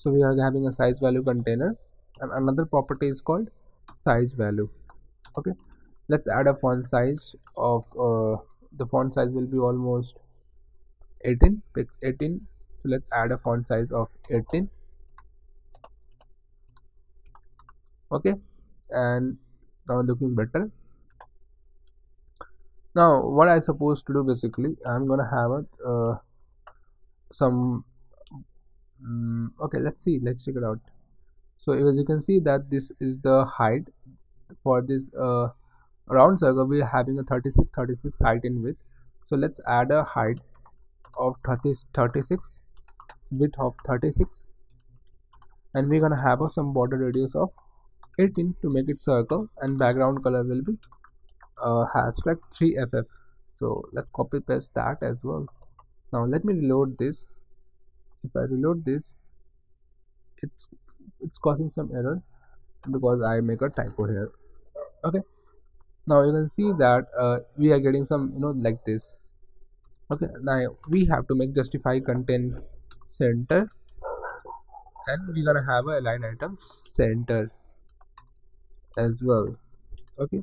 So we are having a size value container and another property is called size value. Okay let's add a font size of uh, the font size will be almost 18 18 so let's add a font size of 18 okay and now looking better. Now what i supposed to do basically i'm gonna have a uh, some um, okay let's see let's check it out. So as you can see that this is the height for this uh, round circle we're having a 36 36 height in width. So let's add a height of 30 36 width of 36 and we're gonna have some border radius of 18 to make it circle and background color will be uh, hashtag 3ff so let's copy paste that as well. Now let me reload this. If I reload this it's it's causing some error because I make a typo here. Okay. Now you can see that uh, we are getting some you know like this. Okay. Now we have to make justify content center and we're gonna have align item center as well. Okay.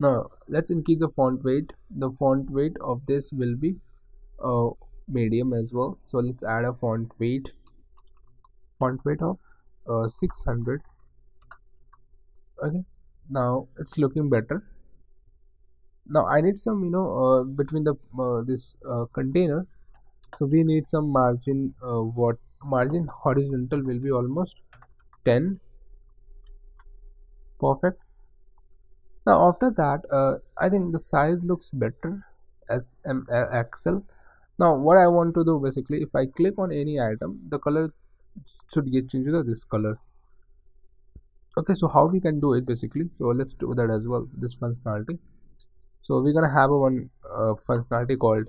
Now let's increase the font weight. The font weight of this will be uh, medium as well. So let's add a font weight. Font weight of uh, 600 okay. Now it's looking better. Now i need some you know uh, between the uh, this uh, container. So we need some margin uh, what margin horizontal will be almost 10 perfect. Now after that uh, i think the size looks better as an excel. Now what i want to do basically if i click on any item the color should get changed to this color. Okay so how we can do it basically? So let's do that as well this functionality. So we're gonna have a one uh, functionality called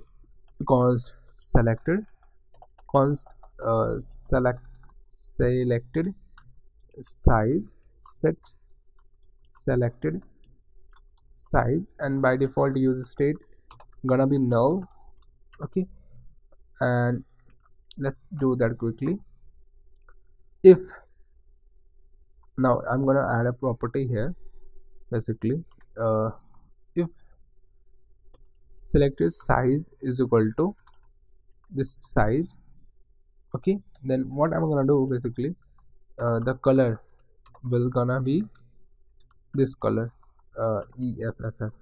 const selected. Const uh, select selected size set selected size and by default use state gonna be null okay? And let's do that quickly. If now i'm gonna add a property here basically uh, if selected size is equal to this size okay? Then what i'm gonna do basically uh, the color will gonna be this color uh, EFFF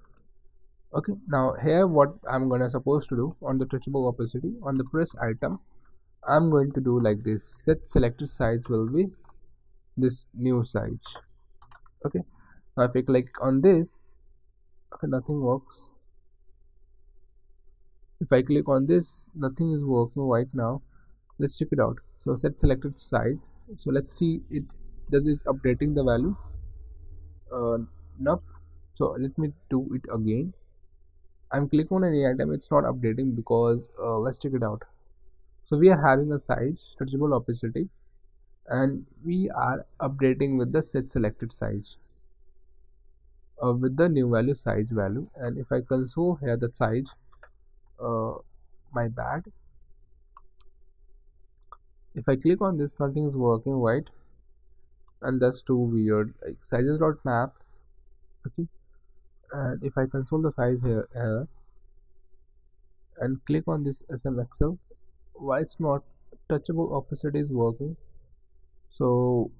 okay now here what I'm gonna supposed to do on the touchable opacity on the press item I'm going to do like this. Set selected size will be this new size. Okay now if I click on this okay nothing works. If I click on this nothing is working right now. Let's check it out. So set selected size. So let's see it does it updating the value uh, nope so let me do it again. I'm clicking on any item. It's not updating because uh, let's check it out. So we are having a size stretchable opacity and we are updating with the set selected size uh, with the new value size value. And if i console here the size uh, my bad. If i click on this nothing is working right and that's too weird. Like sizes dot map okay? And if I console the size here, here and click on this SMXL why it's not touchable opacity is working. So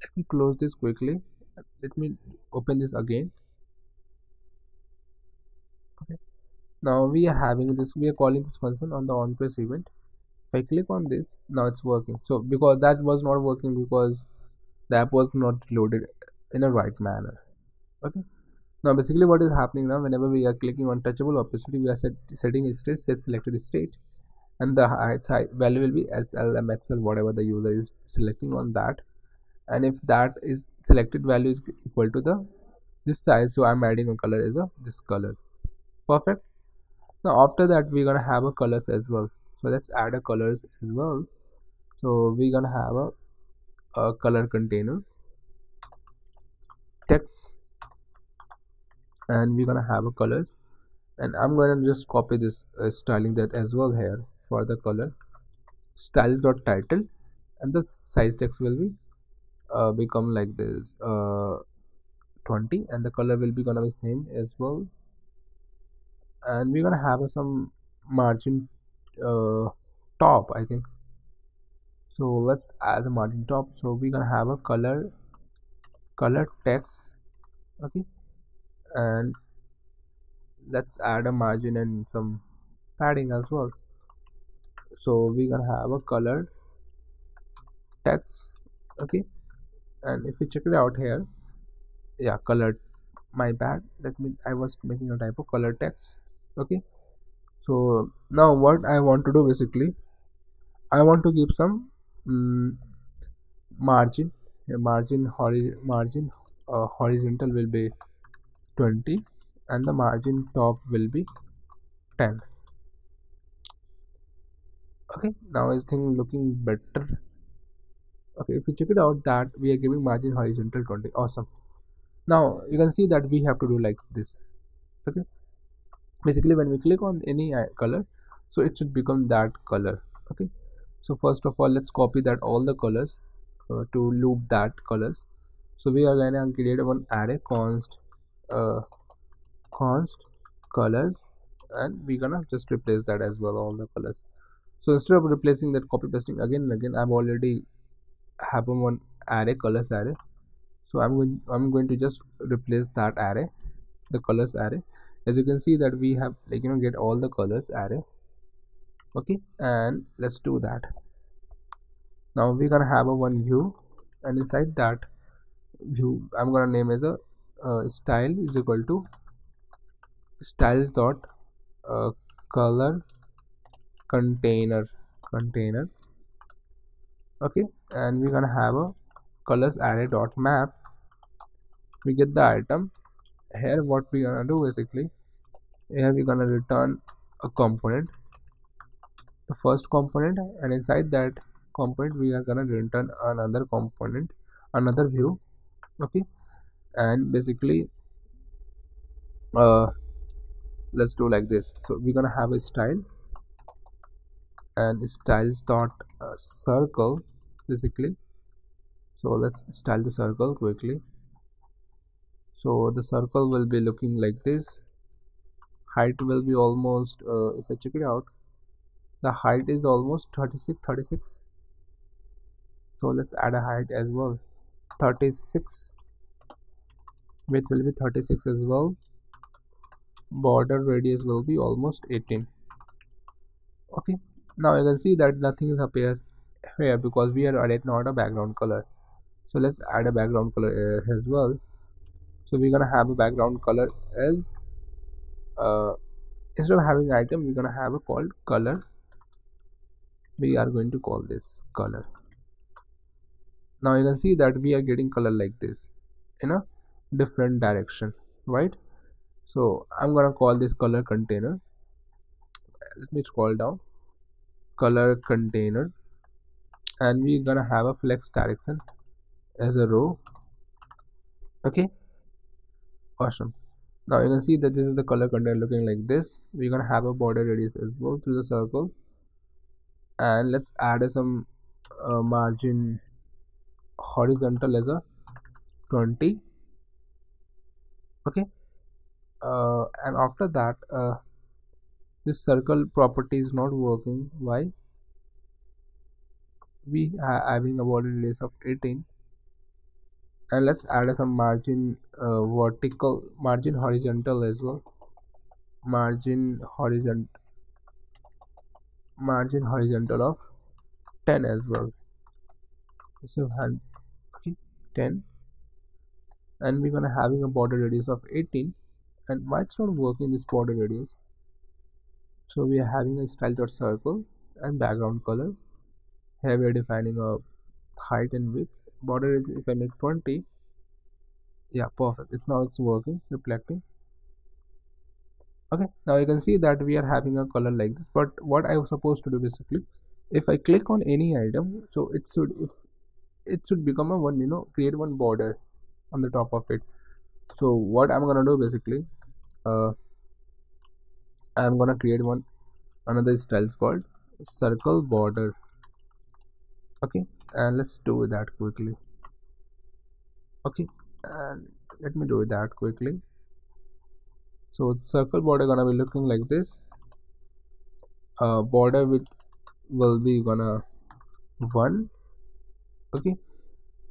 let me close this quickly. Let me open this again. Okay. Now we are having this we are calling this function on the on press event if I click on this now it's working. So because that was not working because the app was not loaded in a right manner. Okay? Now basically what is happening now whenever we are clicking on touchable opacity we are set, setting a state set selected state and the height value will be slmxl whatever the user is selecting on that. And if that is selected value is equal to the this size so i'm adding a color is a this color. Perfect? Now after that we're gonna have a colors as well so let's add a colors as well. So we're gonna have a, a color container. Text. And we're gonna have a colors. And I'm gonna just copy this uh, styling that as well here for the color. Styles dot title and the size text will be uh, become like this uh, 20 and the color will be gonna be same as well. And we're gonna have some margin uh, top I think. So let's add a margin top. So we're gonna have a color color text okay? And let's add a margin and some padding as well. So we're gonna have a color text okay? And if you check it out here yeah colored my bad. Let me i was making a typo color text okay so now what i want to do basically i want to give some um, margin. A margin hori margin uh, horizontal will be 20 and the margin top will be 10 okay now is thing looking better. Okay if you check it out that we are giving margin horizontal 20 awesome. Now you can see that we have to do like this. Okay basically when we click on any color so it should become that color okay? So first of all let's copy that all the colors uh, to loop that colors. So we are gonna create one array const uh, const colors and we're gonna just replace that as well all the colors. So instead of replacing that copy pasting again and again i've already have one array colors array. So i'm going i'm going to just replace that array the colors array as you can see that we have like you know get all the colors array. Okay and let's do that. Now we're gonna have a one view and inside that view i'm gonna name as a uh, style is equal to styles dot uh, color container container. Okay and we're gonna have a colors array dot map. We get the item here what we're gonna do basically here we're gonna return a component. The first component and inside that component we are gonna return another component another view okay? And basically uh let's do like this. So we're gonna have a style and styles dot uh, circle basically. So let's style the circle quickly so the circle will be looking like this. Height will be almost uh, if I check it out the height is almost 36 36 so let's add a height as well. 36 width will be 36 as well. Border radius will be almost 18 okay now you can see that nothing is appears here because we are added not a background color. So let's add a background color uh, as well so we're gonna have a background color as uh, instead of having item we're gonna have a called color. We are going to call this color. Now you can see that we are getting color like this in a different direction right? So i'm gonna call this color container. Let me scroll down. Color container. And we're gonna have a flex direction as a row. Okay awesome. Now you can see that this is the color container looking like this. We're gonna have a border radius as well through the circle. And let's add some uh, margin horizontal as a 20 okay? Uh, and after that uh, this circle property is not working. Why? We are having a border radius of 18 and let's add some margin uh, vertical margin horizontal as well. Margin horizontal margin horizontal of 10 as well. So okay 10 and we're gonna having a border radius of 18 and why it's not working this border radius? So we are having a style dot circle and background color. Here we are defining a height and width border is if I make 20 yeah perfect. It's now it's working reflecting. Okay now you can see that we are having a color like this but what I was supposed to do basically if I click on any item so it should if it should become a one you know create one border on the top of it. So what I'm gonna do basically uh, I'm gonna create one another styles called circle border okay and let's do that quickly. Okay and let me do that quickly. So circle border gonna be looking like this. Uh, border with will be gonna one. Okay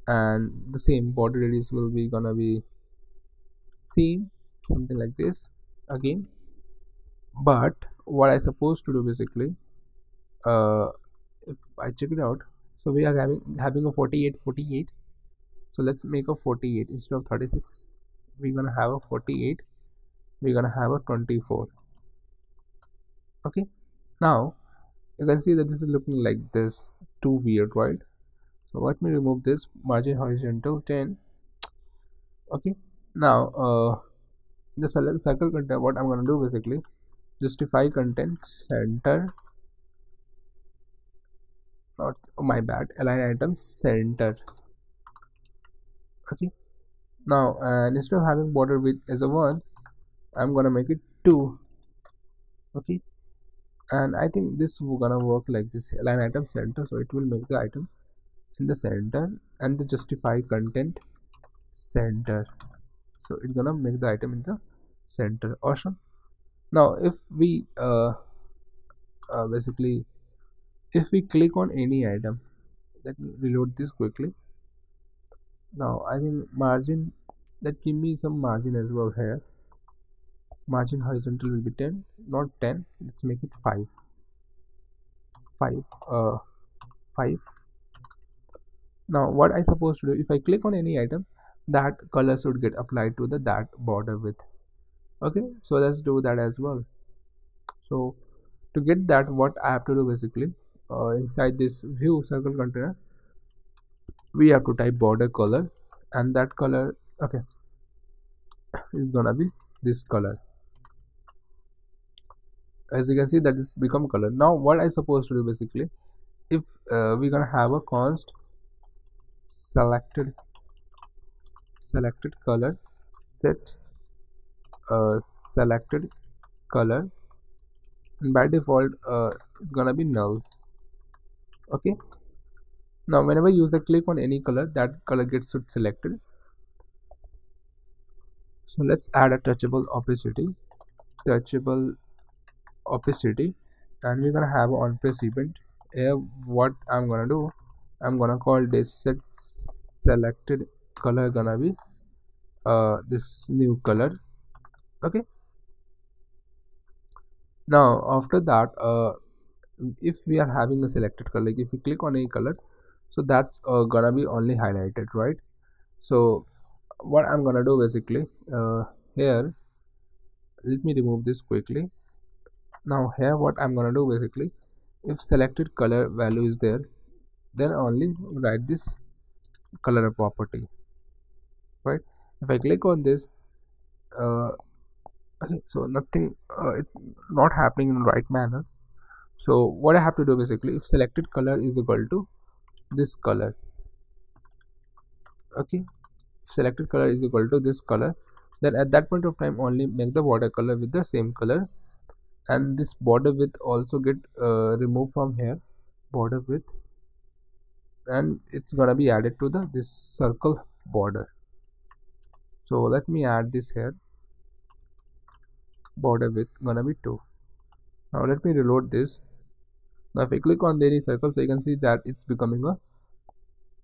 and the same border radius will be gonna be same something like this again. But what I supposed to do basically uh, if I check it out so we are having having a 48 48 so let's make a 48 instead of 36 we're gonna have a 48 we're gonna have a 24 okay? Now you can see that this is looking like this. Too weird right? So let me remove this. Margin horizontal 10 okay? Now uh the select circle content what i'm gonna do basically justify content center not my bad. Align item center. Okay. Now instead of having border width as a one i'm gonna make it two. Okay. And i think this will gonna work like this. Align item center so it will make the item in the center and the justify content center. So it's gonna make the item in the center. Awesome. Now if we uh, uh, basically if we click on any item let me reload this quickly. Now I think margin that give me some margin as well here. Margin horizontal will be 10 not 10 let's make it 5 5 uh 5 now what I supposed to do if I click on any item that color should get applied to the that border width. Okay so let's do that as well. So to get that what i have to do basically uh, inside this view circle container we have to type border color and that color okay is gonna be this color. As you can see that is become color. Now what i supposed to do basically if uh, we're gonna have a const selected selected color set uh, selected color and by default uh, it's gonna be null okay. Now whenever user click on any color that color gets selected. So let's add a touchable opacity. Touchable opacity. And we're gonna have on press event. Here what i'm gonna do i'm gonna call this set selected color gonna be uh, this new color. Okay. Now after that uh, if we are having a selected color like if you click on any color so that's uh, gonna be only highlighted right? So what i'm gonna do basically uh, here let me remove this quickly. Now here what i'm gonna do basically if selected color value is there then only write this color property right? If i click on this uh, so nothing uh, it's not happening in the right manner so what i have to do basically if selected color is equal to this color okay if selected color is equal to this color then at that point of time only make the border color with the same color. And this border width also get uh, removed from here border width. And it's gonna be added to the this circle border. So let me add this here. Border width gonna be 2 now let me reload this now if I click on any circle so you can see that it's becoming a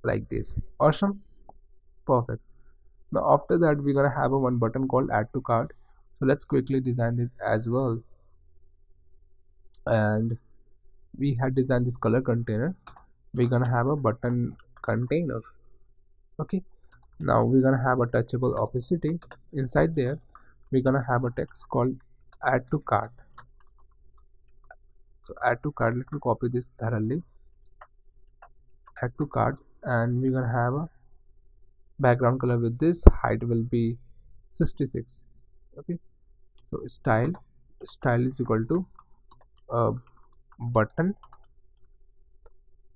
like this. Awesome. Perfect. Now after that we're gonna have a one button called add to cart. So let's quickly design this as well. And we had designed this color container. We're gonna have a button container. Okay. Now we're gonna have a touchable opacity. Inside there we're gonna have a text called add to cart so add to cart let me copy this thoroughly. Add to card and we're gonna have a background color with this. Height will be 66 okay. So style. Style is equal to a button.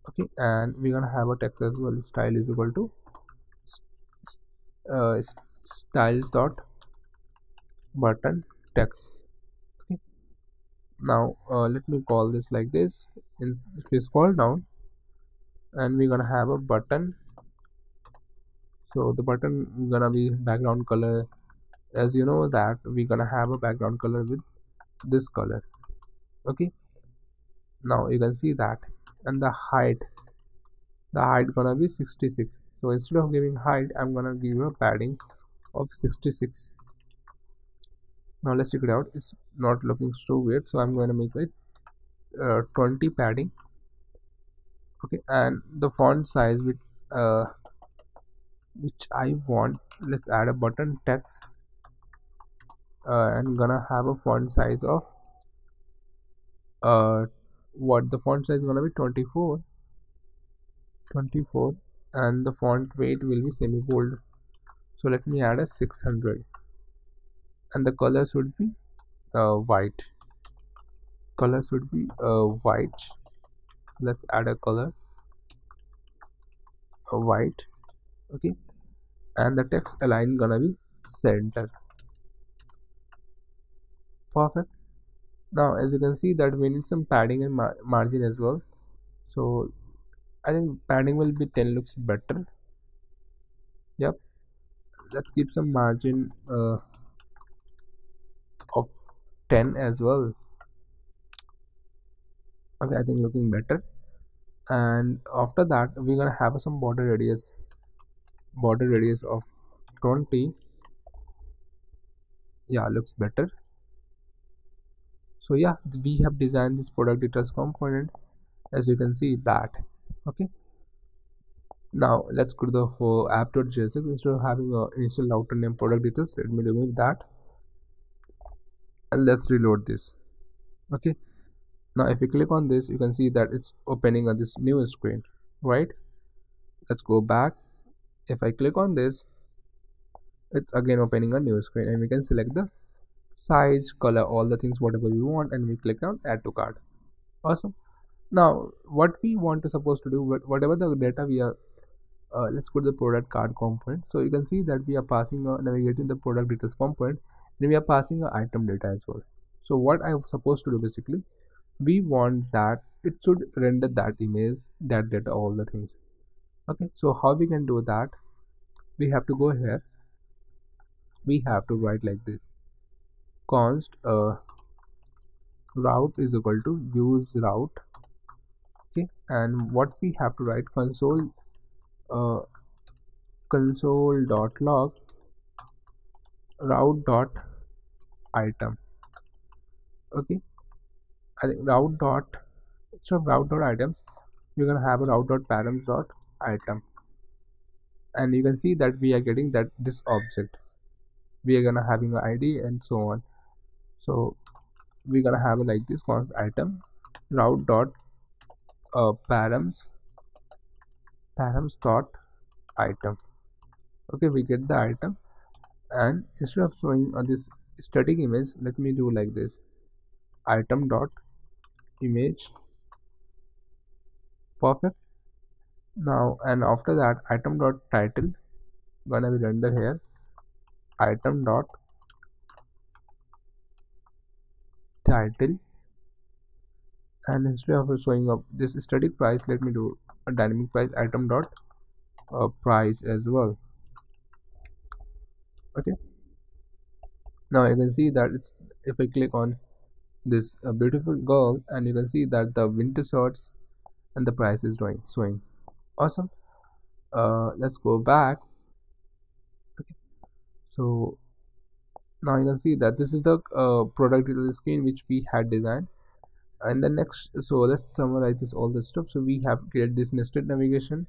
Okay. And we're gonna have a text as well. Style is equal to uh, styles dot button text now uh, let me call this like this. If you scroll down and we're gonna have a button. So the button gonna be background color. As you know that we're gonna have a background color with this color. Okay? Now you can see that. And the height. The height gonna be 66 so instead of giving height i'm gonna give a padding of 66 now let's check it out. It's not looking so weird so i'm going to make it uh, 20 padding. Okay and the font size with uh, which i want let's add a button text. Uh, and gonna have a font size of uh what the font size is gonna be 24 24 and the font weight will be semi bold so let me add a 600 and the colors would be uh, white. Colors would be uh, white. Let's add a color. White. Okay. And the text align gonna be center. Perfect. Now as you can see that we need some padding and mar margin as well. So i think padding will be 10 looks better. Yep let's keep some margin uh, 10 as well. Okay i think looking better. And after that we're gonna have some border radius border radius of 20 yeah looks better. So yeah we have designed this product. Details component as you can see that. Okay. Now let's go to the whole app.js instead of having a initial router name product details let me remove that let's reload this. Okay. Now if you click on this you can see that it's opening on this new screen right? Let's go back. If i click on this it's again opening a new screen and we can select the size color all the things whatever we want and we click on add to cart. Awesome. Now what we want to supposed to do whatever the data we are uh, let's go to the product card component. So you can see that we are passing uh, navigating the product details component then we are passing an item data as well. So what i'm supposed to do basically we want that it should render that image that data all the things. Okay so how we can do that? We have to go here. We have to write like this. Const uh, route is equal to use route. Okay and what we have to write? Console uh, console dot log route dot item. Okay? I think route dot instead of route dot items you're gonna have a route dot params dot item. And you can see that we are getting that this object. We are gonna having an id and so on. So we're gonna have like this const item route dot uh, params params dot item. Okay we get the item. And instead of showing this static image let me do like this. Item dot image. Perfect. Now and after that item dot title. Gonna be render here. Item dot title. And instead of showing up. This static price let me do a dynamic price item dot uh, price as well. Okay now you can see that it's if I click on this uh, beautiful girl and you can see that the winter shorts and the price is showing showing awesome. Uh, let's go back. Okay. So now you can see that this is the uh, product detail screen which we had designed. And the next so let's summarize this all the stuff. So we have created this nested navigation.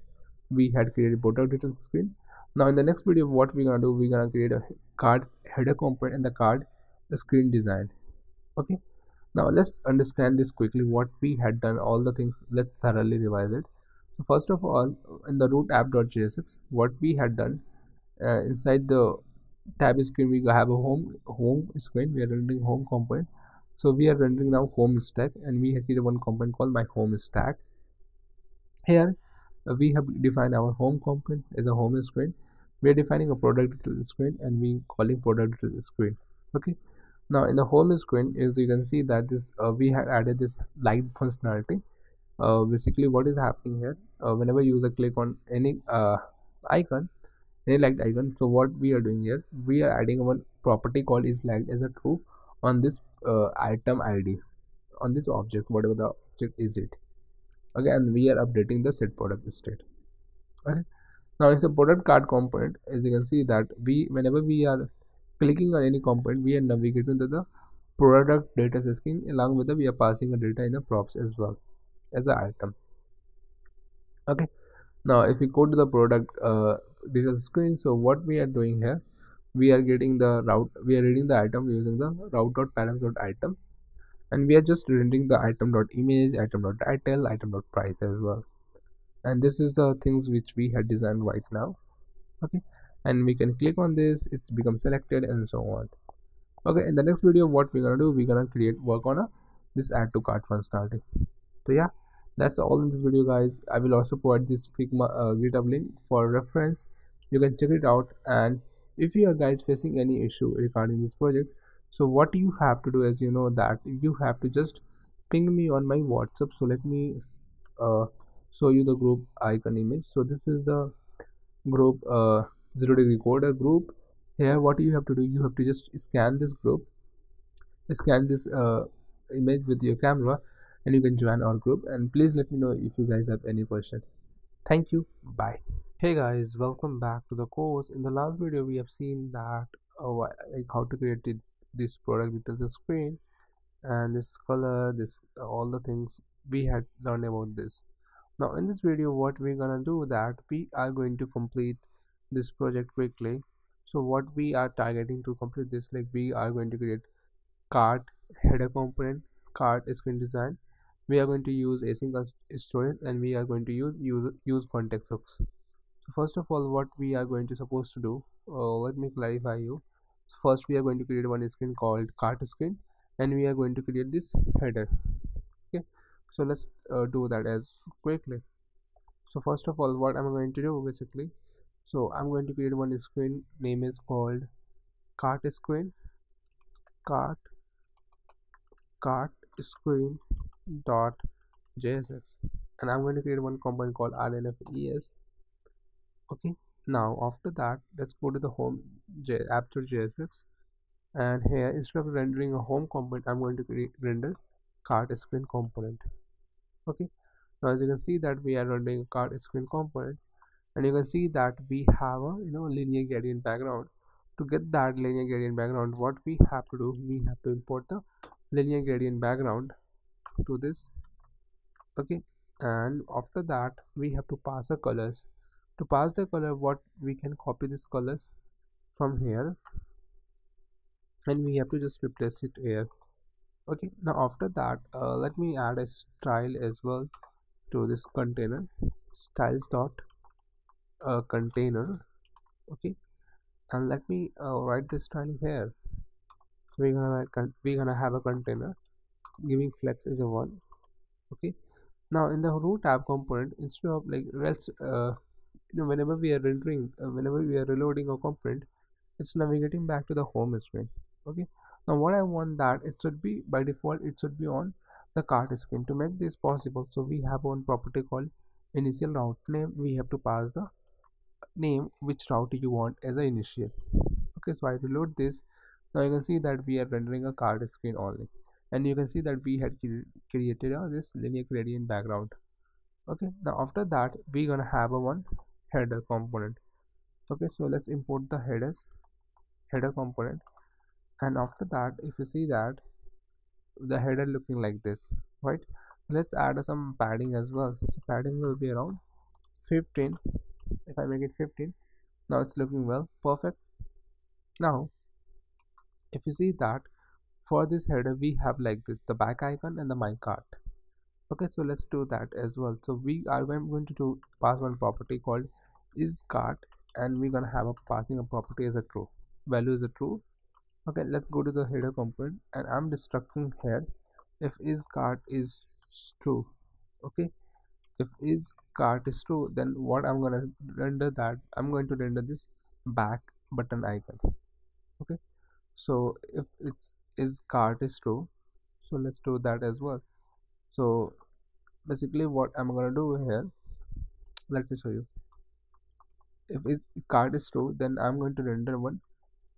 We had created product details screen. Now in the next video what we're gonna do? We're gonna create a card header component and the card screen design. Okay? Now let's understand this quickly what we had done all the things let's thoroughly revise it. So first of all in the root app.jsx what we had done uh, inside the tab screen we have a home home screen. We are rendering home component. So we are rendering now home stack and we have created one component called my home stack. Here uh, we have defined our home component as a home screen we are defining a product detail screen and we calling product detail screen. Okay. Now in the home screen as you can see that this uh, we had added this light functionality. Uh, basically what is happening here uh, whenever user click on any uh, icon any liked icon so what we are doing here we are adding one property called is liked as a true on this uh, item id on this object whatever the object is it. Okay and we are updating the set product state. Okay now it's a product card component. As you can see that we whenever we are clicking on any component we are navigating to the product data screen along with the we are passing a data in the props as well as an item. Okay. Now if we go to the product uh, data screen so what we are doing here we are getting the route we are reading the item using the route.params.item and we are just rendering the item dot image item dot title item dot price as well and this is the things which we had designed right now. Okay. And we can click on this. It becomes selected and so on. Okay. In the next video what we're gonna do we're gonna create work on a this add to cart functionality so yeah. That's all in this video guys. I will also provide this figma uh, github link for reference. You can check it out. And if you are guys facing any issue regarding this project so what you have to do is you know that you have to just ping me on my whatsapp. So let me uh, show you the group icon image. So this is the group uh, zero degree coder group here what you have to do you have to just scan this group. Scan this uh, image with your camera and you can join our group. And please let me know if you guys have any question. Thank you. Bye. Hey guys welcome back to the course. In the last video we have seen that uh, like how to create this product details the screen and this color this all the things we had learned about this now in this video what we're gonna do that we are going to complete this project quickly. So what we are targeting to complete this like we are going to create cart header component cart screen design. We are going to use async storage and we are going to use use, use context hooks. So first of all what we are going to supposed to do uh, let me clarify you. First we are going to create one screen called cart screen and we are going to create this header so let's uh, do that as quickly. So first of all what i'm going to do basically? So i'm going to create one screen. Name is called cart screen. Cart cart screen dot jsx and i'm going to create one component called rnfes okay. Now after that let's go to the home J JSX, and here instead of rendering a home component i'm going to create render cart screen component okay. Now as you can see that we are rendering a card screen component and you can see that we have a you know linear gradient background. To get that linear gradient background what we have to do we have to import the linear gradient background to this. Okay. And after that we have to pass the colors. To pass the color what we can copy this colors from here. And we have to just replace it here okay now after that uh, let me add a style as well to this container. Styles dot a container. Okay and let me uh, write this style here. We're gonna we're gonna have a container. Giving flex is a one. Okay now in the root tab component instead of like let's uh, you know whenever we are rendering uh, whenever we are reloading a component it's navigating back to the home screen. Okay now what i want that it should be by default it should be on the cart screen. To make this possible so we have one property called initial route name. We have to pass the name which route you want as an initial. Okay so i reload this. Now you can see that we are rendering a cart screen only. And you can see that we had created uh, this linear gradient background. Okay now after that we're gonna have a one header component. Okay so let's import the headers header component and after that if you see that the header looking like this right? Let's add some padding as well. So padding will be around 15 if I make it 15 now it's looking well. Perfect. Now if you see that for this header we have like this the back icon and the my cart okay so let's do that as well. So we are going to do pass one property called is cart and we're gonna have a passing a property as a true. Value is a true okay let's go to the header component and i'm destructing here. If is cart is true okay? If is cart is true then what i'm to render that i'm going to render this back button icon okay? So if it's is cart is true so let's do that as well. So basically what i'm to do here let me show you. If it's card is true then i'm going to render one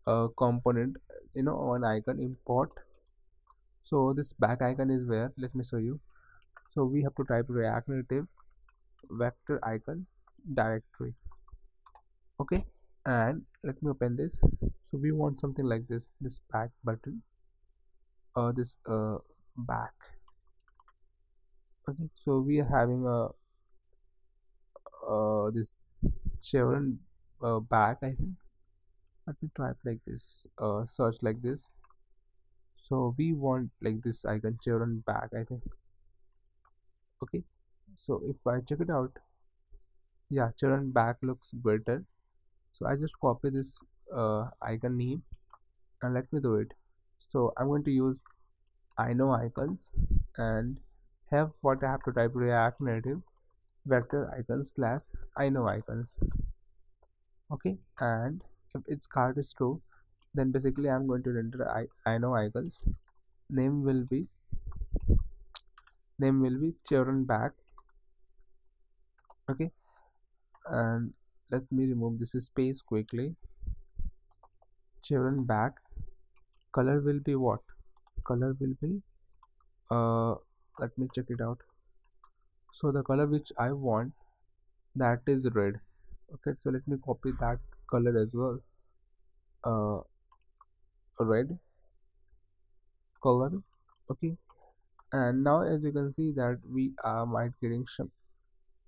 uh, component you know one icon import so this back icon is where let me show you. So we have to type react native vector icon directory. Okay? And let me open this. So we want something like this this back button or uh, this uh back. Okay? So we are having a uh this chevron uh, back i think let me type like this uh search like this. So we want like this icon chevron back i think. Okay. So if i check it out yeah chevron back looks better. So i just copy this uh icon name and let me do it. So i'm going to use Ionicons and have what i have to type react native vector icons slash Ionicons. Okay. And if its card is true then basically i'm going to render i Ionicons name will be name will be chevron back. Okay. And let me remove this space quickly. Chevron back. Color will be what? Color will be uh let me check it out. So the color which i want that is red. Okay so let me copy that color as well. Uh red color okay. And now as you can see that we are might getting some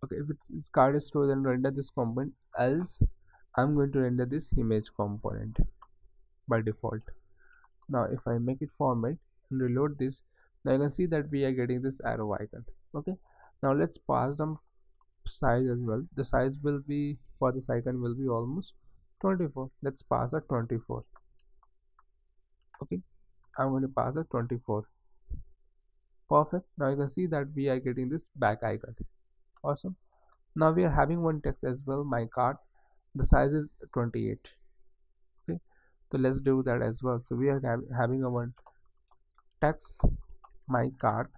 okay. If it's, card is true then render this component else i'm going to render this image component by default. Now if i make it format and reload this now you can see that we are getting this arrow icon okay. Now let's pass them size as well. The size will be for this icon will be almost 24 let's pass a 24 okay? I'm going to pass a 24 perfect. Now you can see that we are getting this back icon awesome. Now we are having one text as well my card. The size is 28 okay? So let's do that as well. So we are having a one text my card.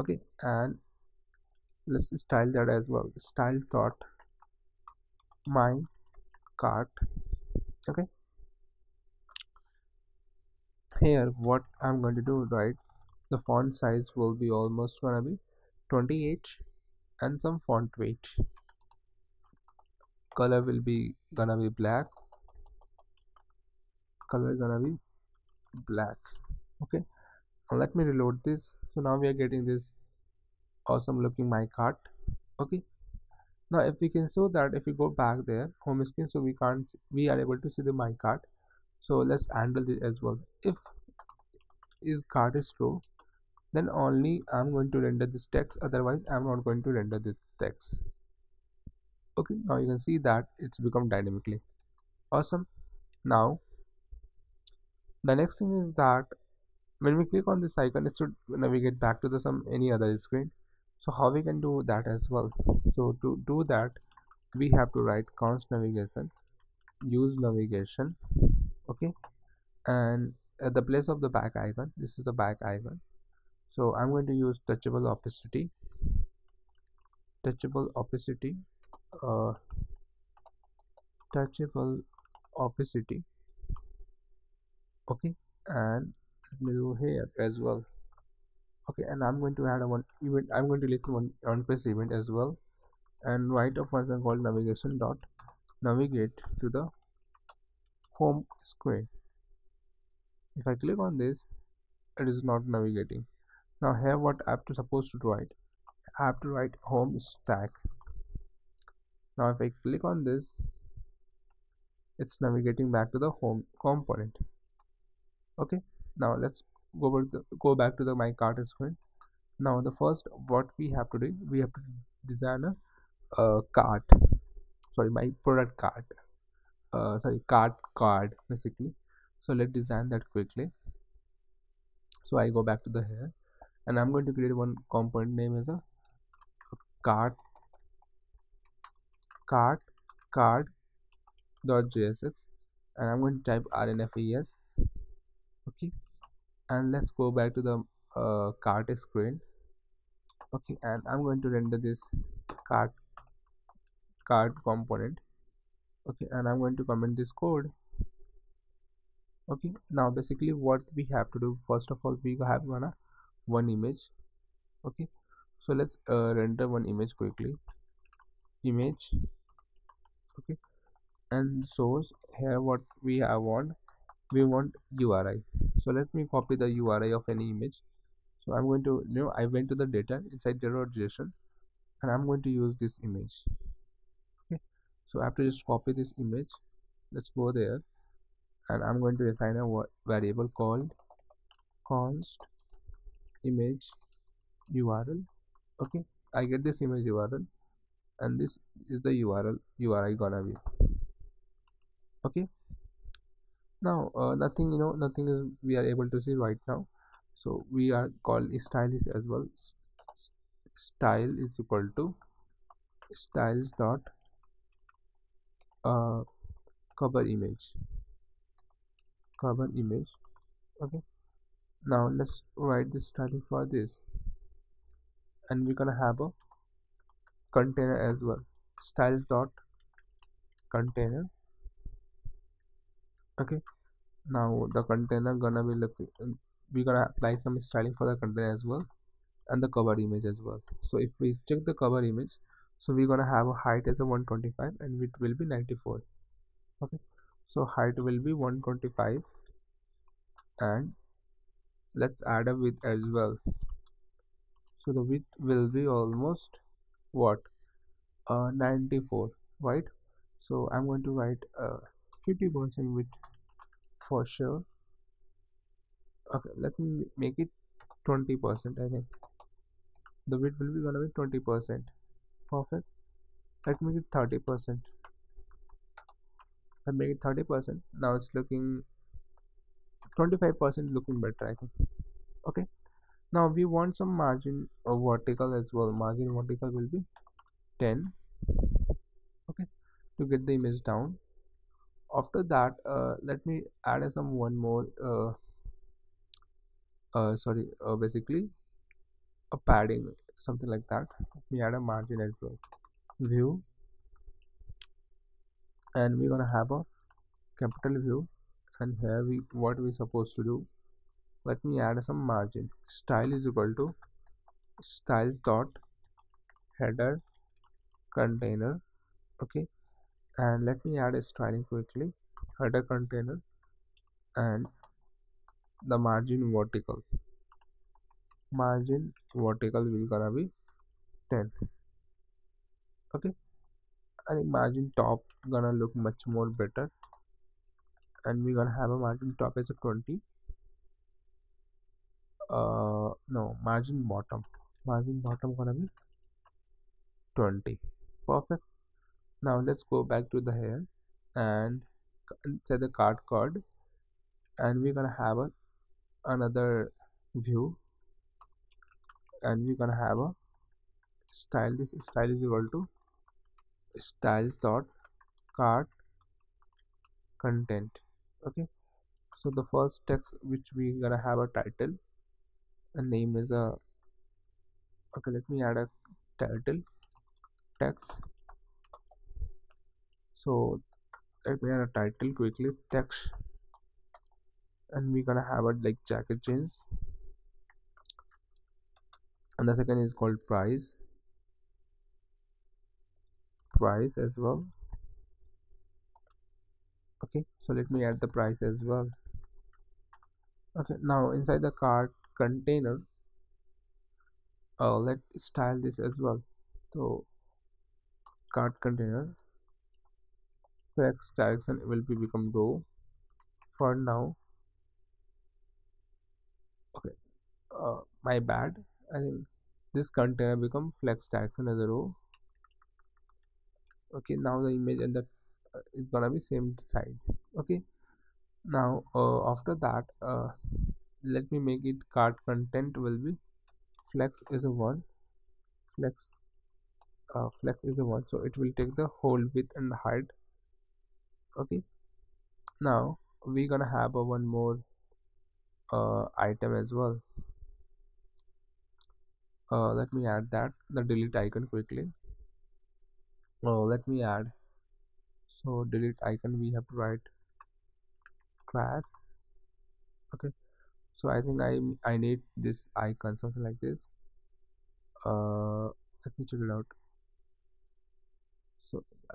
Okay? And let's style that as well. Styles dot my cart. Okay. Here what i'm going to do right the font size will be almost gonna be 28 and some font weight. Color will be gonna be black. Color gonna be black. Okay. Let me reload this. So now we are getting this awesome looking my cart. Okay now if we can show that if we go back there home screen so we can't we are able to see the my card. So let's handle it as well. If is card is true then only i'm going to render this text. Otherwise i'm not going to render this text. Okay now you can see that it's become dynamically. Awesome. Now the next thing is that when we click on this icon it should navigate back to the some any other screen so how we can do that as well? So to do that we have to write const navigation use navigation okay? And at the place of the back icon this is the back icon so i'm going to use touchable opacity touchable opacity uh, touchable opacity okay? And let me do here as well okay and i'm going to add a one event i'm going to listen one on press event as well. And write a function called navigation dot navigate to the home screen if i click on this it is not navigating. Now here what i have to supposed to write? I have to write home stack. Now if i click on this it's navigating back to the home component. Okay now let's go back to, go back to the my cart screen now the first what we have to do we have to design a, a cart sorry my product cart uh, sorry cart card basically. So let's design that quickly. So i go back to the here and i'm going to create one component name as a, cart cart card dot jsx and i'm going to type rnfes and let's go back to the uh, cart screen. Okay and i'm going to render this cart card component. Okay and i'm going to comment this code. Okay now basically what we have to do first of all we have gonna one image. Okay so let's uh, render one image quickly. Image. Okay and source here what we have want we want URI so let me copy the URI of any image. So I'm going to you know I went to the data inside JSON and I'm going to use this image. Okay. So I have to just copy this image. Let's go there. And I'm going to assign a variable called const image URL okay. I get this image URL and this is the URL URI gonna be. Okay now uh, nothing you know nothing is we are able to see right now. So we are called styles as well. S style is equal to styles dot uh, cover image. Cover image. Okay. Now let's write the styling for this. And we're gonna have a container as well. Styles dot container okay. Now the container gonna be looking we're gonna apply some styling for the container as well and the cover image as well. So if we check the cover image so we're gonna have a height as a 125 and it will be 94 okay. So height will be 125 and let's add a width as well. So the width will be almost what? Uh 94 right? So i'm going to write uh 50 percent width for sure. Okay let me make it 20 percent i think. The width will be gonna be 20 percent. Perfect. Let me make it 30 percent. I make it 30 percent. Now it's looking 25 percent looking better I think. Okay. Now we want some margin of vertical as well. Margin vertical will be 10 okay. To get the image down after that uh, let me add some one more uh, uh, sorry uh, basically a padding something like that. Let me add a margin as well. View. And we're gonna have a capital view. And here we what we supposed to do let me add some margin. Style is equal to styles dot header container okay and let me add a styling quickly. Header container and the margin vertical. Margin vertical will gonna be 10 okay? I think margin top gonna look much more better. And we're gonna have a margin top as a 20 uh no margin bottom. Margin bottom gonna be 20 perfect now let's go back to the here and set the card card. And we're gonna have a another view. And we're gonna have a style this style is equal to styles dot cart content. Okay. So the first text which we gonna have a title. A name is a okay let me add a title text so let me add a title quickly text and we're gonna have it like jacket jeans and the second is called price. Price as well. Okay so let me add the price as well. Okay now inside the cart container uh, let's style this as well. So cart container flex direction will be become row for now. Okay. Uh, my bad. I think this container become flex direction as a row. Okay now the image and the uh, is gonna be same side. Okay. Now uh, after that uh, let me make it card content will be flex is a one. Flex uh, flex is a one. So it will take the whole width and height okay. Now we're gonna have a one more uh, item as well. Uh, let me add that the delete icon quickly. Oh let me add so delete icon we have to write class. Okay. So i think i i need this icon something like this. Uh let me check it out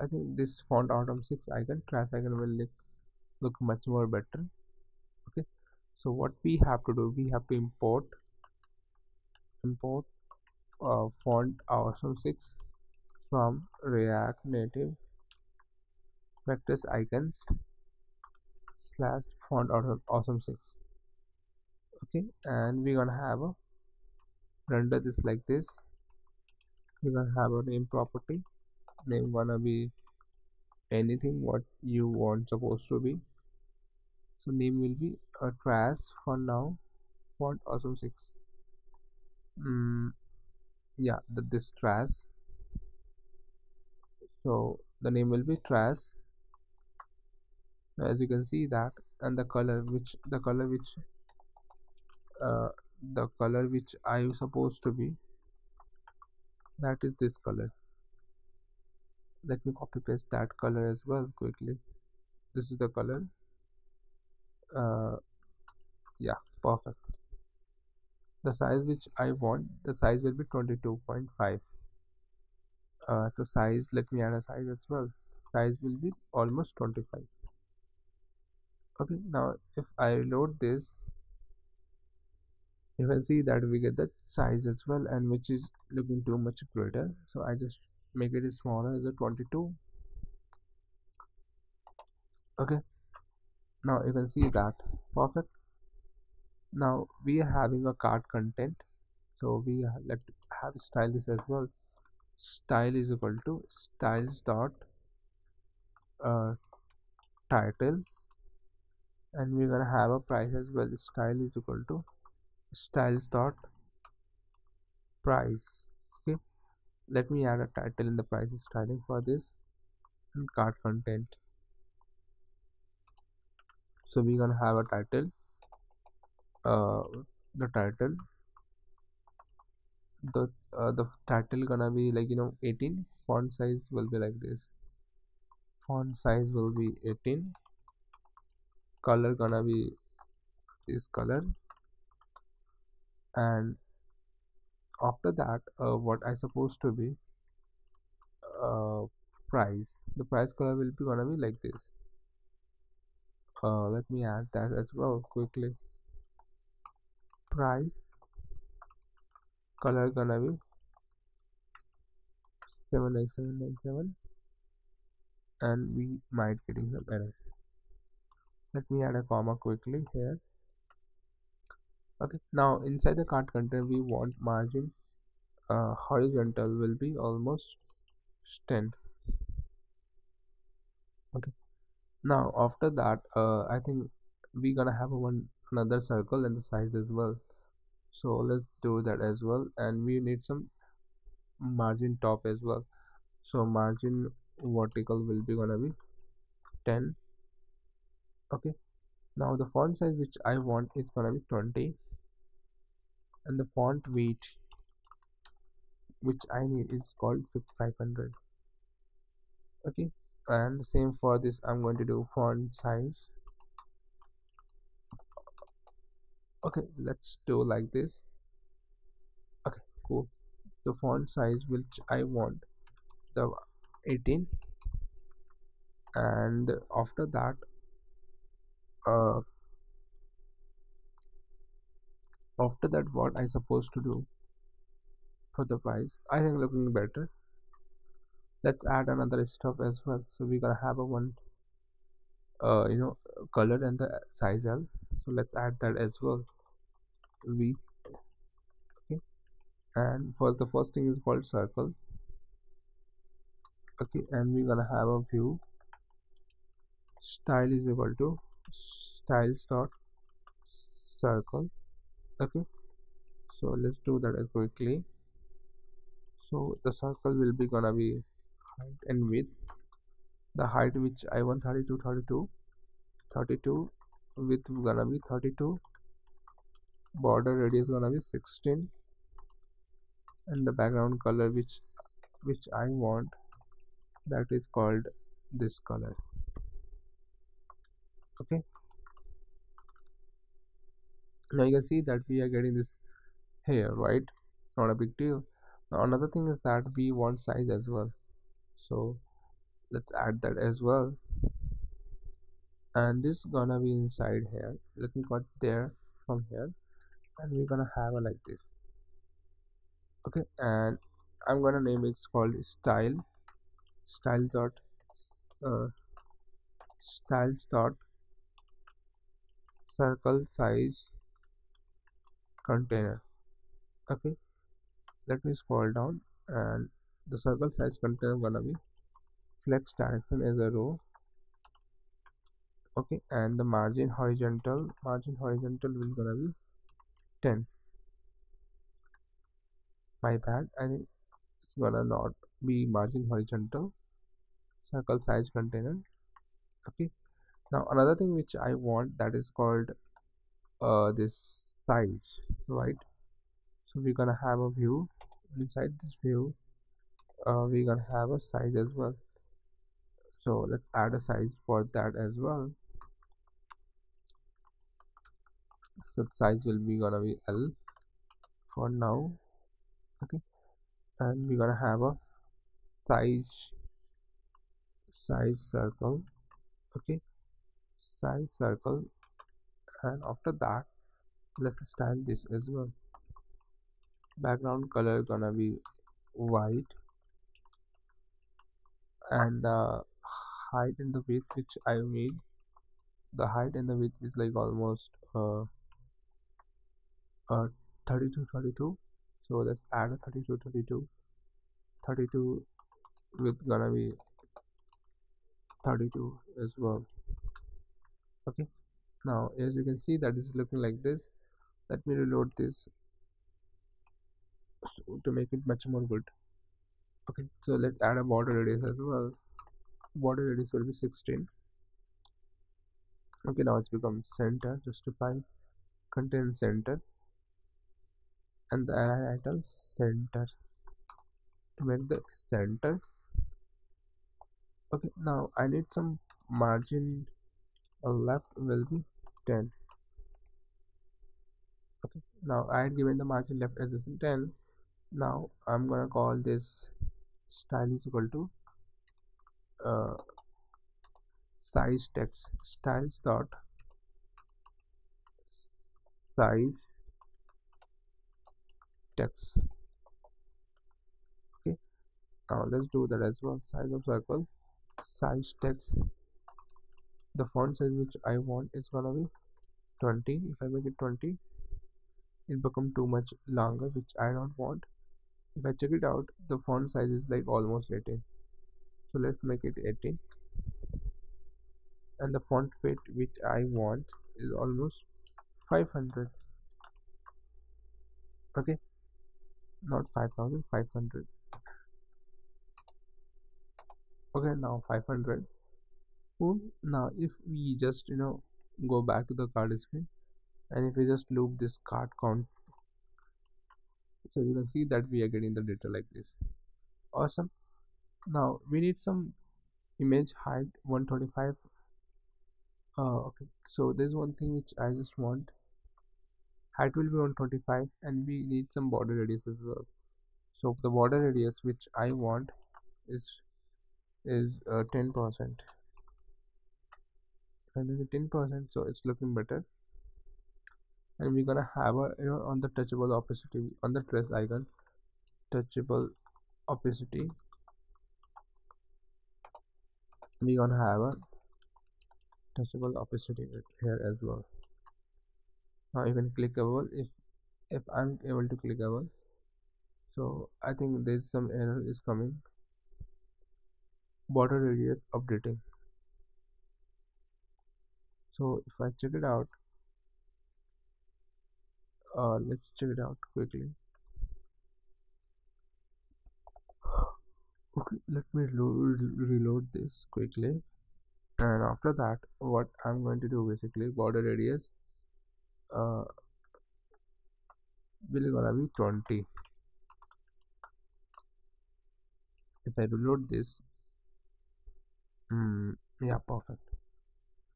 i think this font awesome 6 icon class icon will look look much more better. Okay. So what we have to do we have to import import uh, font awesome 6 from react native vectors icons slash font awesome 6 okay. And we're gonna have a render this like this. We're gonna have a name property name gonna be anything what you want supposed to be. So name will be a trash for now. Font awesome 6 mm, yeah the, this trash so the name will be trash as you can see that and the color which the color which uh, the color which I am supposed to be that is this color let me copy paste that color as well quickly. This is the color. Uh, yeah perfect. The size which I want the size will be 22.5 uh, the size let me add a size as well. Size will be almost 25 okay now if I load this you can see that we get the size as well and which is looking too much greater. So I just make it smaller. As a 22 okay. Now you can see that. Perfect. Now we are having a card content. So we let have style this as well. Style is equal to styles dot uh, title. And we're gonna have a price as well. Style is equal to styles dot price let me add a title in the price styling for this and card content. So we're gonna have a title uh the title. The uh, the title gonna be like you know 18 font size will be like this. Font size will be 18 color gonna be this color. And after that uh, what I supposed to be uh, price the price color will be gonna be like this. Uh, let me add that as well quickly. Price color gonna be 79797 and we might getting some error. Let me add a comma quickly here okay. Now inside the card container we want margin uh, horizontal will be almost 10 okay. Now after that uh, I think we're gonna have one another circle and the size as well. So let's do that as well. And we need some margin top as well. So margin vertical will be gonna be 10 okay. Now the font size which I want is gonna be 20 and the font weight which I need is called 500 okay and same for this I'm going to do font size. Okay let's do like this. Okay cool. The font size which I want the 18 and after that uh, after that what I supposed to do for the price? I think looking better. Let's add another stuff as well. So we're gonna have a one uh, you know color and the size L. So let's add that as well. V. Okay. And for the first thing is called circle. Okay. And we're gonna have a view. Style is equal to styles dot circle okay. So let's do that quickly. So the circle will be gonna be height and width. The height which i want 32 32 32 width gonna be 32 border radius gonna be 16 and the background color which which i want that is called this color. Okay now you can see that we are getting this here right? Not a big deal. Now another thing is that we want size as well. So let's add that as well. And this gonna be inside here. Let me cut there from here. And we're gonna have a like this. Okay and i'm gonna name it it's called style. Style dot uh, styles dot circle size container. Okay let me scroll down and the circle size container gonna be flex direction as a row. Okay and the margin horizontal margin horizontal will gonna be 10 my bad I think it's gonna not be margin horizontal circle size container. Okay now another thing which I want that is called uh, this size right? So we're gonna have a view. Inside this view uh, we're gonna have a size as well. So let's add a size for that as well. So size will be gonna be L for now okay? And we're gonna have a size size circle okay? Size circle. And after that let's style this as well. Background color gonna be white. And the height and the width which I made the height and the width is like almost uh, uh 32 32 so let's add a 32 32 32 with gonna be 32 as well. Okay. Now as you can see that is looking like this let me reload this. So to make it much more good. Okay so let's add a border radius as well. Border radius will be 16 okay now it's become center justify. Contain center. And the item center. To make the center. Okay now i need some margin. Left will be 10 okay now i had given the margin left as 10 now i'm gonna call this style is equal to uh, size text styles dot size text. Okay. Now let's do that as well. Size of circle size text. The font size which i want is gonna be 20 if i make it 20 it become too much longer which i don't want. If I check it out the font size is like almost 18 so let's make it 18 and the font weight which I want is almost 500 okay? Not 5500 okay now 500 Cool. now if we just you know go back to the card screen and if we just loop this card count so you can see that we are getting the data like this. Awesome. Now we need some image height 125 uh, okay. So there's one thing which I just want. Height will be 125 and we need some border radius as well. So the border radius which I want is is uh, 10 percent. If I make it 10 percent so it's looking better and we're gonna have a you know on the touchable opacity on the trace icon. Touchable opacity. We're gonna have a touchable opacity here as well. Now can clickable if if i'm able to clickable so i think there's some error is coming. Border radius updating. So if i check it out uh, let's check it out quickly. Okay let me reload, this quickly. And after that what I'm going to do basically border radius uh, will gonna be 20 if I reload this mm, yeah perfect.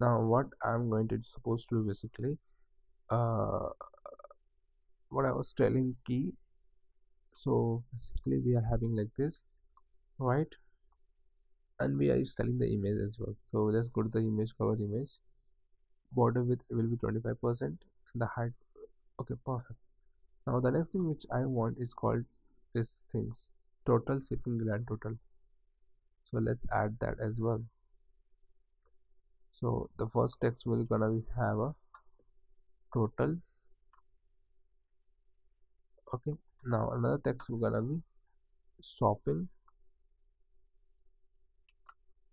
Now what i'm going to supposed to do basically uh what i was telling key so basically we are having like this right? And we are styling the image as well. So let's go to the image cover image. Border width will be 25 percent. The height okay perfect. Now the next thing which i want is called this things. Total shipping grand total. So let's add that as well. So the first text will gonna be have a total okay. Now another text will gonna be shopping.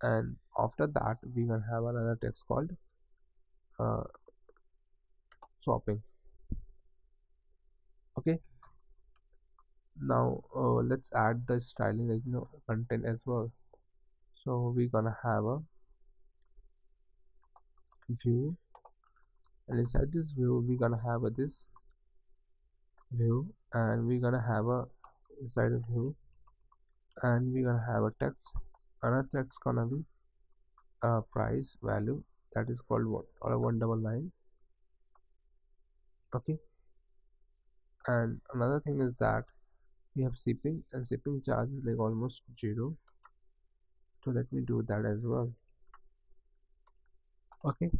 And after that we gonna have another text called uh, okay. Now uh, let's add the styling you know content as well. So we're gonna have a view. And inside this view we're gonna have a this view and we're gonna have a inside of view and we're gonna have a text another text gonna be a price value that is called what or one double nine. Okay? And another thing is that we have shipping and shipping charge is like almost zero. So let me do that as well. Okay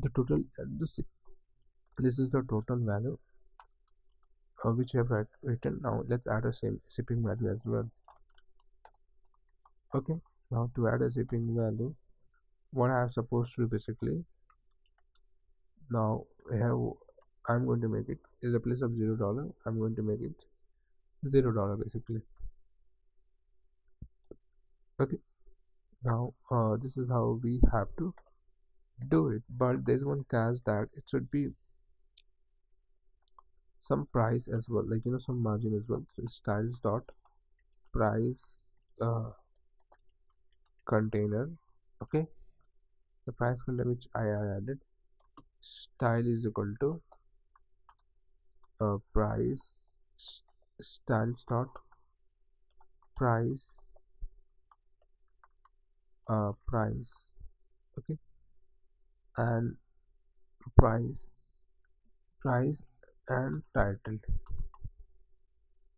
the total this this is the total value uh, which we have written. Now let's add a same shipping value as well. Okay now to add a shipping value what I am supposed to do basically now I have I'm going to make it in the place of zero dollar I'm going to make it zero dollar basically. Okay now uh, this is how we have to do it but there's one catch that it should be some price as well like you know some margin as well. So styles dot price uh, container okay? The price container which I added style is equal to uh, price styles dot price uh, price okay and price price and title.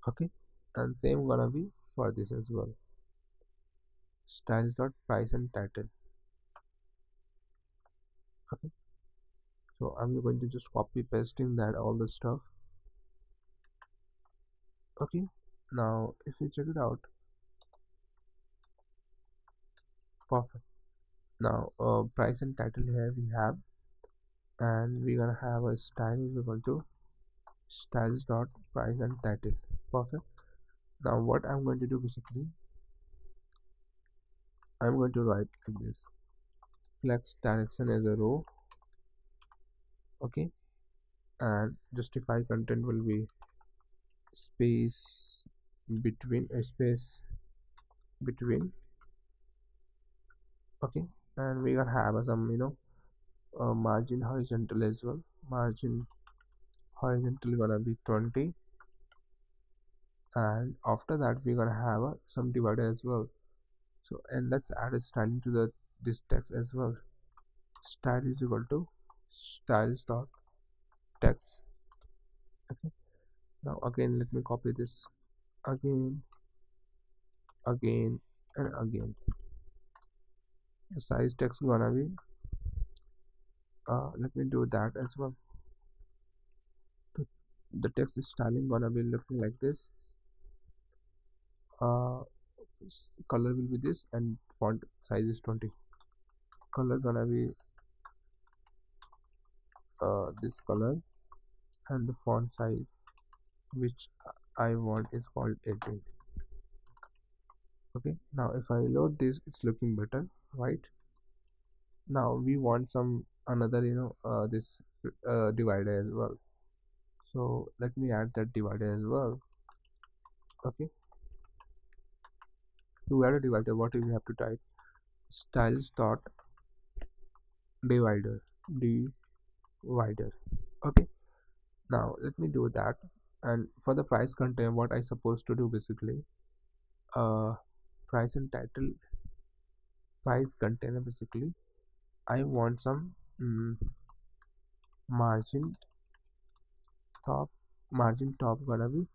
Okay? And same gonna be for this as well. Styles dot price and title. Okay? So i'm going to just copy pasting that all the stuff. Okay? Now if you check it out. Perfect now uh, price and title here we have and we're gonna have a style is equal to styles dot price and title. Perfect. Now what i'm going to do basically i'm going to write like this. Flex direction as a row. Okay. And justify content will be space between a space between. Okay and we gonna have some you know uh, margin horizontal as well. Margin horizontal gonna be 20 and after that we're gonna have a some divider as well. So and let's add a styling to the this text as well. Style is equal to styles dot text. Okay. Now again let me copy this. Again. Again and again size text gonna be uh, let me do that as well. The text styling gonna be looking like this. Uh, color will be this and font size is 20 color gonna be uh, this color and the font size which I want is called 18 okay now if I load this it's looking better right? Now we want some another you know uh, this uh, divider as well. So let me add that divider as well. Okay. To add a divider what do we have to type? Styles dot divider divider. Okay. Now let me do that. And for the price content what i supposed to do basically uh price and title price container basically. I want some mm, margin top margin top gonna be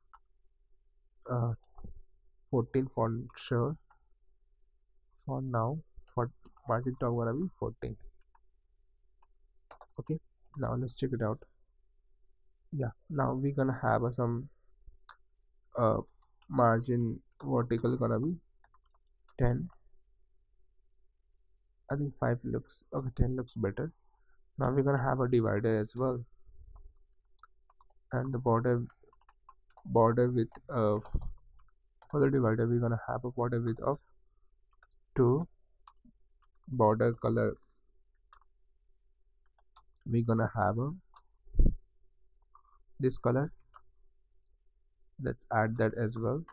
uh 14 font sure. For now for margin top gonna be 14 okay now let's check it out. Yeah now we're gonna have uh, some uh margin vertical gonna be 10 i think 5 looks okay 10 looks better. Now we're gonna have a divider as well. And the border border with uh for the divider we're gonna have a border width of 2 border color we're gonna have a this color. Let's add that as well.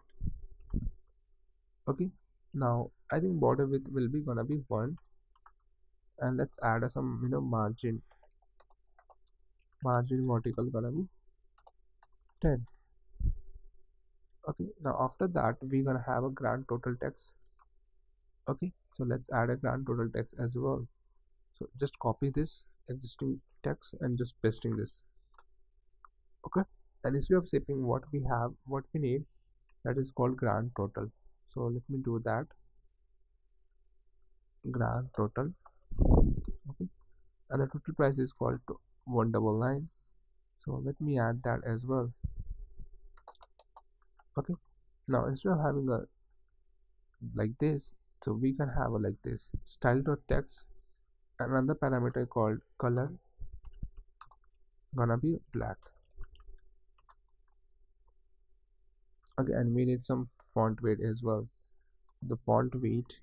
Okay now i think border width will be gonna be one and let's add some you know margin. Margin vertical gonna be 10 okay now after that we're gonna have a grand total text. Okay so let's add a grand total text as well. So just copy this existing text and just pasting this. Okay and instead of saving what we have what we need that is called grand total. So let me do that. Grand total and the total price is called 199 so let me add that as well. Okay. Now instead of having a like this so we can have a like this style dot text. Another parameter called color gonna be black. Okay and we need some font weight as well. The font weight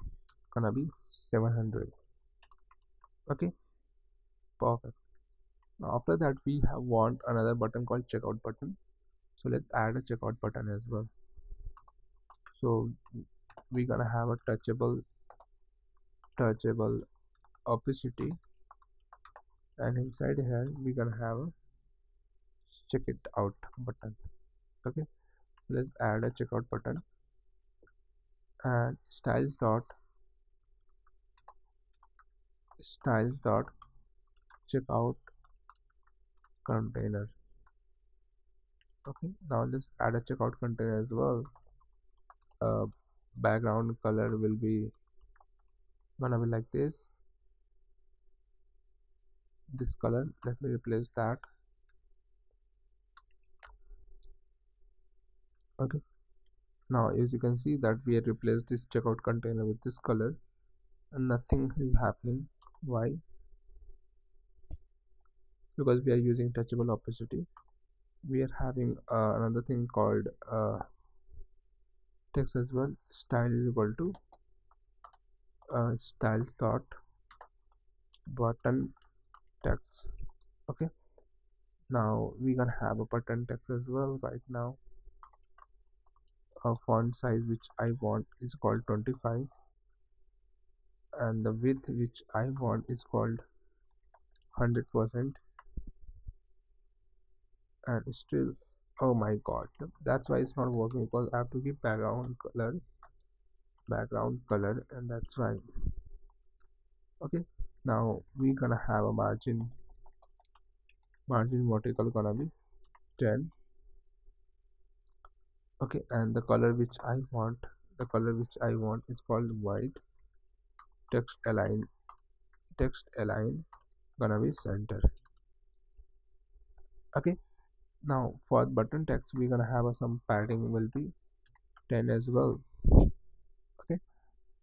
gonna be 700 okay perfect. Now after that we have want another button called checkout button. So let's add a checkout button as well. So we're gonna have a touchable touchable opacity. And inside here we're gonna have a check it out button. Okay. Let's add a checkout button. And styles dot styles dot checkout container. Okay now let's add a checkout container as well. Uh, background color will be gonna be like this. This color let me replace that. Okay now as you can see that we have replaced this checkout container with this color and nothing is happening. Why because we are using touchable opacity. We are having uh, another thing called uh, text as well. Style is equal to uh, style dot button text. Okay. Now we're gonna have a button text as well right now. A font size which I want is called 25 and the width which I want is called 100% and still oh my god. That's why it's not working because I have to give background color background color and that's why. Okay now we're gonna have a margin margin vertical gonna be 10 okay and the color which I want the color which I want is called white. Text align text align gonna be center. Okay now for button text we're gonna have some padding will be 10 as well. Okay.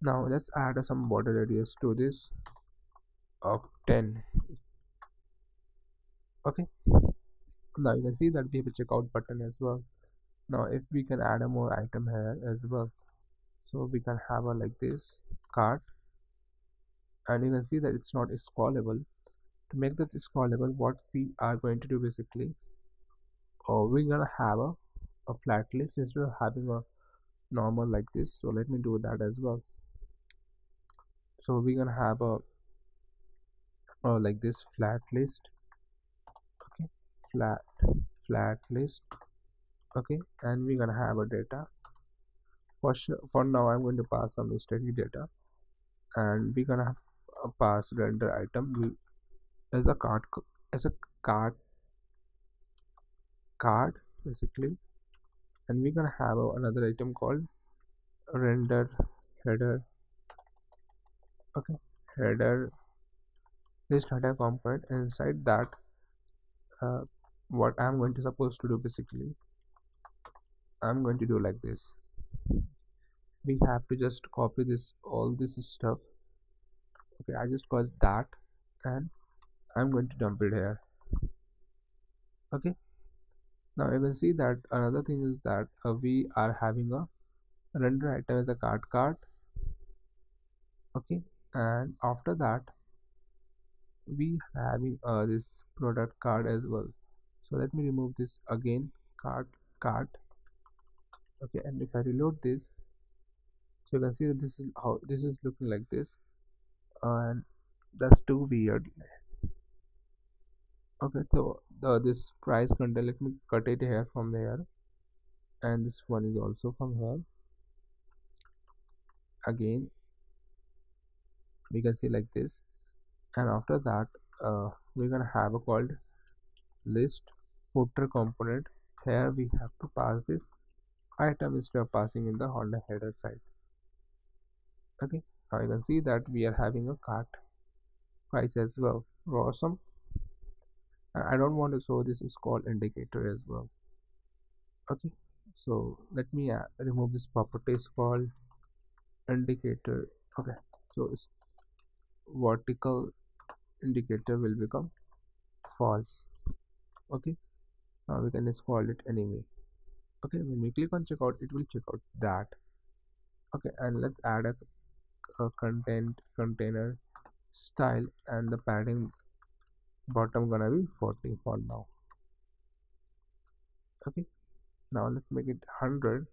Now let's add some border radius to this of 10 okay. Now you can see that we have a checkout button as well. Now if we can add a more item here as well. So we can have a like this cart and you can see that it's not scrollable. To make that scrollable what we are going to do basically uh, we're gonna have a, a flat list instead of having a normal like this. So let me do that as well. So we're gonna have a uh, like this flat list. Okay flat flat list. Okay and we're gonna have a data. For sure for now i'm going to pass some static data. And we're gonna uh, pass render item. As a card as a card card basically. And we're gonna have another item called render header. Okay header. This data component inside that uh, what I'm going to supposed to do basically I'm going to do like this. We have to just copy this all this stuff. Okay I just caused that and I'm going to dump it here. Okay now you can see that another thing is that uh, we are having a render item as a card card okay? And after that we having uh, this product card as well. So let me remove this again card card okay? And if I reload this so you can see that this is how this is looking like this. And that's too weird. Okay so the this price content let me cut it here from there. And this one is also from here again we can see like this. And after that uh, we're gonna have a called list footer component. Here we have to pass this item instead of passing in the honda header side. Okay now you can see that we are having a cart price as well. Awesome i don't want to show this is called indicator as well. Okay. So let me uh, remove this properties called indicator. Okay. So it's vertical indicator will become false. Okay. Now we can just call it anyway. Okay. When we click on checkout it will check out that. Okay. And let's add a, a content container style and the padding bottom gonna be 40 for now. Okay now let's make it 100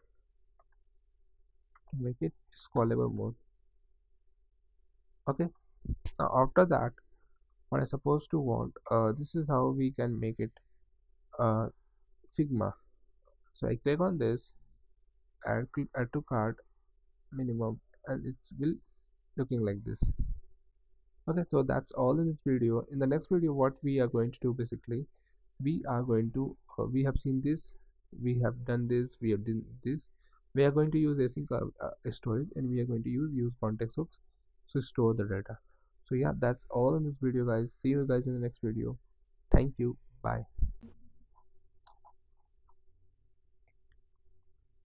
make it scrollable mode. Okay now after that what I supposed to want uh, this is how we can make it uh, Figma. So I click on this add, add to cart minimum and it will looking like this okay so that's all in this video. In the next video what we are going to do basically we are going to uh, we have seen this we have done this we have done this. We are going to use async uh, uh, storage and we are going to use use context hooks to store the data. So yeah that's all in this video guys. See you guys in the next video. Thank you. Bye.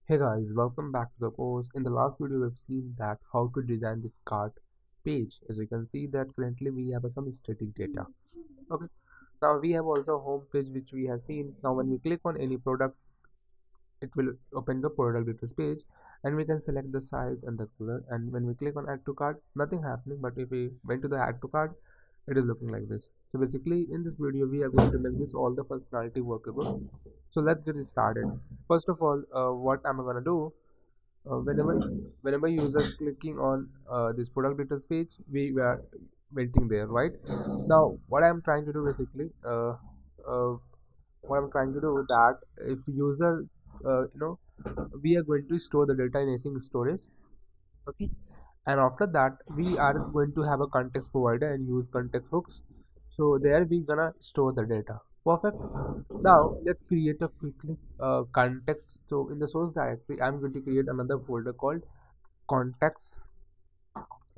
Hey guys. Welcome back to the course. In the last video we've seen that how to design this cart page. As you can see that currently we have some static data. Okay. Now we have also home page which we have seen. Now when we click on any product it will open the product details page and we can select the size and the color. And when we click on add to cart nothing happening. But if we went to the add to cart it is looking like this. So basically in this video we are going to make this all the functionality workable. So let's get started. First of all uh, what am i going to do uh, whenever whenever user clicking on uh, this product details page we were waiting there right? Now what i'm trying to do basically uh, uh, what i'm trying to do that if user uh, you know we are going to store the data in async storage okay? And after that we are going to have a context provider and use context hooks. So there we gonna store the data perfect. Now let's create a quickly uh, context. So in the source directory i'm going to create another folder called context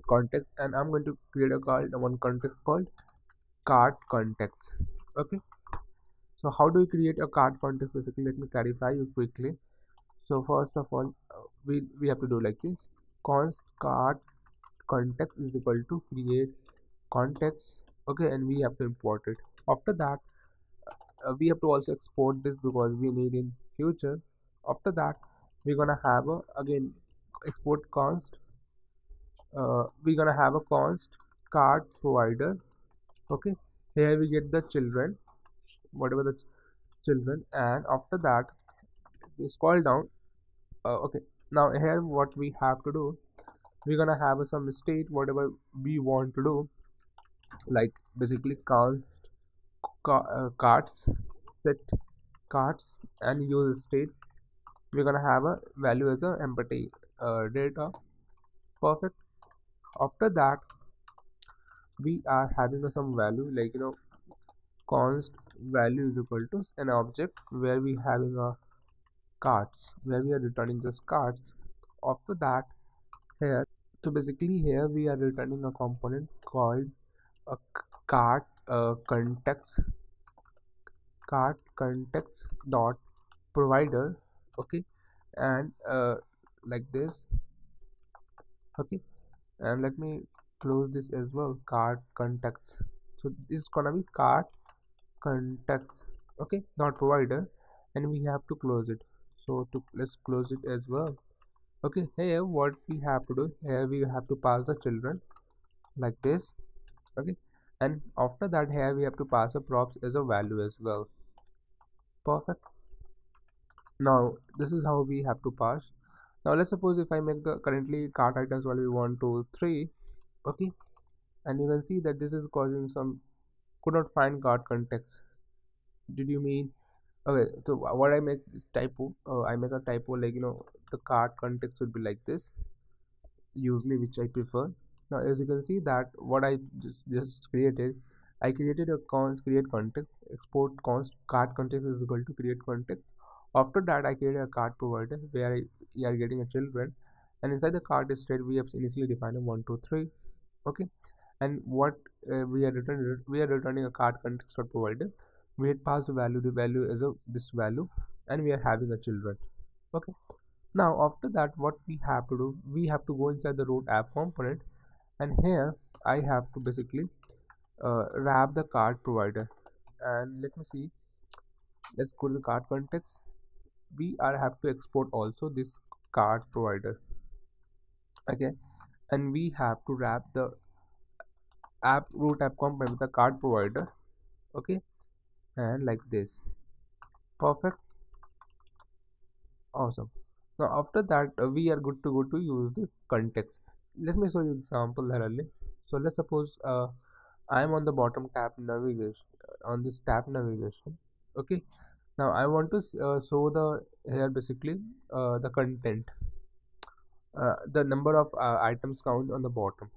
context and i'm going to create a called one context called cart context. Okay? So how do we create a cart context? Basically let me clarify you quickly. So first of all uh, we we have to do like this. Const cart context is equal to create context. Okay? And we have to import it. After that uh, we have to also export this because we need in future. After that we're gonna have a again export const uh, we're gonna have a const card provider. Okay here we get the children whatever the ch children and after that we scroll down uh, okay now here what we have to do we're gonna have some state whatever we want to do like basically const uh, set cards and use state we're gonna have a value as a empty uh, data. Perfect. After that we are having some value like you know const value is equal to an object where we having a cards where we are returning just cards. After that here so basically here we are returning a component called a card uh, context card context dot provider okay and uh, like this okay and let me close this as well card context. So this is gonna be card context okay not provider and we have to close it. So to let's close it as well. Okay here what we have to do here we have to pass the children like this okay and after that here we have to pass a props as a value as well. Perfect. Now this is how we have to pass. Now let's suppose if i make the currently cart items value one two three okay? And you can see that this is causing some could not find card context. Did you mean okay so what i make is typo uh, i make a typo like you know the card context would be like this usually which i prefer now as you can see that what i just, just created i created a const create context export const card context is equal to create context. After that i created a card provider where I, we are getting a children. And inside the card state we have initially defined a one two three. Okay? And what uh, we are returning we are returning a card context provider. We had passed the value the value is a this value and we are having a children. Okay? Now after that what we have to do we have to go inside the root app component and here i have to basically uh, wrap the card provider. And let me see. Let's go to the card context. We are have to export also this card provider. Okay. And we have to wrap the app root app component with the card provider. Okay. And like this. Perfect. Awesome. Now after that uh, we are good to go to use this context let me show you example here so let's suppose uh, i am on the bottom tab navigation uh, on this tab navigation okay? Now i want to uh, show the here basically uh, the content uh, the number of uh, items count on the bottom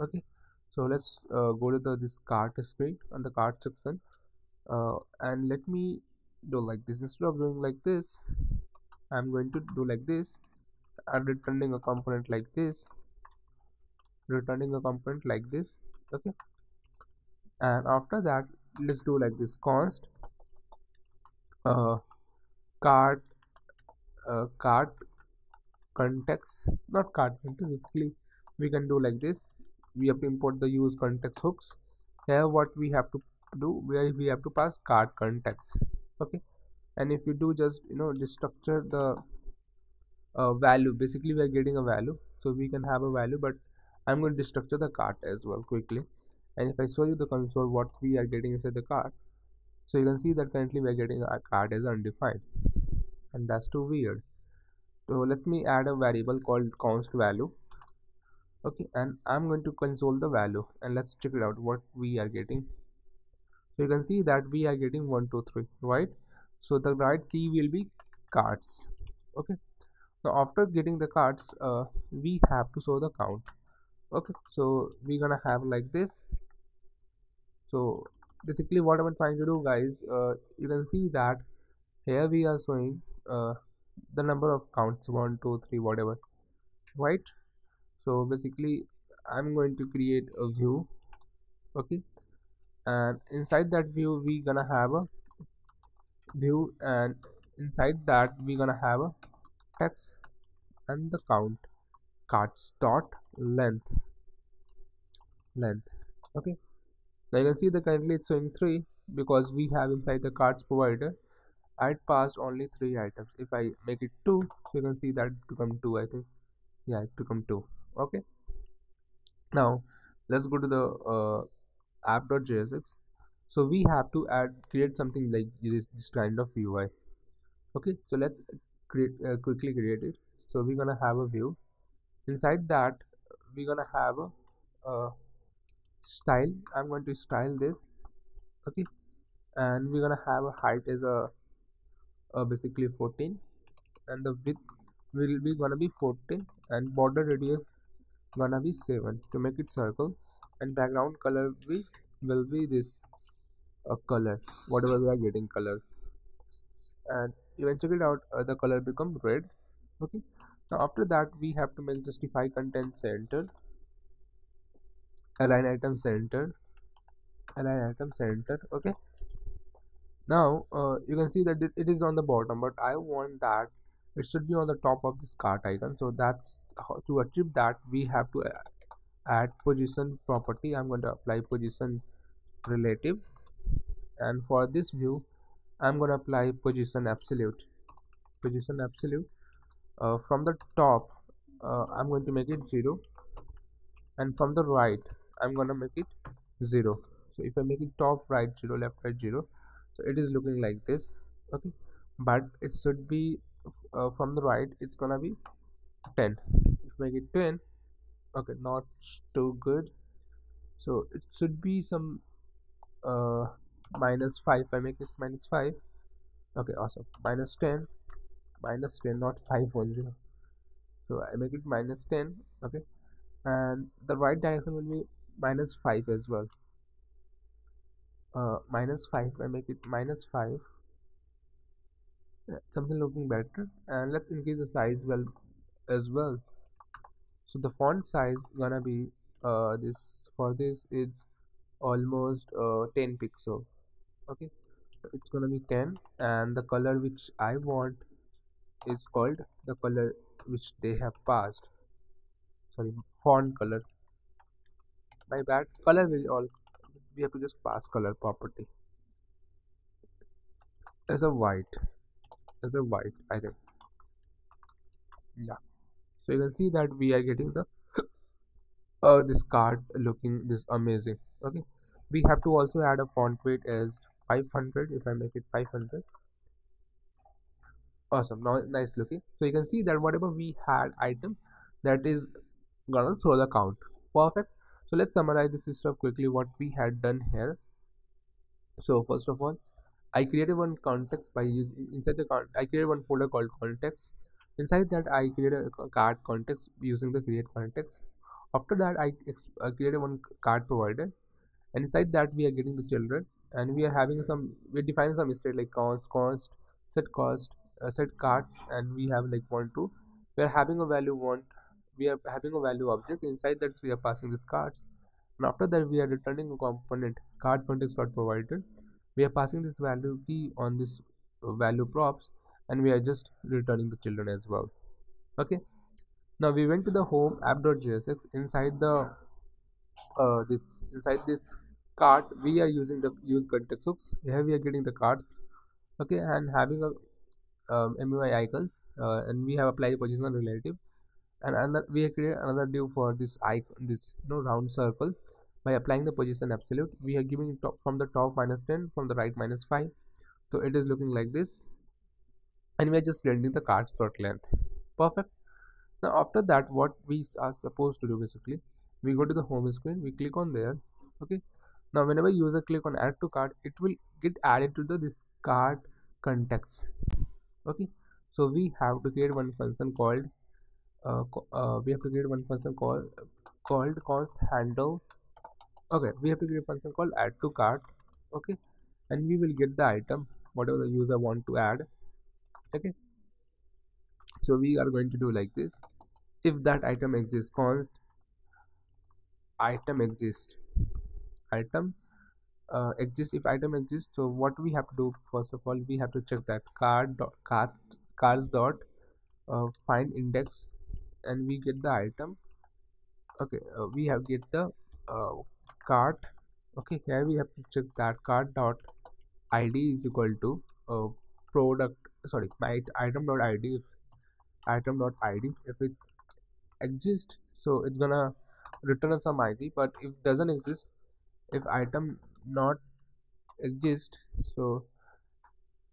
okay? So let's go to the this cart screen on the cart section and let me do like this. Instead of doing like this I'm going to do like this and returning a component like this returning a component like this okay? And after that let's do like this. Const uh, cart uh, cart context not cart context basically we can do like this. We have to import the use context hooks. Here what we have to do where we have to pass card context okay? And if you do just you know destructure the uh, value basically we are getting a value. So we can have a value but i'm going to destructure the cart as well quickly. And if i show you the console what we are getting inside the cart. So you can see that currently we are getting a card as undefined. And that's too weird. So let me add a variable called const value. Okay and i'm going to console the value. And let's check it out what we are getting. So you can see that we are getting one two three right? So the right key will be cards. Okay. Now after getting the cards uh, we have to show the count okay so we're gonna have like this. So basically what i'm trying to do guys uh, you can see that here we are showing uh, the number of counts one two three whatever right? So basically i'm going to create a view okay? And inside that view we gonna have a view and inside that we gonna have a text and the count cards dot length. Length. Okay. Now you can see the currently it's showing three because we have inside the cards provider. I passed only three items. If I make it two you can see that become two I think. Yeah it become two. Okay. Now let's go to the uh, app.jsx so we have to add create something like this, this kind of UI okay. So let's create uh, quickly create it. So we're gonna have a view inside that we're gonna have a, a style. I'm going to style this okay? And we're gonna have a height as a, a basically 14 and the width will be gonna be 14 and border radius gonna be 7 to make it circle. And background color will, will be this uh, color. Whatever we are getting color. And eventually out uh, the color become red okay now after that we have to make justify content center align item center align item center okay? Now uh, you can see that it is on the bottom but i want that it should be on the top of this cart icon. So that's how, to achieve that we have to uh, add position property. I'm going to apply position relative. And for this view i'm going to apply position absolute. Position absolute uh, from the top uh, i'm going to make it 0 and from the right i'm to make it 0 so if i make it top right 0 left right 0 so it is looking like this okay? But it should be uh, from the right it's gonna be 10 if I make it 10 okay not too good. So it should be some uh minus 5 I make it minus 5 okay awesome. Minus 10 minus 10 not 5 1 0 so I make it minus 10 okay? And the right direction will be minus 5 as well. Uh, minus 5 I make it minus 5 yeah, something looking better. And let's increase the size well as well. So the font size gonna be uh, this for this is almost uh, 10 pixel okay? It's gonna be 10 and the color which I want is called the color which they have passed. Sorry font color. My bad. Color will all we have to just pass color property. As a white as a white I think. Yeah. So you can see that we are getting the uh, this card looking this amazing. Okay. We have to also add a font weight as 500 if I make it 500 awesome. Now nice looking. So you can see that whatever we had item that is gonna throw the count. Perfect. So let's summarize this stuff quickly what we had done here. So first of all I created one context by using inside the I created one folder called context. Inside that I created a card context using the create context. After that I, created one card provider. And inside that we are getting the children. And we are having some we're defining some state like cost cost set cost set cards and we have like one two. We are having a value one we are having a value object. Inside that we are passing these cards. And after that we are returning a component card context dot provided. We are passing this value key on this uh, value props and we are just returning the children as well. Okay? Now we went to the home app.jsx inside the uh, this inside this cart we are using the use context hooks. Here we are getting the cards. Okay? And having a um, MUI icons uh, and we have applied position relative. And another we have created another div for this icon this you know round circle. By applying the position absolute we are giving top from the top minus 10 from the right minus 5 so it is looking like this. And we are just rendering the cards dot length. Perfect. Now after that what we are supposed to do basically we go to the home screen we click on there okay? Now whenever user click on add to cart it will get added to the this card context okay. So we have to create one function called uh, uh, we have to create one function called called const handle okay. We have to create a function called add to cart. Okay. And we will get the item whatever the user want to add. Okay. So we are going to do like this. If that item exists const item exists. Item uh, exists if item exists so what we have to do first of all we have to check that card dot card cards dot uh, find index and we get the item. Okay uh, we have get the uh, cart okay here we have to check that card dot id is equal to uh, product sorry my item dot id if item dot id if it's exist so it's gonna return some id but if doesn't exist if item not exist so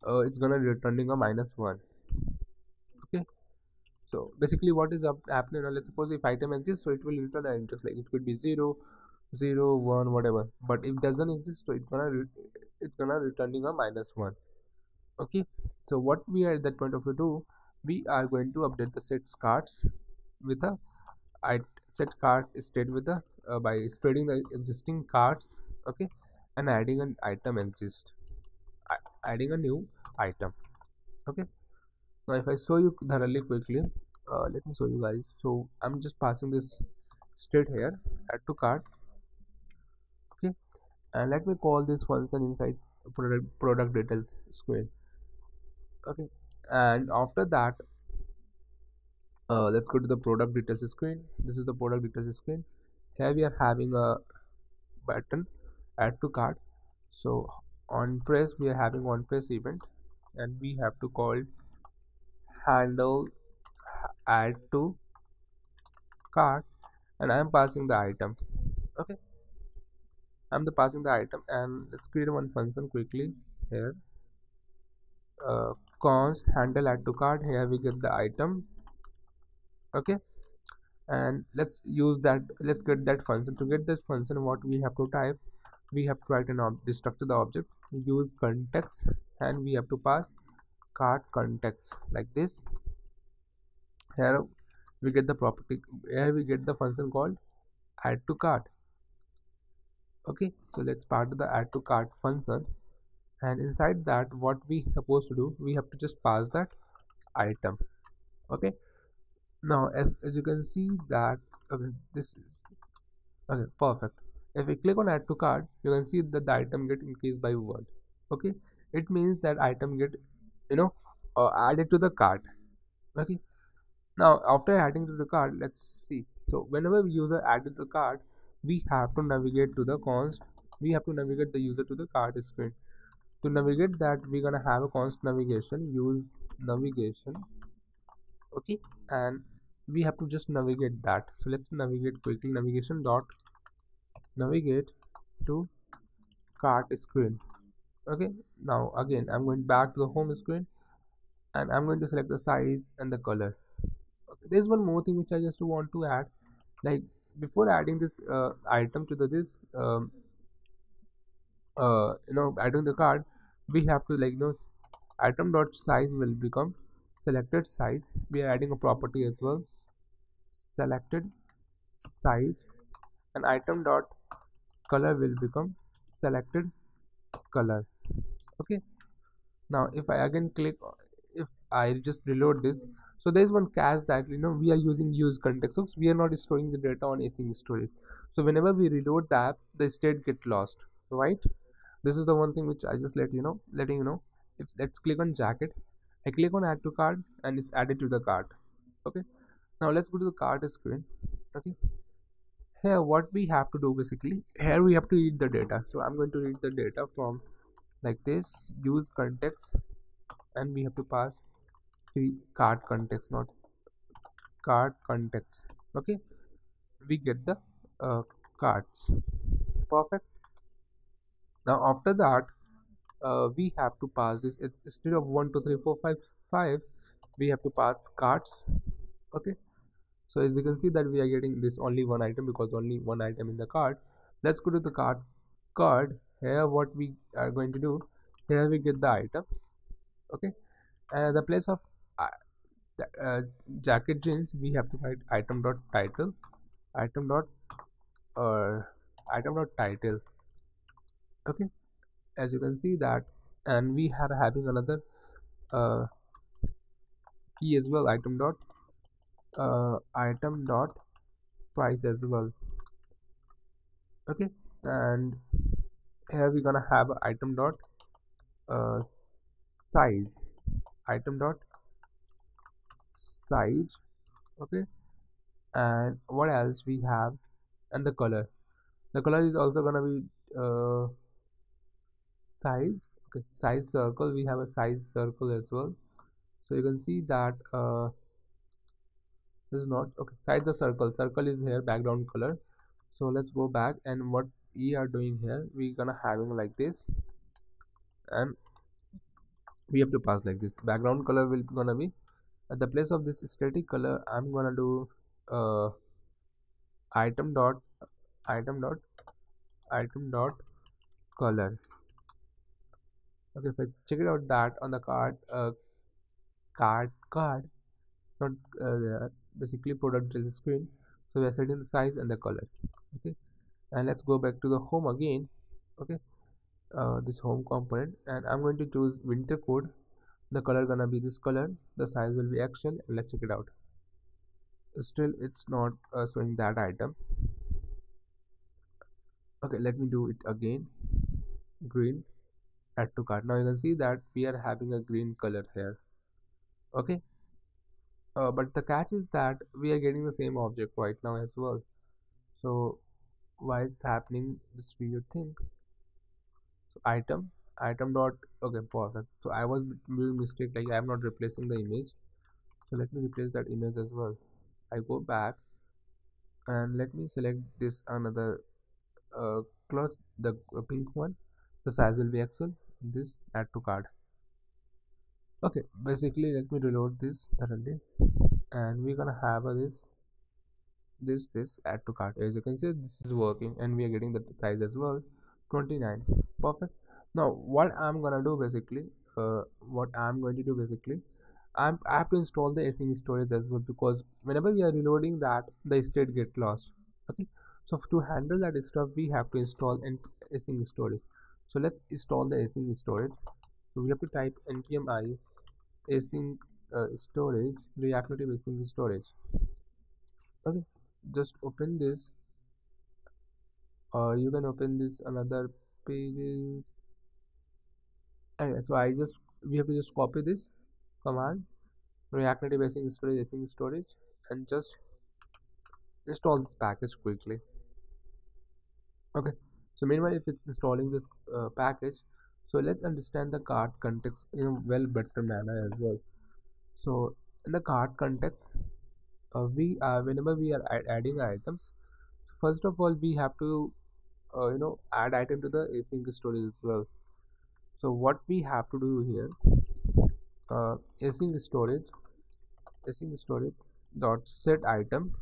uh, it's gonna returning a minus one. Okay? So basically what is up happening now let's suppose if item exists so it will return an interest like it could be zero zero one whatever. But if it doesn't exist so it's gonna it's gonna returning a minus one. Okay? So what we are at that point of view do we are going to update the sets cards with a set card state with the uh, by spreading the existing cards. Okay and adding an item exist adding a new item. Okay. Now if i show you thoroughly quickly uh, let me show you guys. So i'm just passing this state here add to cart. Okay. And let me call this function inside product product details screen. Okay. And after that uh, let's go to the product details screen. This is the product details screen. Here we are having a button add to cart. So on press we are having on press event and we have to call handle add to cart. And I am passing the item. Okay. I'm the passing the item and let's create one function quickly here. Uh, const handle add to cart. Here we get the item. Okay. And let's use that let's get that function. To get this function what we have to type we have to write an object the object use context and we have to pass cart context like this. Here we get the property here we get the function called add to cart. Okay so let's part the add to cart function. And inside that what we supposed to do we have to just pass that item. Okay now as, as you can see that okay this is okay perfect if we click on add to cart you can see that the item get increased by one okay? It means that item get you know uh, added to the cart okay? Now after adding to the cart let's see. So whenever user added the cart we have to navigate to the const we have to navigate the user to the cart screen. To navigate that we're gonna have a const navigation use navigation okay? And we have to just navigate that. So let's navigate quickly. Navigation dot navigate to cart screen. Okay now again i'm going back to the home screen and i'm going to select the size and the color. Okay there's one more thing which i just want to add. Like before adding this uh, item to the this um, uh, you know adding the card we have to like you know item dot size will become selected size. We are adding a property as well. Selected size and item dot color will become selected color. Okay. Now if i again click if i just reload this so there is one cache that you know we are using use context. Hooks we are not storing the data on async storage. So whenever we reload the app the state get lost right? This is the one thing which i just let you know letting you know. If let's click on jacket. I click on add to cart and it's added to the cart. Okay. Now let's go to the cart screen. Okay here what we have to do basically. Here we have to read the data. So i'm going to read the data from like this. Use context. And we have to pass the card context not card context. Okay? We get the uh, cards. Perfect. Now after that uh, we have to pass this. Instead of 1 2 3 4 5 5 we have to pass cards. Okay so as you can see that we are getting this only one item because only one item in the card. Let's go to the card card. Here what we are going to do here we get the item okay? And the place of uh, uh, jacket jeans we have to write item dot title item dot uh, item dot title okay? As you can see that and we are having another uh, key as well item dot uh, item dot price as well. Okay and here we're gonna have item dot uh, size. Item dot size okay? And what else we have? And the color. The color is also gonna be uh, size okay? Size circle we have a size circle as well. So you can see that uh, this is not okay size the circle. Circle is here background color. So let's go back and what we are doing here we're gonna having like this. And we have to pass like this. Background color will gonna be at the place of this static color i'm gonna do uh item dot item dot item dot color. Okay i check it out that on the card uh card card not uh, basically product details screen. So we are setting the size and the color. Okay. And let's go back to the home again. Okay. Uh, this home component. And I'm going to choose winter code. The color gonna be this color. The size will be action. And let's check it out. Still it's not uh, showing that item. Okay. Let me do it again. Green. Add to cart. Now you can see that we are having a green color here. Okay uh, but the catch is that we are getting the same object right now as well. So why is happening this weird thing so item item dot okay perfect. So i was doing mistake like i'm not replacing the image. So let me replace that image as well. I go back and let me select this another uh, cloth the uh, pink one the size will be excel this add to cart okay basically let me reload this thoroughly. And we're gonna have this this this add to cart. As you can see this is working and we are getting the size as well. 29 perfect. Now what i'm gonna do basically uh, what i'm going to do basically I'm, i have to install the async storage as well because whenever we are reloading that the state get lost. Okay? So to handle that stuff we have to install an async storage. So let's install the async storage. So we have to type npm i async uh, storage react native async storage. Okay just open this. Or you can open this another pages. And so i just we have to just copy this command react native async storage async storage and just install this package quickly. Okay so meanwhile if it's installing this uh, package so let's understand the cart context in a well better manner as well. So in the cart context uh, we uh, whenever we are ad adding items first of all we have to uh, you know add item to the async storage as well. So what we have to do here uh, async storage async storage dot set item.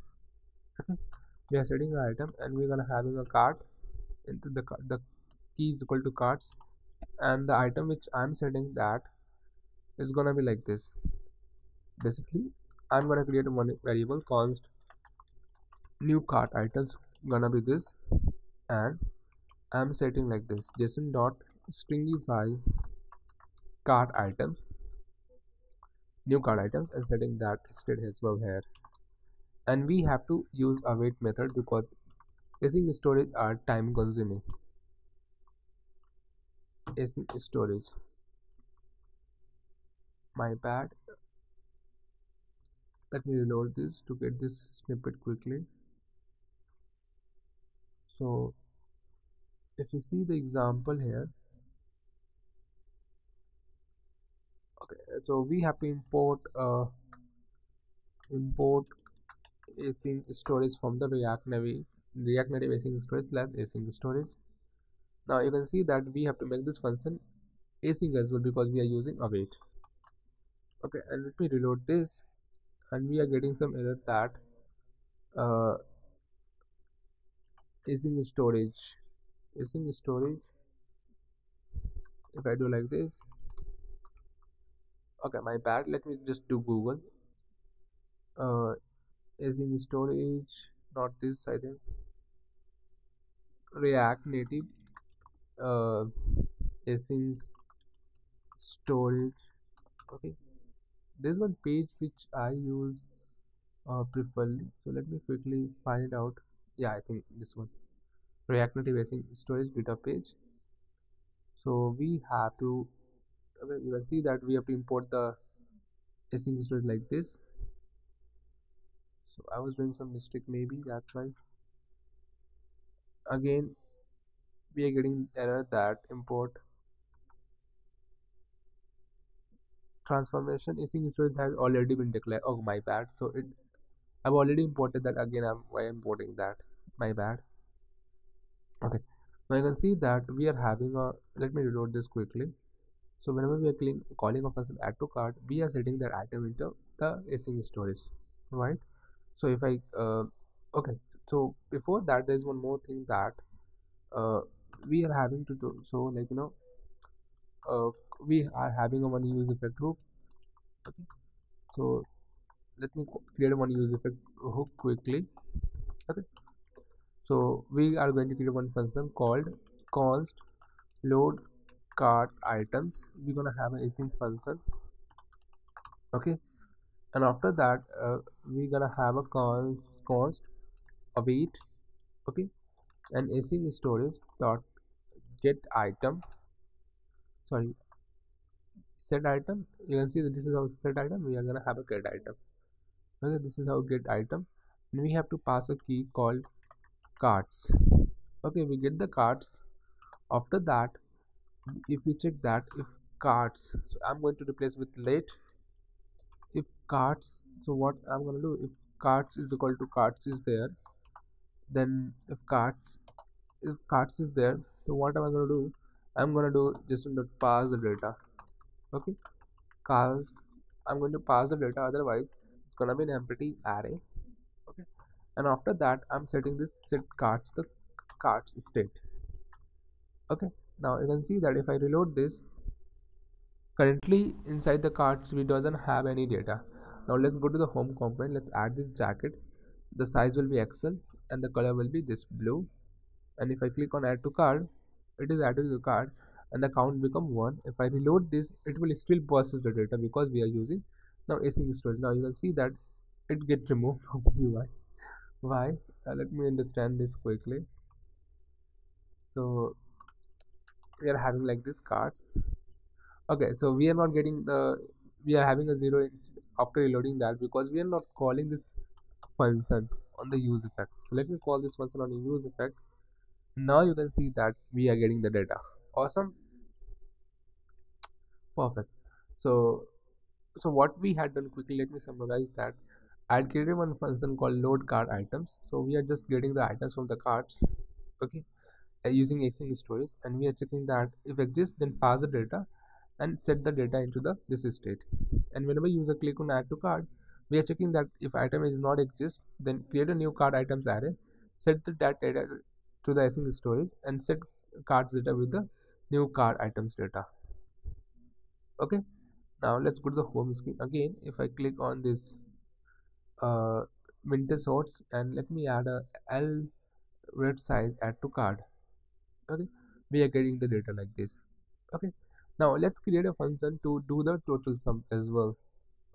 We are setting an item and we're gonna having a cart into the the key is equal to carts and the item which i'm setting that is gonna be like this. Basically i'm gonna create a variable const new cart items gonna be this and i'm setting like this json dot stringify cart items new cart items and setting that state as well here. And we have to use await method because async storage are time consuming async storage my bad. Let me reload this to get this snippet quickly. So if you see the example here okay so we have to import uh, import async storage from the react native react native async storage slash async storage now you can see that we have to make this function async as well because we are using await okay and let me reload this. And we are getting some error that uh, async storage. Async storage. If I do like this. Okay my bad. Let me just do Google. Uh, async storage not this I think. React native uh, async storage okay. There's one page which I use uh, preferably. So let me quickly find it out. Yeah I think this one. React native async storage beta page. So we have to okay, you can see that we have to import the async storage like this. So I was doing some mistake maybe that's why. Again we are getting error that import transformation async storage has already been declared. Oh my bad. So it I've already imported that again. I'm why importing that? My bad. Okay. Now you can see that we are having a let me reload this quickly. So whenever we are calling, calling a function add to cart we are setting that item into the async storage right? So if I uh, okay. So before that there is one more thing that uh, we are having to do so like you know uh, we are having a one use effect hook. Okay so let me create one use effect hook quickly. Okay. So we are going to create one function called const load cart items. We're gonna have an async function. Okay. And after that uh, we're gonna have a const const await. Okay and async storage dot get item. Sorry. Set item. You can see that this is our set item. We are gonna have a get item. Okay this is our get item. And we have to pass a key called cards. Okay we get the cards. After that if we check that if cards so i'm going to replace with late. If cards so what i'm going to do if cards is equal to cards is there then if cards if cards is there so what am i going to do? I'm going to do just to pass the data okay? Cards i'm going to pass the data otherwise it's going to be an empty array okay? And after that i'm setting this set cards the cards state okay? Now you can see that if i reload this currently inside the cards we doesn't have any data. Now let's go to the home component let's add this jacket. The size will be xl and the color will be this blue. And if i click on add to card it is added to the card and the count become one. If i reload this it will still process the data because we are using now async storage. Now you can see that it get removed from the ui why? Uh, let me understand this quickly. So we are having like this cards. Okay so we are not getting the we are having a zero after reloading that because we are not calling this function on the use effect. So let me call this function on the use effect. Now you can see that we are getting the data. Awesome. Perfect. So so what we had done quickly let me summarize that. I created one function called load card items. So we are just getting the items from the cards okay uh, using async storage and we are checking that if exists then pass the data and set the data into the this state. And whenever user click on add to card we are checking that if item is not exist then create a new card items array set the that data to the async storage and set cards data with the new card items data. Okay now let's go to the home screen. Again if i click on this uh winter sorts and let me add a l red size add to card. Okay we are getting the data like this. Okay now let's create a function to do the total sum as well.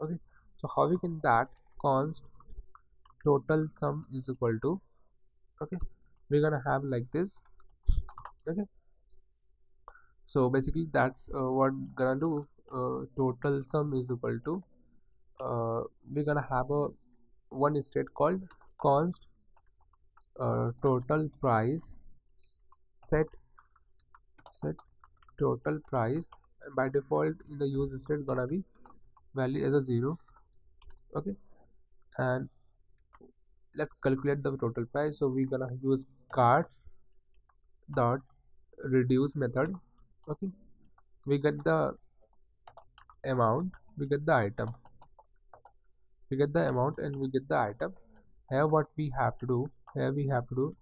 Okay so how we can that const total sum is equal to okay we're gonna have like this okay. So basically that's uh, what gonna do uh, total sum is equal to uh, we're gonna have a one state called const uh, total price set set total price by default in the use state gonna be value as a zero okay? And let's calculate the total price. So we're gonna use cards dot reduce method. Okay? We get the amount. We get the item. We get the amount and we get the item. Here what we have to do here we have to do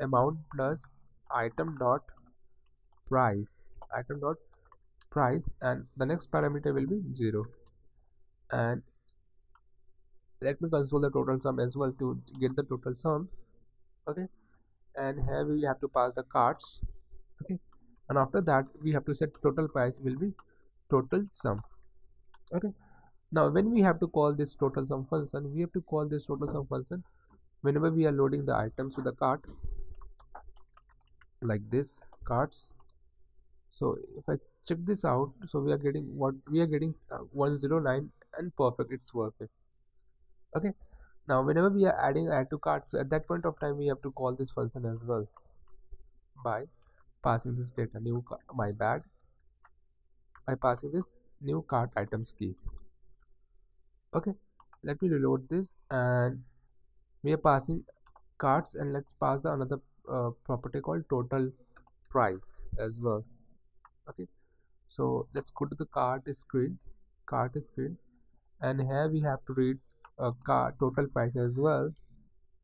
amount plus item dot price. Item dot price and the next parameter will be 0 and let me console the total sum as well to get the total sum okay? And here we have to pass the cards okay? And after that we have to set total price will be total sum okay? Now when we have to call this total sum function we have to call this total sum function whenever we are loading the items to the cart like this cards. So if i check this out so we are getting what we are getting uh, 109 and perfect it's working okay. Now whenever we are adding add to carts at that point of time we have to call this function as well by passing this data new my bad by passing this new cart items key okay. Let me reload this and we are passing cards and let's pass the another uh, property called total price as well. Okay. So let's go to the cart screen cart screen and here we have to read a car total price as well.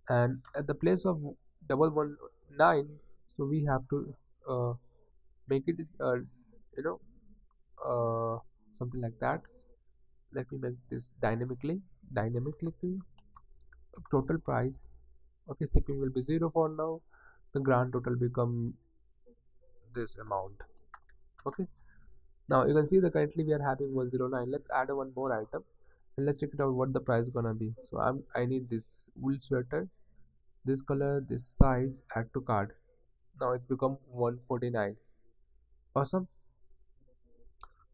And at the place of double one nine so we have to uh, make it uh, you know uh, something like that. Let me make this dynamically dynamically total price. Okay shipping will be zero for now. The grand total become this amount. Okay. Now you can see that currently we are having 109 let's add one more item and let's check it out what the price gonna be. So i'm i need this wool sweater this color this size add to cart. Now it's become 149 awesome.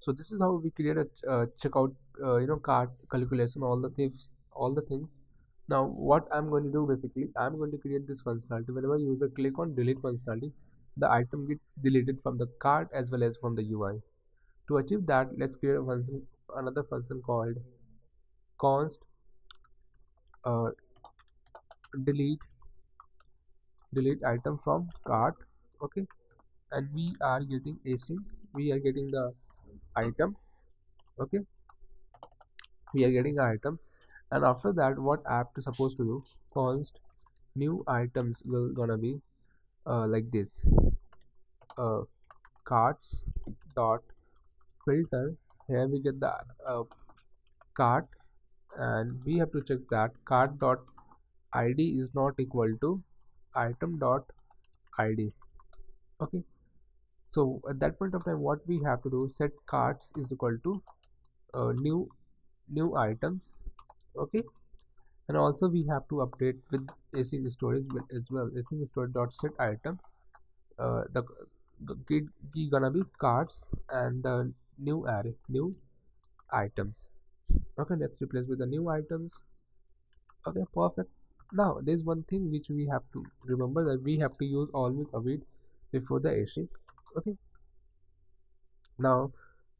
So this is how we create a uh, checkout uh, you know cart calculation all the things all the things. Now what i'm going to do basically i'm going to create this functionality. Whenever user click on delete functionality the item get deleted from the cart as well as from the ui to achieve that let's create function another function called const uh, delete delete item from cart okay? And we are getting async we are getting the item okay? We are getting item. And after that what app is supposed to do? Const new items will gonna be uh, like this. Uh, carts dot filter. Here we get the uh, cart and we have to check that cart dot id is not equal to item dot id okay. So at that point of time what we have to do set carts is equal to uh, new new items. Okay. And also we have to update with async storage as well async storage dot set item. Uh, the, the key gonna be cards and the new array new items okay let's replace with the new items. Okay perfect. Now there's one thing which we have to remember that we have to use always await before the async okay. Now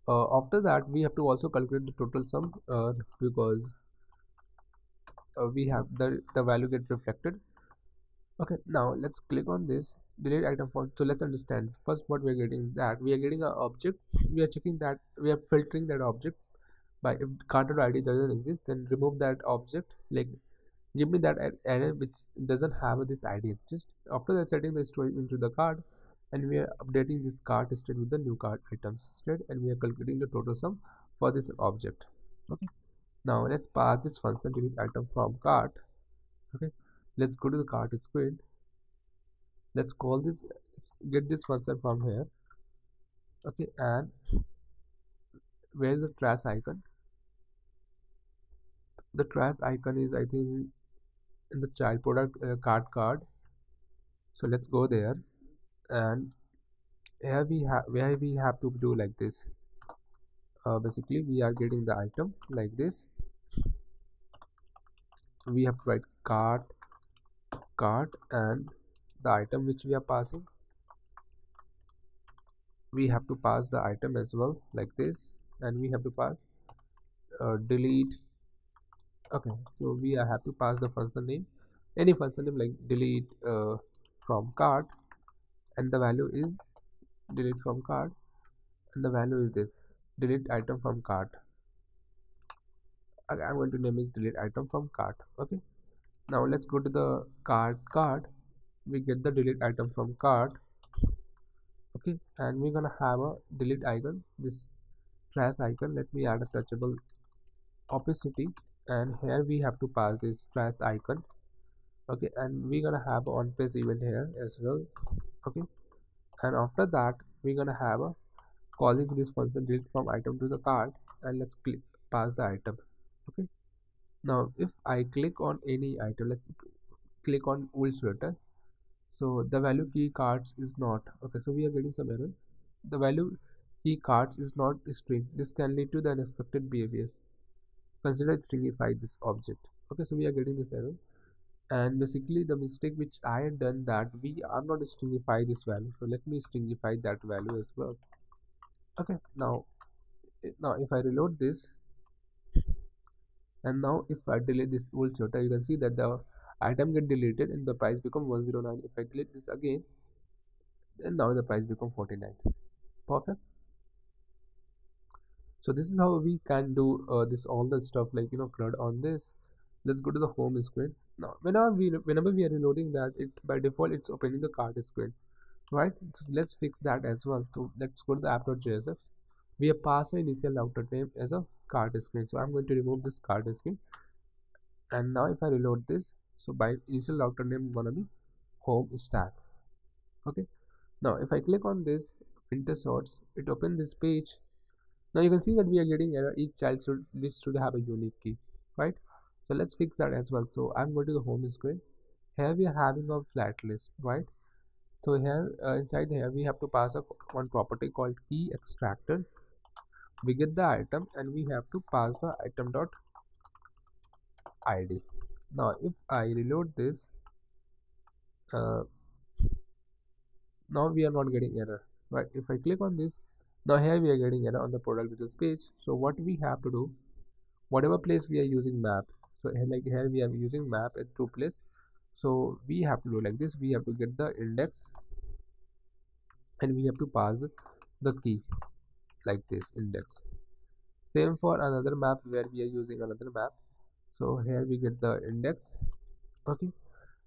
uh, after that we have to also calculate the total sum uh, because uh, we have the the value get reflected. Okay now let's click on this delete item for so let's understand. First what we're getting that we are getting an object. We are checking that we are filtering that object by if carded id doesn't exist then remove that object like give me that array which doesn't have this id exist. After that setting the storage into the card and we are updating this card instead with the new card items instead and we are calculating the total sum for this object. Okay. Now let's pass this function delete item from cart okay. Let's go to the cart screen. Let's call this get this function from here. Okay and where is the trash icon? The trash icon is i think in the child product uh, cart card. So let's go there. And here we have where we have to do like this? Uh, basically we are getting the item like this. We have to write cart cart and the item which we are passing. We have to pass the item as well like this and we have to pass uh, delete. Okay so we are have to pass the function name. Any function name like delete uh, from cart and the value is delete from cart and the value is this delete item from cart i'm going to name is delete item from cart okay? Now let's go to the cart card. We get the delete item from cart okay? And we're gonna have a delete icon. This trash icon let me add a touchable opacity. And here we have to pass this trash icon. Okay and we're gonna have onPress event here as well. Okay and after that we're gonna have a calling this function delete from item to the cart and let's click pass the item. Okay now if i click on any item let's click on wool sweater so the value key cards is not okay so we are getting some error. The value key cards is not string. This can lead to the unexpected behavior. Consider stringify this object. Okay so we are getting this error and basically the mistake which i had done that we are not stringify this value. So let me stringify that value as well. Okay now eh, now if i reload this and now if I delete this old shorter you can see that the item get deleted and the price become 109 if I delete this again then now the price become 49 perfect so this is how we can do uh, this all the stuff like you know CRUD on this. Let's go to the home screen. Now whenever we whenever we are reloading that it by default it's opening the card screen right? So let's fix that as well. So let's go to the app.jsx we have passed an initial router name as a card screen. So i'm going to remove this card screen. And now if i reload this so by initial router name gonna be home stack. Okay? Now if i click on this winter sorts it open this page now you can see that we are getting error. Each child should list should have a unique key right? So let's fix that as well. So i'm going to the home screen. Here we are having a flat list right? So here uh, inside here we have to pass a one property called key extractor we get the item and we have to pass the item dot id now if i reload this uh, now we are not getting error right? If i click on this now here we are getting error on the product details page so what we have to do whatever place we are using map. So here, like here we are using map at two place. So we have to do like this. We have to get the index and we have to pass the key like this index. Same for another map where we are using another map. So here we get the index. Okay.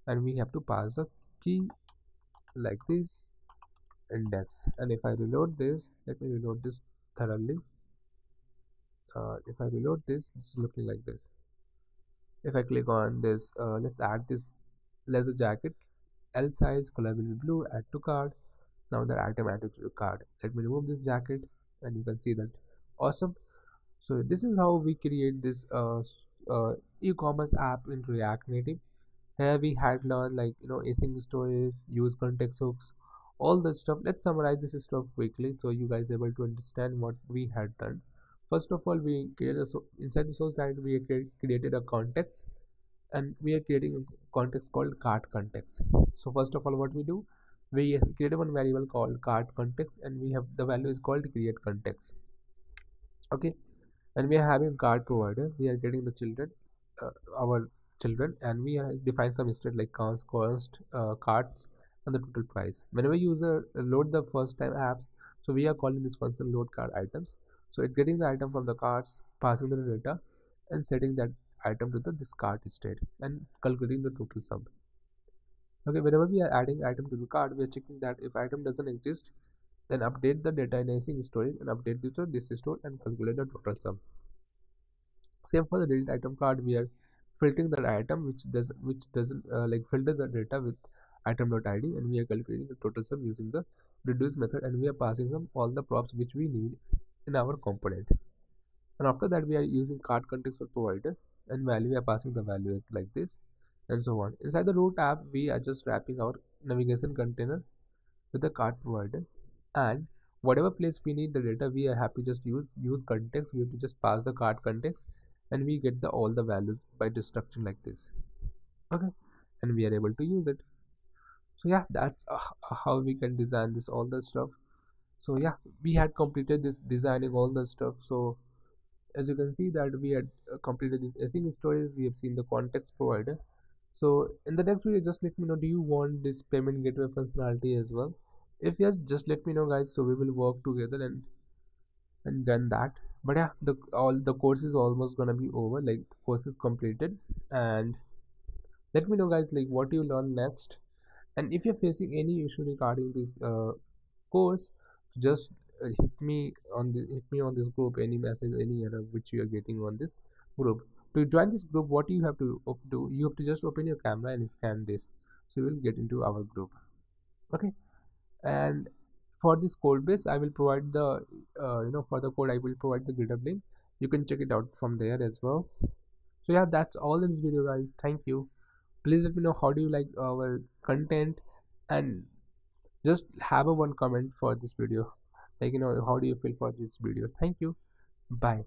And we have to pass the key like this index. And if I reload this let me reload this thoroughly. Uh, if I reload this this is looking like this. If I click on this uh, let's add this leather jacket. L size color will be blue add to cart now the item added to the cart let me remove this jacket and you can see that. Awesome. So this is how we create this uh, uh, e-commerce app in react native. Here we had learned like you know async storage use context hooks all the stuff. Let's summarize this stuff quickly so you guys able to understand what we had done. First of all we created a so inside the source directory we create, created a context and we are creating a context called cart context. So first of all what we do? We create one variable called cart context and we have the value is called create context. Okay? And we are having cart provider. We are getting the children uh, our children and we define some state like cost cost uh, carts and the total price. Whenever user load the first time apps so we are calling this function load card items. So it's getting the item from the cards passing the data and setting that item to the this state and calculating the total sum. Okay whenever we are adding item to the cart we are checking that if item doesn't exist then update the data in async storage and update this or this store and calculate the total sum. Same for the delete item card we are filtering that item which does which doesn't uh, like filter the data with item.id and we are calculating the total sum using the reduce method and we are passing them all the props which we need in our component. And after that we are using cart context for provider and value we are passing the values like this and so on. Inside the root app we are just wrapping our navigation container with the cart provider and whatever place we need the data we are happy just use use context. We have to just pass the cart context and we get the all the values by destruction like this. Okay. And we are able to use it so yeah that's uh, how we can design this all the stuff. So yeah we had completed this designing all the stuff. So as you can see that we had uh, completed this async storage we have seen the context provider. So in the next video just let me know do you want this payment gateway functionality as well? If yes just let me know guys so we will work together and and done that. But yeah the all the course is almost gonna be over like the course is completed. And let me know guys like what you learn next and if you're facing any issue regarding this uh, course just uh, hit me on the hit me on this group any message any error which you are getting on this group. To join this group what you have to do you have to just open your camera and scan this. So you will get into our group. Okay? And for this code base i will provide the uh, you know for the code i will provide the github link. You can check it out from there as well. So yeah that's all in this video guys. Thank you please let me know how do you like our content and just have a one comment for this video. Like you know how do you feel for this video? Thank you. Bye